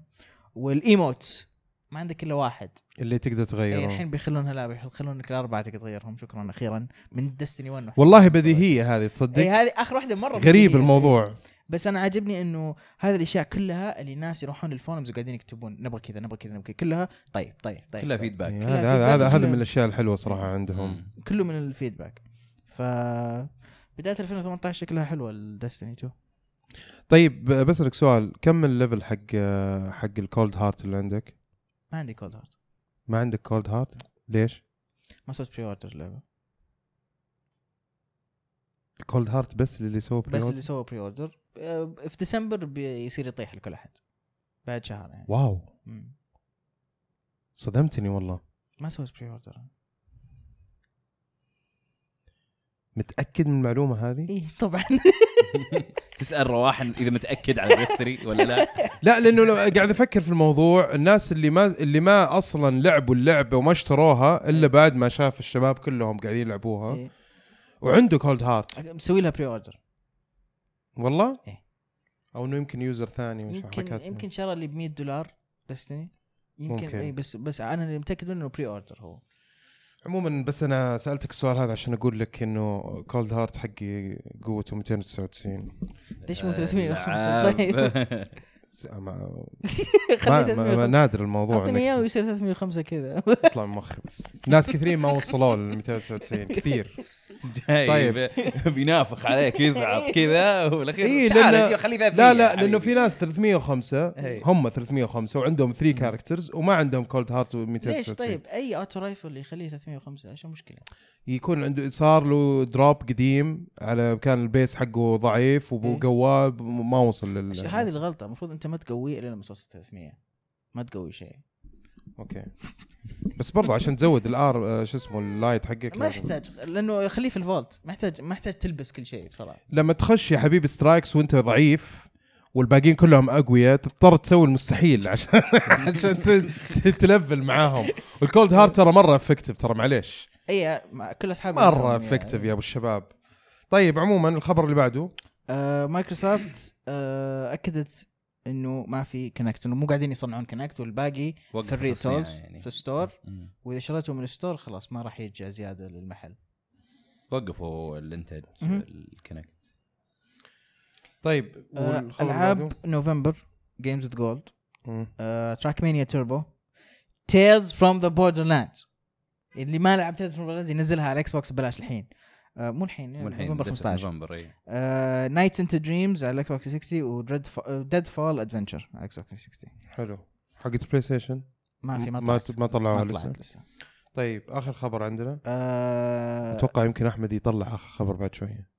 وال emotes. ما عندك إلا واحد. اللي تقدر اي تغيره الحين بيخلونها لا بيخلونك الأربعة تقدر تغيرهم. شكرا أخيرا. من Destiny 1 والله بديهية هذه اي تصدق هذه آخر واحدة مرة غريب. الموضوع. بس أنا عاجبني إنه هذه الأشياء كلها اللي الناس يروحون لل forums وقاعدين يكتبون نبغى كذا نبغى كذا نبغى كذا. كلها طيب طيب طيب كلها. feedback إيه، هذا هذا هذا من الأشياء الحلوة صراحة عندهم. مم. كله من ال feedback ف بداية 2018 شكلها حلوة ال Destiny 2 طيب بسألك سؤال. كم ال level حق حق ال Coldheart اللي عندك؟ ما عندي Coldheart ما عندك Coldheart؟ ليش؟ ما سويت pre-order اللعبة Coldheart بس اللي سوى بس pre-order؟ اللي سوى pre-order في ديسمبر بيصير يطيح لكل أحد بعد شهر يعني wow مم. صدمتني والله ما سويت بري اوردر متأكد من المعلومة هذه؟ اي طبعا تسال رواح إذا متأكد على Destiny ولا لا لا لأنه لو قاعد أفكر في الموضوع الناس اللي ما اللي ما أصلا لعبوا اللعبة وما اشتروها إلا بعد ما شاف الشباب كلهم قاعدين يلعبوها إيه. وعنده Coldheart مسوي لها pre-order والله؟ إيه. أو إنه يمكن user ثاني مش يمكن يمكن شرى اللي ب 100 دولار Destiny يمكن ممكن. اي بس بس أنا اللي متأكد انه pre-order هو عموما بس أنا سألتك السؤال هذا عشان أقول لك إنه Coldheart حقي قوته 299 ليش مو آه، 305 نعم. طيب. ما ما, ما, ما 305 نادر الموضوع أعطيني إياه ويصير 305 كذا يطلع من مخي بس ناس كثيرين ما وصلوا لل 299 كثير طيب. بينافخ عليك يزعط كذا والأخير إيه، لأن- خليه 300 لا لا لأنه في. ناس 305 إيه. هم 305 وعندهم 3 characters وما عندهم Coldheart 299 ليش طيب أي auto rifle يخليه 305 إيش المشكلة؟ يكون عنده صار له drop قديم على كان ال base حقه ضعيف. وقواه ما وصل لل عشان هذه الغلطة المفروض انت ما تقويه إلا لما توصل 300 ما تقوي شيء. أوكي. بس برضه عشان تزود الار آه، شو اسمه ال light حقك ما. يحتاج لأنه خليه في ال vault. ما يحتاج ما يحتاج تلبس كل شيء بصراحه لما تخش يا حبيبي strikes وانت ضعيف والباقيين كلهم أقوياء تضطر تسوي المستحيل عشان عشان تـ level معاهم. وال Coldheart ترى مرة effective ترى معليش. إي كل أصحابي مرة effective يا أبو الشباب. طيب عموما الخبر اللي بعده. آه مايكروسوفت آه أكدت إنه ما في Kinect إنه مو قاعدين يصنعون Kinect والباقي في ال retailers يعني. في ال store. وإذا شريته من ال store خلاص ما راح يرجع زيادة للمحل وقفوا الإنتاج. ال Kinect طيب آه العاب؟ نوفمبر Games with Gold. Trackmania Turbo Tales from the Borderlands اللي ما لعب Tales from lands ينزلها على إكس بوكس ببلاش الحين آه مو الحين نوفمبر لسه 15 نوفمبر اي Nights into Dreams على الاكس بوكس 60 و Dead Dead Fall Adventures على الاكس بوكس 60 حلو. حقت بلاي ستيشن ما في ما طلعت. ما طلعوها ما لسه طلعت لسه. طيب آخر خبر عندنا؟ آه أتوقع يمكن أحمد يطلع آخر خبر بعد شوية.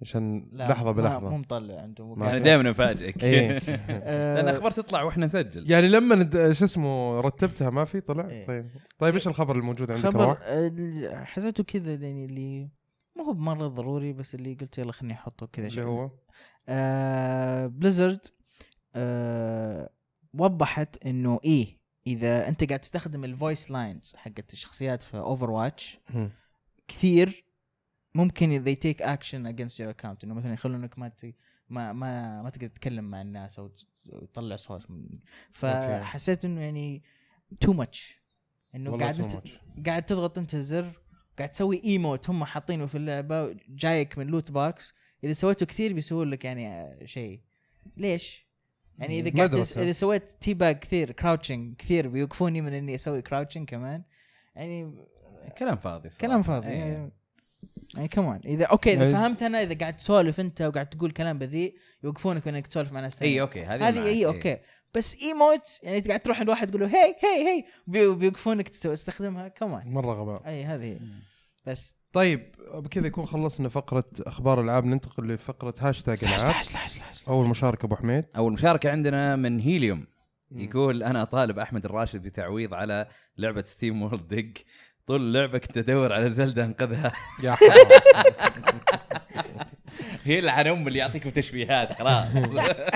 عشان لحظة بلحظة. مو مطلع عنده أنا دائما أفاجئك. إيه. آه، لأن أخبار تطلع وإحنا نسجل. يعني لما ند- شو اسمه رتبتها ما في؟ طلع؟ إيه. طيب. طيب إيش الخبر الموجود عندك؟ خبر؟ آه، حسيته كذا يعني اللي ما هو بمرة ضروري بس اللي قلت يلا خليني أحطه كذا اللي شيء هو؟ آه Blizzard آه وضحت إنه إيه إذا أنت قاعد تستخدم ال voice lines حقت الشخصيات في Overwatch. كثير ممكن they take action against your account. إنه مثلا يخلونك ما ت... ما ما ما تقدر تتكلم مع الناس أو تطلع صوت. فحسيت إنه يعني too much إنه قاعد انت. قاعد تضغط انت الزر قاعد تسوي emote هم حاطينه في اللعبة جايك من loot box إذا سويته كثير بيسوون لك يعني شيء ليش؟ يعني إذا قاعد. إذا سويت tea bag كثير crouching كثير بيوقفوني من إني أسوي crouching كمان يعني كلام فاضي صراحة. كلام فاضي إيه. يعني يعني كمان اذا أوكي إذا يعني- فهمت أنا إذا قاعد تسولف أنت وقاعد تقول كلام بذيء يوقفونك من إنك تسولف مع ناس اي ثانية أوكي هذه هذه اي إيه. أوكي بس emote يعني انت قاعد تروح عند واحد تقول له هي هي هي بي- بيوقفونك تستخدمها كمان مرة غباء. أي هذه. بس. طيب بكذا يكون خلصنا فقرة أخبار العاب ننتقل لفقرة هاشتاج العاب. أول مشاركة أبو حميد. أول مشاركة عندنا من هيليوم. يقول أنا اطالب أحمد الراشد بتعويض على لعبة SteamWorld Dig طول اللعبه كنت ادور على زلدة انقذها. يا حرام. هي لعن أم اللي يعطيكم تشبيهات خلاص.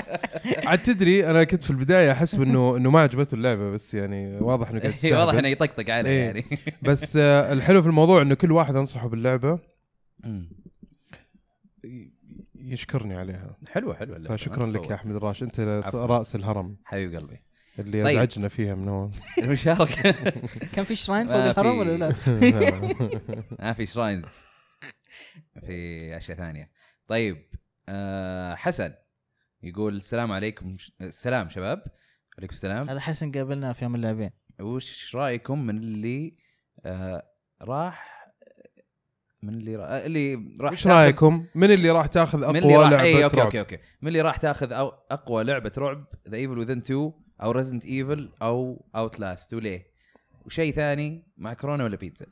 عاد تدري أنا كنت في البداية احسب انه إنه ما عجبته اللعبة بس يعني واضح إنه قاعد يستهبل. واضح إنه يطقطق عليه إيه. يعني. بس آه، الحلو في الموضوع إنه كل واحد أنصحه باللعبة. يشكرني عليها. حلوة حلوة فشكرا لك يا. أحمد الراشد أنت. رأس الهرم. حبيب قلبي. اللي طيب. ازعجنا فيها من اول المشاركه كان في شراين فوق الهرم في. ولا لا؟ ما في شراينز. في أشياء ثانية. طيب آه حسن يقول السلام عليكم. السلام شباب. عليكم السلام. هذا حسن قابلنا في يوم اللاعبين. وش رأيكم من اللي آه راح من اللي راح اللي راح إيش تاخذ- رأيكم؟ من اللي راح تاخذ من أقوى اللي راح لعبة إي okay رعب؟ okay okay. من اللي راح تاخذ أو أقوى لعبة رعب؟ The Evil Within 2 أو Resident Evil أو Outlast وليه؟ وشيء ثاني معكرونه ولا بيتزا؟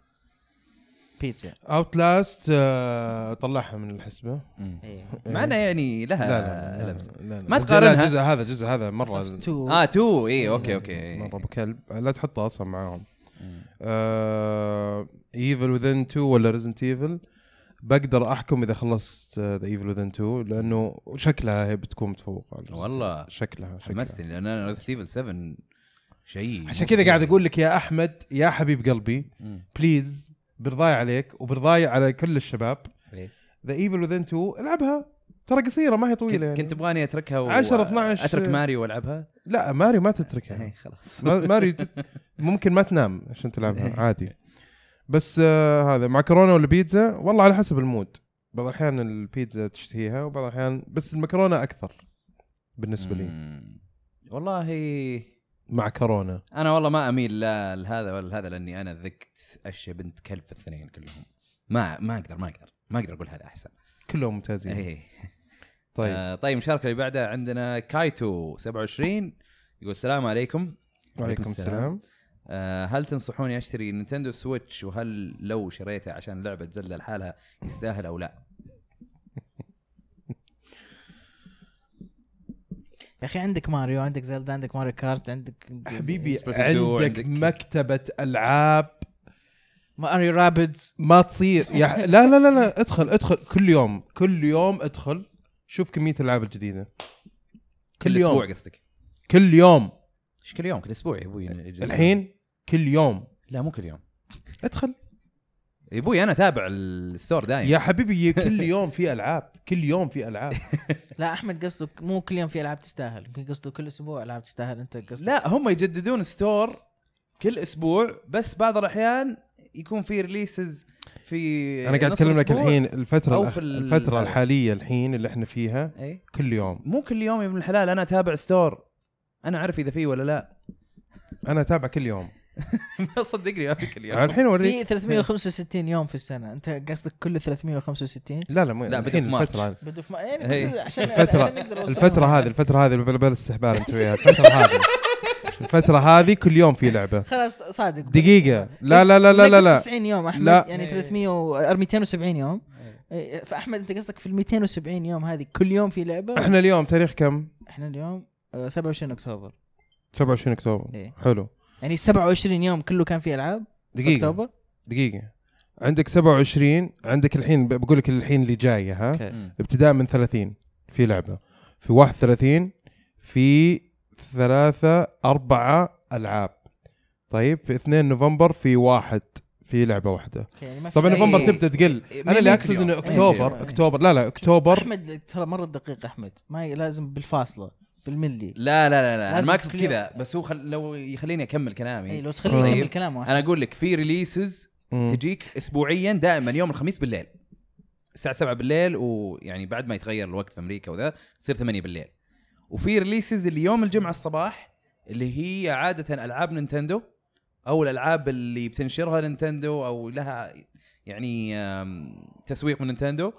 بيتزا. Outlast آه طلعها من الحسبة. إيه. مع انه يعني لا لها لا لا, لمسة. لا, لا ما الجزء- تقارنها. لا، الجزء هذا الجزء هذا مرة two. آه two إي okay okay. مرة ابو كلب لا تحطها أصلا معاهم. Evil Within 2 ولا Resident Evil بقدر أحكم إذا خلصت The Evil Within 2 لأنه شكلها هي بتكون متفوقة. والله. شكلها شكلها. حمستني لأن أنا Resident Evil 7 شيء عشان كذا قاعد أقول لك يا أحمد يا حبيب قلبي. please برضاي عليك وبرضاي على كل الشباب. إيه. The Evil Within 2 العبها. ترى قصيرة ما هي طويلة كنت, يعني. كنت تبغاني أتركها و... 10 12 أترك ماريو وألعبها؟ لا ماريو ما تتركها. إيه، خلاص. ما- ماريو تت... ممكن ما تنام عشان تلعبها عادي. بس آه هذا معكرونه ولا بيتزا والله على حسب المود. بعض الأحيان البيتزا تشتهيها وبعض الأحيان بس المكرونه أكثر بالنسبة لي. مم. والله معكرونه أنا والله ما أميل لا لهذا ولا لهذا لأني أنا ذقت أشياء بنت كلب في الاثنين كلهم. ما ما أقدر ما أقدر ما أقدر أقول هذا أحسن. كلهم ممتازين. إيه. طيب. آه طيب المشاركة اللي بعدها عندنا كايتو 27 يقول السلام عليكم. وعليكم السلام. آه هل تنصحوني أشتري نينتندو Switch؟ وهل لو شريته عشان لعبة زلدة لحالها يستاهل أو لا؟ يا أخي عندك ماريو عندك زلدا عندك ماريو Kart عندك حبيبي عندك, عندك- مكتبة ألعاب. ماريو Rabbids. ما تصير. يا ح- لا لا لا لا ادخل ادخل. كل يوم كل يوم ادخل. شوف كمية الالعاب الجديدة. كل, كل يوم. أسبوع قصدك؟ كل يوم. إيش كل يوم؟ كل أسبوع يا أبوي. الحين كل يوم. لا مو كل يوم. ادخل. يا أبوي أنا أتابع ال store دايم. يا حبيبي كل يوم في ألعاب. كل يوم في ألعاب. لا أحمد قصده مو كل يوم في ألعاب تستاهل. يمكن قصده كل أسبوع ألعاب تستاهل. أنت قصدك؟ لا هم يجددون store كل أسبوع بس بعض الأحيان يكون في releases في أنا قاعد أتكلم لك. الحين الفترة أو الأخ... في ال- الفترة. الحالية الحين اللي إحنا فيها إي. كل يوم. مو كل يوم يا ابن الحلال أنا أتابع store. أنا أعرف إذا فيه ولا لا. أنا أتابع كل يوم. ما صدقني ما في كل يوم الحين اوريك في 365 يوم في السنة. أنت قصدك كل 365 لا لا مو لا، بدأ في الفترة هذه. بدو في ما... يعني بس. عشان الفترة- عشان نقدر نوصل الفترة لهم. هذه الفترة هذه بلا بلا استهبال أنت وياها. الفترة هذه. الفترة هذه كل يوم في لعبة. خلاص صادق. دقيقة. لا لا لا لا لا, لا. 90 يوم أحمد. لا. يعني 300 و 270 يوم. إيه، فأحمد أنت قصدك في ال 270 يوم هذه كل يوم في لعبة؟ إحنا اليوم تاريخ كم؟ إحنا اليوم آه، 27 أكتوبر. 27 أكتوبر. إيه. حلو. يعني 27 يوم كله كان في ألعاب؟ في دقيقة. أكتوبر؟ دقيقة. عندك 27 عندك الحين بقول لك الحين اللي جاية ها؟ أوكي. مم. ابتداء من 30 في لعبة. في 31 في ثلاثة أربعة ألعاب. طيب في 2 نوفمبر في واحد في لعبة واحدة. okay يعني ما في طبعا نوفمبر. تبدأ تقل. أنا اللي أقصد؟ إنه أكتوبر؟ أكتوبر. لا لا أكتوبر. أحمد ترى مرة دقيق أحمد. ما لازم بالفاصلة. بالملي لا لا لا لا أنا ما اقصد. كذا بس هو خل... لو يخليني أكمل كلامي إي لو تخليه آه. يكمل كلامه أنا أقول لك في releases. تجيك اسبوعيا دائما يوم الخميس بالليل الساعة 7 بالليل ويعني بعد ما يتغير الوقت في أمريكا وذا تصير 8 بالليل وفي releases اللي يوم الجمعة الصباح اللي هي عادة ألعاب نينتندو أو الألعاب اللي بتنشرها نينتندو أو لها يعني تسويق من نينتندو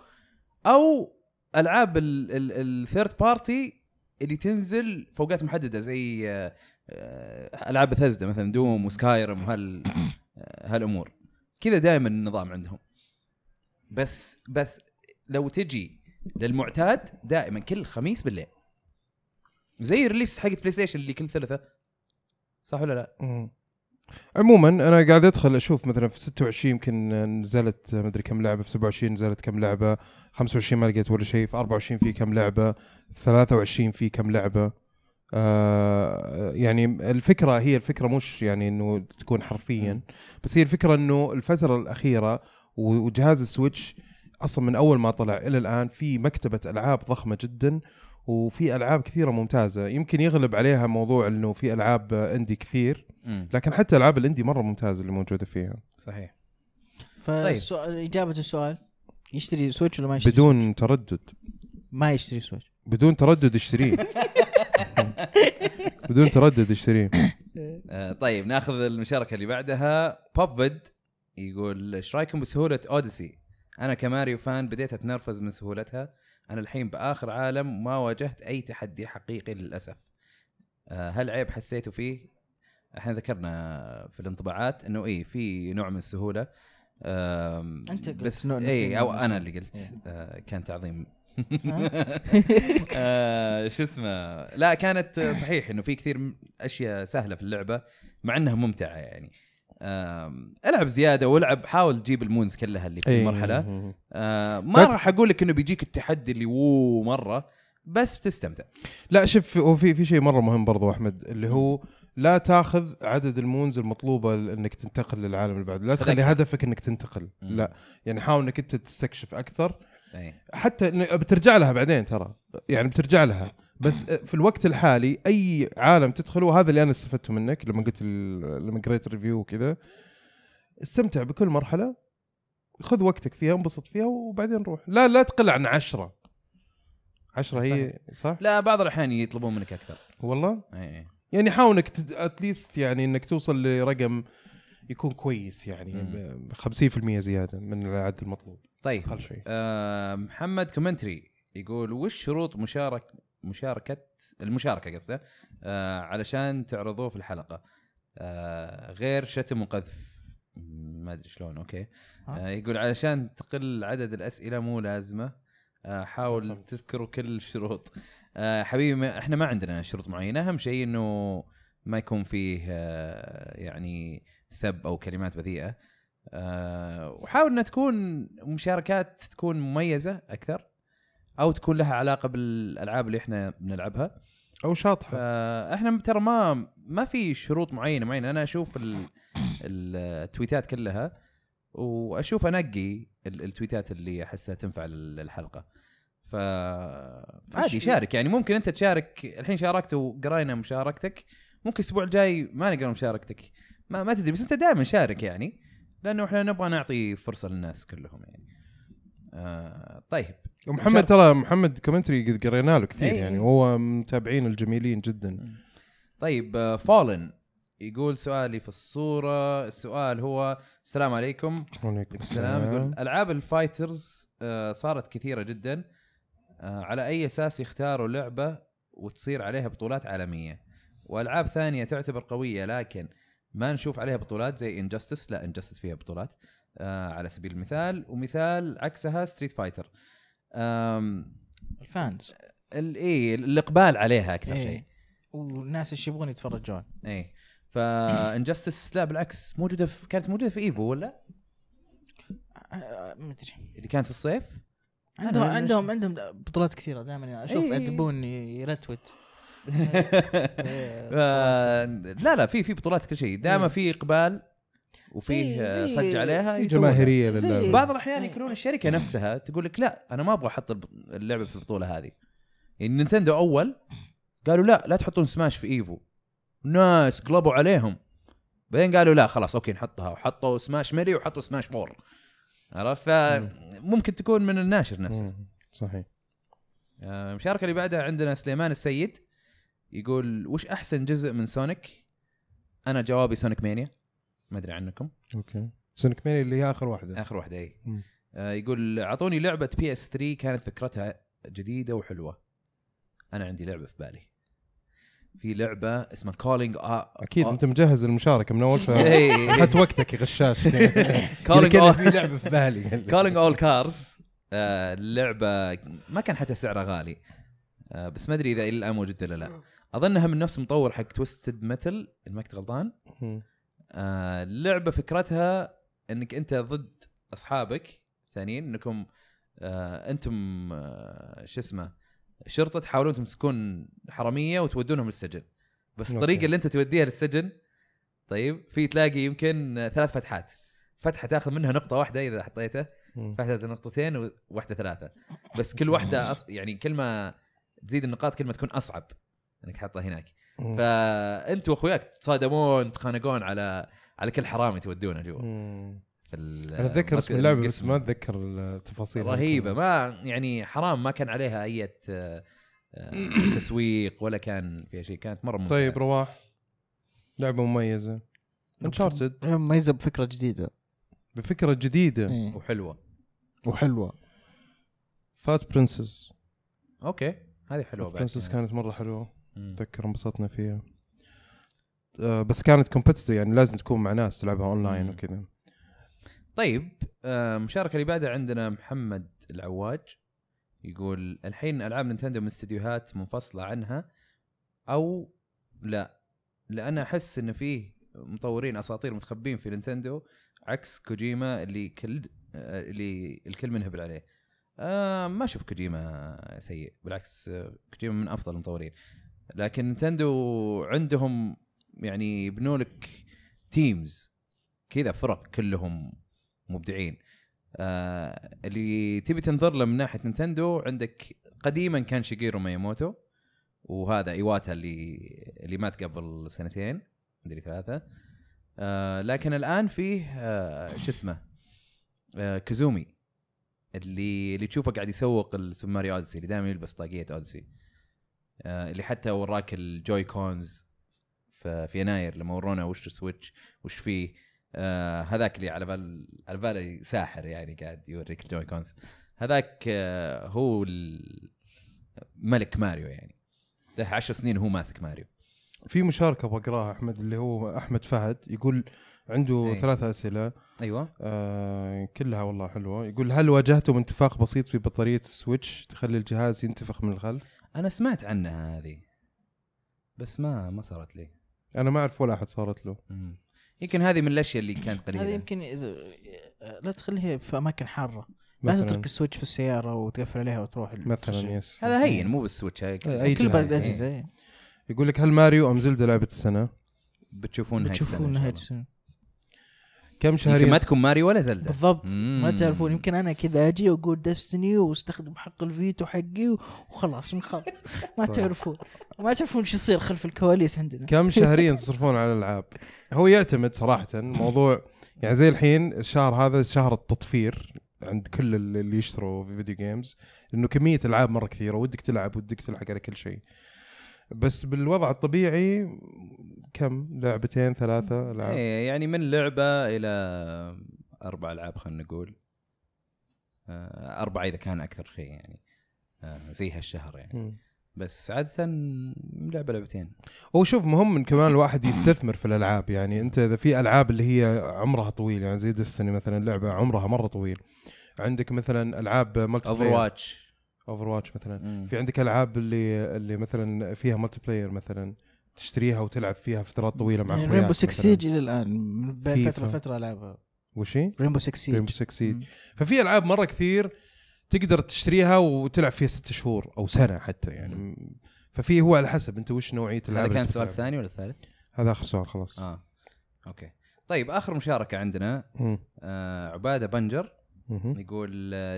أو ألعاب ال third party اللي تنزل في اوقات محددة زي آه، آه، ألعاب بثزدا مثلا Doom و Skyrim وهال آه، هالأمور. كذا دائما النظام عندهم. بس بس لو تجي للمعتاد دائما كل خميس بالليل. زي ال release حق PlayStation اللي كل ثلاثة. صح ولا لا؟ عموما أنا قاعد أدخل أشوف مثلا في 26 يمكن نزلت مدري كم لعبة في 27 نزلت كم لعبة 25 ما لقيت ولا شيء في 24 في كم لعبة 23 في كم لعبة. آه يعني الفكرة هي الفكرة مش يعني إنه تكون حرفيا بس هي الفكرة إنه الفترة الأخيرة وجهاز ال Switch أصلا من أول ما طلع إلى الآن في مكتبة ألعاب ضخمة جدا وفي ألعاب كثيرة ممتازة. يمكن يغلب عليها موضوع إنه في ألعاب indie كثير. لكن حتى ألعاب ال indie مرة ممتازة اللي موجودة فيها. صحيح. فالسؤال إجابة السؤال يشتري Switch ولا ما يشتري بدون تردد. Switch؟ ما يشتري Switch. بدون تردد اشتريه. بدون تردد اشتريه. آه طيب ناخذ المشاركة اللي بعدها. بوبفيد يقول إيش رأيكم بسهولة Odyssey؟ أنا كماريو fan بديت أتنرفز من سهولتها. أنا الحين بآخر عالم ما واجهت أي تحدي حقيقي للأسف آه هل عيب حسيتوا فيه؟ إحنا ذكرنا في الانطباعات إنه إيه في نوع من السهولة أنت قلت بس إي أو أنا. اللي قلت إيه. آه كان تعظيم؟ آه، شو اسمه لا كانت صحيح إنه في كثير أشياء سهلة في اللعبة مع إنها ممتعة يعني ألعب زيادة وألعب حاول تجيب ال moons كلها اللي في إيه. المرحله آه، ما راح أقول لك إنه بيجيك التحدي اللي وو مرة بس بتستمتع. لا شوف هو في في شيء مرة مهم برضو أحمد اللي هو لا تاخذ عدد ال moons المطلوبة إنك تنتقل للعالم اللي بعده. لا تخلي هدفك إنك تنتقل. مم. لا يعني حاول إنك أنت تستكشف أكثر. اي حتى بترجع لها بعدين ترى. يعني بترجع لها. بس في الوقت الحالي أي عالم تدخله وهذا اللي أنا استفدته منك لما قلت لما قريت review وكذا استمتع بكل مرحلة خذ وقتك فيها انبسط فيها وبعدين روح. لا لا تقل عن عشرة. عشرة هي صح؟ لا بعض الأحيان يطلبون منك أكثر. والله؟ اي يعني حاول إنك at least يعني إنك توصل لرقم يكون كويس يعني مم. ب 50% زيادة من العدد المطلوب. طيب. شيء آه محمد Commentary يقول وش شروط مشارك مشاركة المشاركة قصده آه علشان تعرضوه في الحلقة. آه غير شتم وقذف. ما أدري شلون okay؟ آه يقول علشان تقل عدد الأسئلة مو لازمة. آه حاول. تذكروا كل الشروط. آه حبيبي ما إحنا ما عندنا شروط معينة. أهم شيء إنه ما يكون فيه آه يعني سب أو كلمات بذيئة. آه وحاول إنها تكون مشاركات تكون مميزة أكثر. أو تكون لها علاقة بالألعاب اللي إحنا بنلعبها. أو شاطحة. فإحنا ترى ما ما في شروط معينة معينة. أنا أشوف ال- ال- التويتات كلها وأشوف أنقي ال- التويتات اللي أحسها تنفع لل- الحلقة ف عادي شارك. يعني ممكن أنت تشارك. الحين شاركت وقرينا مشاركتك. ممكن الأسبوع الجاي ما نقرأ مشاركتك. ما ما تدري بس أنت دائما شارك يعني. لأنه إحنا نبغى نعطي فرصة للناس كلهم يعني. آه طيب. ومحمد ترى محمد Commentary قد قرينا له كثير إي. يعني وهو من المتابعين الجميلين جدا. طيب فالن يقول سؤالي في الصورة. السؤال هو السلام عليكم. عليكم السلام يقول ألعاب ال fighters آه، صارت كثيرة جدا. آه، على أي أساس يختاروا لعبة وتصير عليها بطولات عالمية؟ وألعاب ثانية تعتبر قوية لكن ما نشوف عليها بطولات زي Injustice لا Injustice فيها بطولات. آه، على سبيل المثال ومثال عكسها Street Fighter ال fans. الايه الإقبال عليها أكثر إيه. شيء. والناس إيش يبغون يتفرجون إيه. ف Injustice لا بالعكس موجودة في كانت موجودة في Evo ولا؟ آه، ما أدري. اللي كانت في الصيف؟ عندهم عندهم عندهم بطولات كثيرة دائما. أشوف إيه. ادبون يرتوت آه، لا لا في في بطولات كل شيء. دائما إيه. في إقبال وفيه آه، صج عليها. جماهيرية للعبة. بعض الأحيان يكونون الشركة نفسها تقول لك لا أنا ما أبغى أحط اللعبة في البطولة هذه. يعني نينتندو أول قالوا لا لا تحطون سماش في إيفو. ناس قلبوا عليهم. بعدين قالوا لا خلاص okay نحطها. وحطوا Smash Melee وحطوا Smash four عرفت؟ فممكن تكون من الناشر نفسه. صحيح. آه، المشاركه اللي بعدها عندنا سليمان السيد يقول وش أحسن جزء من Sonic أنا جوابي Sonic Mania ما أدري عنكم. okay. Sonic Mania اللي هي آخر واحدة. آخر واحدة إي. آه يقول أعطوني لعبة PS 3 كانت فكرتها جديدة وحلوة. أنا عندي لعبة في بالي. في لعبة اسمها Calling أكيد أنت مجهز المشاركة من أول. اخذت وقتك يا غشاش. كذا all- في لعبة في بالي. Calling All Cars اللعبه ما كان حتى سعرها غالي. آه بس ما أدري إذا إلى الآن موجودة ولا لا. أظنها من نفس مطور حق Twisted Metal ان ما كنت غلطان. آه اللعبه فكرتها إنك أنت ضد أصحابك ثانيين إنكم آه أنتم آه شو اسمه شرطة تحاولون تمسكون حرامية وتودونهم للسجن بس. الطريقة اللي أنت توديها للسجن طيب في تلاقي يمكن ثلاث فتحات فتحة تاخذ منها نقطة واحدة إذا حطيته. فتحة نقطتين وواحدة ثلاثة بس كل واحدة أص... يعني كل ما تزيد النقاط كل ما تكون أصعب إنك تحطها هناك. فأنت وأخوياك تصادمون تخانقون على على كل حرامي تودونه جوا. مم. في ال- أنا أتذكر اسم اللعبة بس. ما أتذكر التفاصيل. رهيبة. ما يعني حرام ما كان عليها أي آه، آه، تسويق ولا كان فيها شيء. كانت مرة ممتعة. طيب رواح. لعبة مميزة. Uncharted مميزة بفكرة جديدة. بفكرة جديدة. إيه. وحلوة. وحلوة. Fat Princess okay. هذه حلوة بعد Princess كانت مرة حلوة. اتذكر انبسطنا فيها. آه، بس كانت competitive يعني لازم تكون مع ناس تلعبها اونلاين. وكذا. طيب آه، المشاركه اللي بعدها عندنا محمد العواج يقول الحين ألعاب نينتندو من استديوهات منفصلة عنها أو لا؟ لأن أحس إن فيه مطورين أساطير متخبين في نينتندو عكس كوجيما اللي كل آه، اللي الكل منهبل عليه. آه ما أشوف كوجيما سيء بالعكس آه، كوجيما من أفضل المطورين. لكن نينتندو عندهم يعني يبنوا لك teams كذا فرق كلهم مبدعين. آه اللي تبي تنظر له من ناحية نينتندو عندك قديما كان شيجيرو مياموتو وهذا إيواتا اللي اللي مات قبل سنتين مدري ثلاثة. آه لكن الآن فيه آه شو اسمه؟ آه كويزومي اللي اللي تشوفه قاعد يسوق ال Super Mario Odyssey اللي دائما يلبس طاقية Odyssey. اللي حتى وراك ال Joy-Cons في, يناير لما ورونا وش ال Switch وش فيه. آه هذاك اللي على بال على بالي ساحر يعني قاعد يوريك ال Joy-Cons. هذاك آه هو ملك ماريو يعني. له عشر سنين هو ماسك ماريو. في مشاركة بقراها أحمد اللي هو أحمد فهد يقول عنده إيه. ثلاثة أسئلة. أيوه. آه كلها والله حلوة. يقول هل واجهتم انتفاخ بسيط في بطارية ال Switch تخلي الجهاز ينتفخ من الخلف؟ أنا سمعت عنها هذه بس ما ما صارت لي أنا ما أعرف ولا أحد صارت له مم. يمكن هذه من الأشياء اللي كانت قليلة هذا يمكن إذا لا تخليها في أماكن حارة لا تترك ال Switch في السيارة وتقفل عليها وتروح مثلا. yes هذا هين مو بال Switch هاي أي كل الاجهزه إيه. يقول لك هل ماريو أم Zelda لعبة السنة؟ بتشوفون نهايه السنة بتشوفون نهايه. السنة كم يمكن شهريا ما تكون ماريو ولا Zelda بالضبط ما مم. تعرفون يمكن أنا كذا أجي وأقول Destiny واستخدم حق الفيتو حقي وخلاص نخلص ما. تعرفون ما تعرفون شو يصير خلف الكواليس عندنا كم شهريا تصرفون على الألعاب؟ هو يعتمد صراحة موضوع يعني زي الحين الشهر هذا شهر التطفير عند كل اللي يشتروا في فيديو جيمز لأنه كمية ألعاب مرة كثيرة ودك تلعب ودك تلحق على كل شيء بس بالوضع الطبيعي كم؟ لعبتين ثلاثة العاب إيه يعني من لعبة إلى أربع ألعاب خلينا نقول. آه، أربعة إذا كان أكثر شيء يعني. آه، زي هالشهر يعني. بس عادة لعبة لعبتين. هو شوف مهم من كمان الواحد يستثمر في الألعاب. يعني أنت إذا في ألعاب اللي هي عمرها طويل يعني زي Destiny مثلا لعبة عمرها مرة طويل. عندك مثلا ألعاب multi Overwatch Overwatch مثلا في عندك ألعاب اللي اللي مثلا فيها multiplayer مثلا تشتريها وتلعب فيها فترات طويلة مع أخوياك Rainbow 6 مثلاً. Siege إلى الآن من بين. فترة لفتره ألعبها وش هي؟ Rainbow 6 Siege Rainbow 6 Siege ففي ألعاب مرة كثير تقدر تشتريها وتلعب فيها ست شهور أو سنة حتى يعني ففي هو على حسب أنت وش نوعية الالعاب هذا كان السؤال. الثاني ولا الثالث؟ هذا آخر سؤال خلاص آه okay طيب آخر مشاركة عندنا مم. آه عبادة بنجر. يقول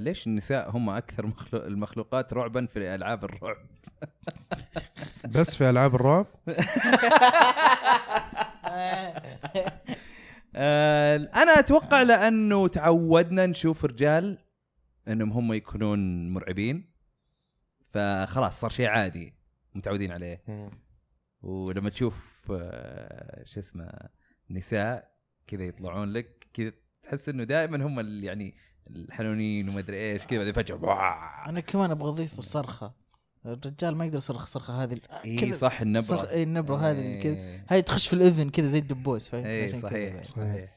ليش النساء هم أكثر مخلوق المخلوقات رعبا في ألعاب الرعب؟ بس في ألعاب الرعب؟ آه أنا أتوقع لأنه تعودنا نشوف رجال إنهم هم يكونون مرعبين فخلاص صار شيء عادي متعودين عليه. ولما تشوف آه، شو اسمه نساء كذا يطلعون لك كذا تحس إنه دائما هم اللي يعني الحنونين وما أدري إيش كذا بعدين فجأة. أنا كمان أبغى أضيف الصرخة. الرجال ما يقدر يصرخ الصرخه هذه اي صح النبرة. صرخ- اي النبرة هذه كذا. إيه. هاي تخش في الأذن كذا زي الدبوس فهمت اي صحيح. صحيح.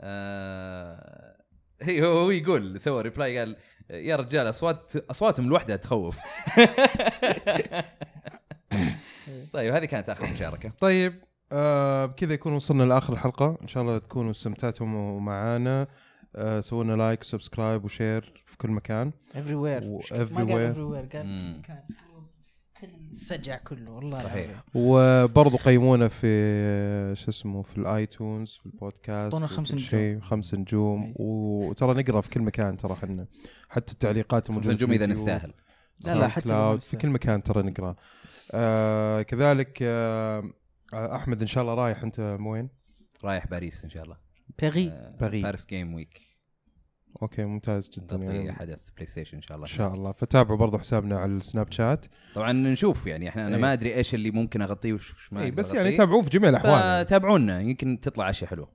آه هي هو يقول سوى reply قال يا رجال اصوات أصواتهم لوحدها تخوف. طيب هذه كانت آخر مشاركة. طيب آه بكذا يكون وصلنا لآخر الحلقة. إن شاء الله تكونوا استمتعتم معانا آه سووا لنا like subscribe و share في كل مكان everywhere و مش- ما قال everywhere. everywhere قال كل السجع كله والله صحيح. وبرضه قيمونا في آه، شو اسمه في ال iTunes في البودكاست أعطونا في خمس نجوم. شيء خمس نجوم. وترى نقرأ في كل مكان ترى إحنا حتى التعليقات الموجوده في نجوم إذا نستاهل لا، لا، حتى Cloud في. كل مكان ترى نقرأ آه كذلك آه أحمد إن شاء الله رايح أنت وين؟ رايح باريس إن شاء الله بيغي آه، باريس. Game Week okay ممتاز جدا يعني. حدث PlayStation إن شاء الله. إن شاء الله. فتابعوا برضو حسابنا على ال Snapchat. طبعا نشوف يعني إحنا أنا إيه. ما أدري إيش اللي ممكن أغطيه وش ما اي أقدر بس يعني. تابعوه في جميع الأحوال يعني. فتابعونا يمكن تطلع أشياء حلوة.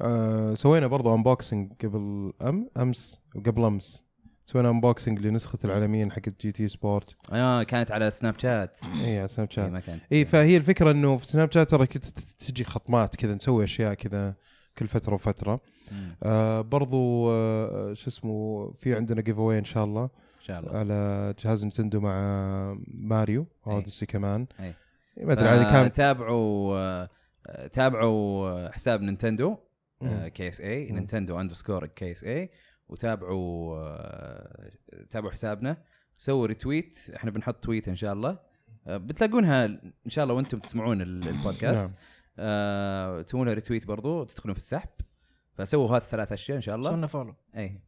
آه سوينا برضو unboxing قبل أم؟ أمس قبل أمس. سوينا unboxing لنسخة العالميين حقت GT Sport آه كانت على Snapchat. اي على Snap إيه، شات. ما كانت. اي فهي الفكرة إنه في Snapchat ترى كنت تجي خطمات كذا نسوي أشياء كذا. كل فترة وفترة. آه برضو آه شو اسمه في عندنا giveaway إن شاء الله إن شاء الله على جهاز Nintendo مع ماريو أي. Odyssey كمان أي. ما أدري عاد كان تابعوا آه، تابعوا حساب Nintendo مم. KSA. Nintendo underscore KSA وتابعوا آه، تابعوا حسابنا سووا retweet إحنا بنحط tweet إن شاء الله آه، بتلاقونها إن شاء الله وأنتم تسمعون ال- البودكاست نعم. آه تسوونها retweet برضو تدخلون في السحب. فسووا هذه الثلاث أشياء إن شاء الله. صرنا follow اي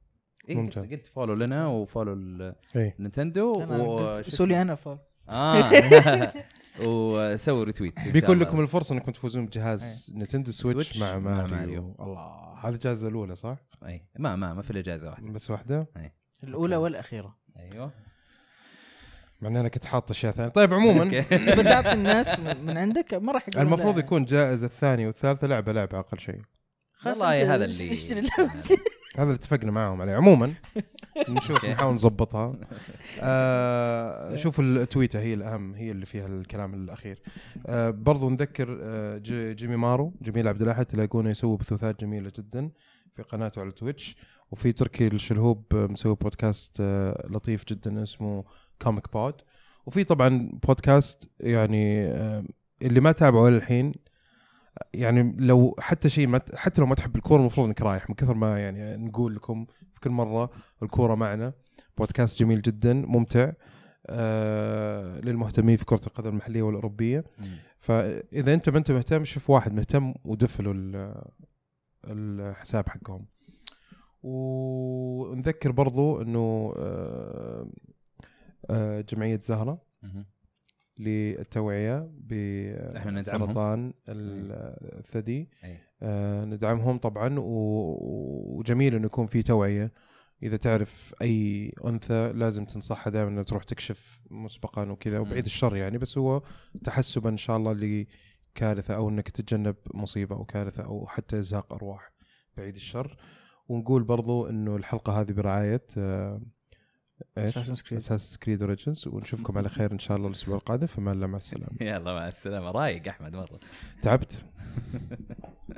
اي ممتاز. قلت, قلت follow لنا و follow ال- اي ال Nintendo أنا و- قلت شو سووا لي أنا follow. آه. وسووا retweet بيكون. لكم الفرصة إنكم تفوزون بجهاز Nintendo Switch, Switch مع مع Mario. Mario. الله هذه الجائزه الأولى صح؟ اي ما ما ما في إلا جائزة واحدة. بس واحدة؟ الأولى والأخيرة. أيوه. مع اني أنا كنت حاط أشياء ثانية. طيب عموما انت بتعطي الناس من عندك ما راح المفروض. يكون جائزة الثانية والثالثة لعبة لعبة أقل شيء. خلاص والله هذا اللي- اشتري. هذا اللي اتفقنا معاهم عليه. عموما نشوف. نحاول نظبطها. آه شوف التويتة هي الأهم هي اللي فيها الكلام الأخير. آه برضو نذكر آه جيمي مارو جميل عبد الأحد تلاقونه يسوي بثوثات جميلة جدا في قناته على Twitch. وفي تركي الشلهوب مسوي بودكاست آه لطيف جدا اسمه Comic Pod وفي طبعا بودكاست يعني آه اللي ما تابعه للحين يعني لو حتى شيء ما حتى لو ما تحب الكورة المفروض إنك رايح. من كثر ما يعني نقول لكم في كل مرة الكورة معنا. بودكاست جميل جدا ممتع آه للمهتمين في كرة القدم المحلية والأوروبية. فإذا أنت ما أنت مهتم شوف واحد مهتم ودف له ال- الحساب حقهم. ونذكر برضو إنه آه آه جمعية زهرة. للتوعية. بسرطان الثدي أي. آه ندعمهم طبعا وجميل إنه يكون في توعية إذا تعرف أي أنثى لازم تنصحها دائما إنها تروح تكشف مسبقا وكذا وبعيد. الشر يعني بس هو تحسبا إن شاء الله لكارثة أو إنك تتجنب مصيبة أو كارثة أو حتى إزهاق أرواح بعيد الشر ونقول برضو إنه الحلقة هذه برعاية آه، إيش؟ Assassin's Creed. أساس كريد اوريجنز ونشوفكم على خير إن شاء الله الأسبوع القادم. فما الله مع السلامة. يلا مع السلامة. رايق أحمد مرة. تعبت.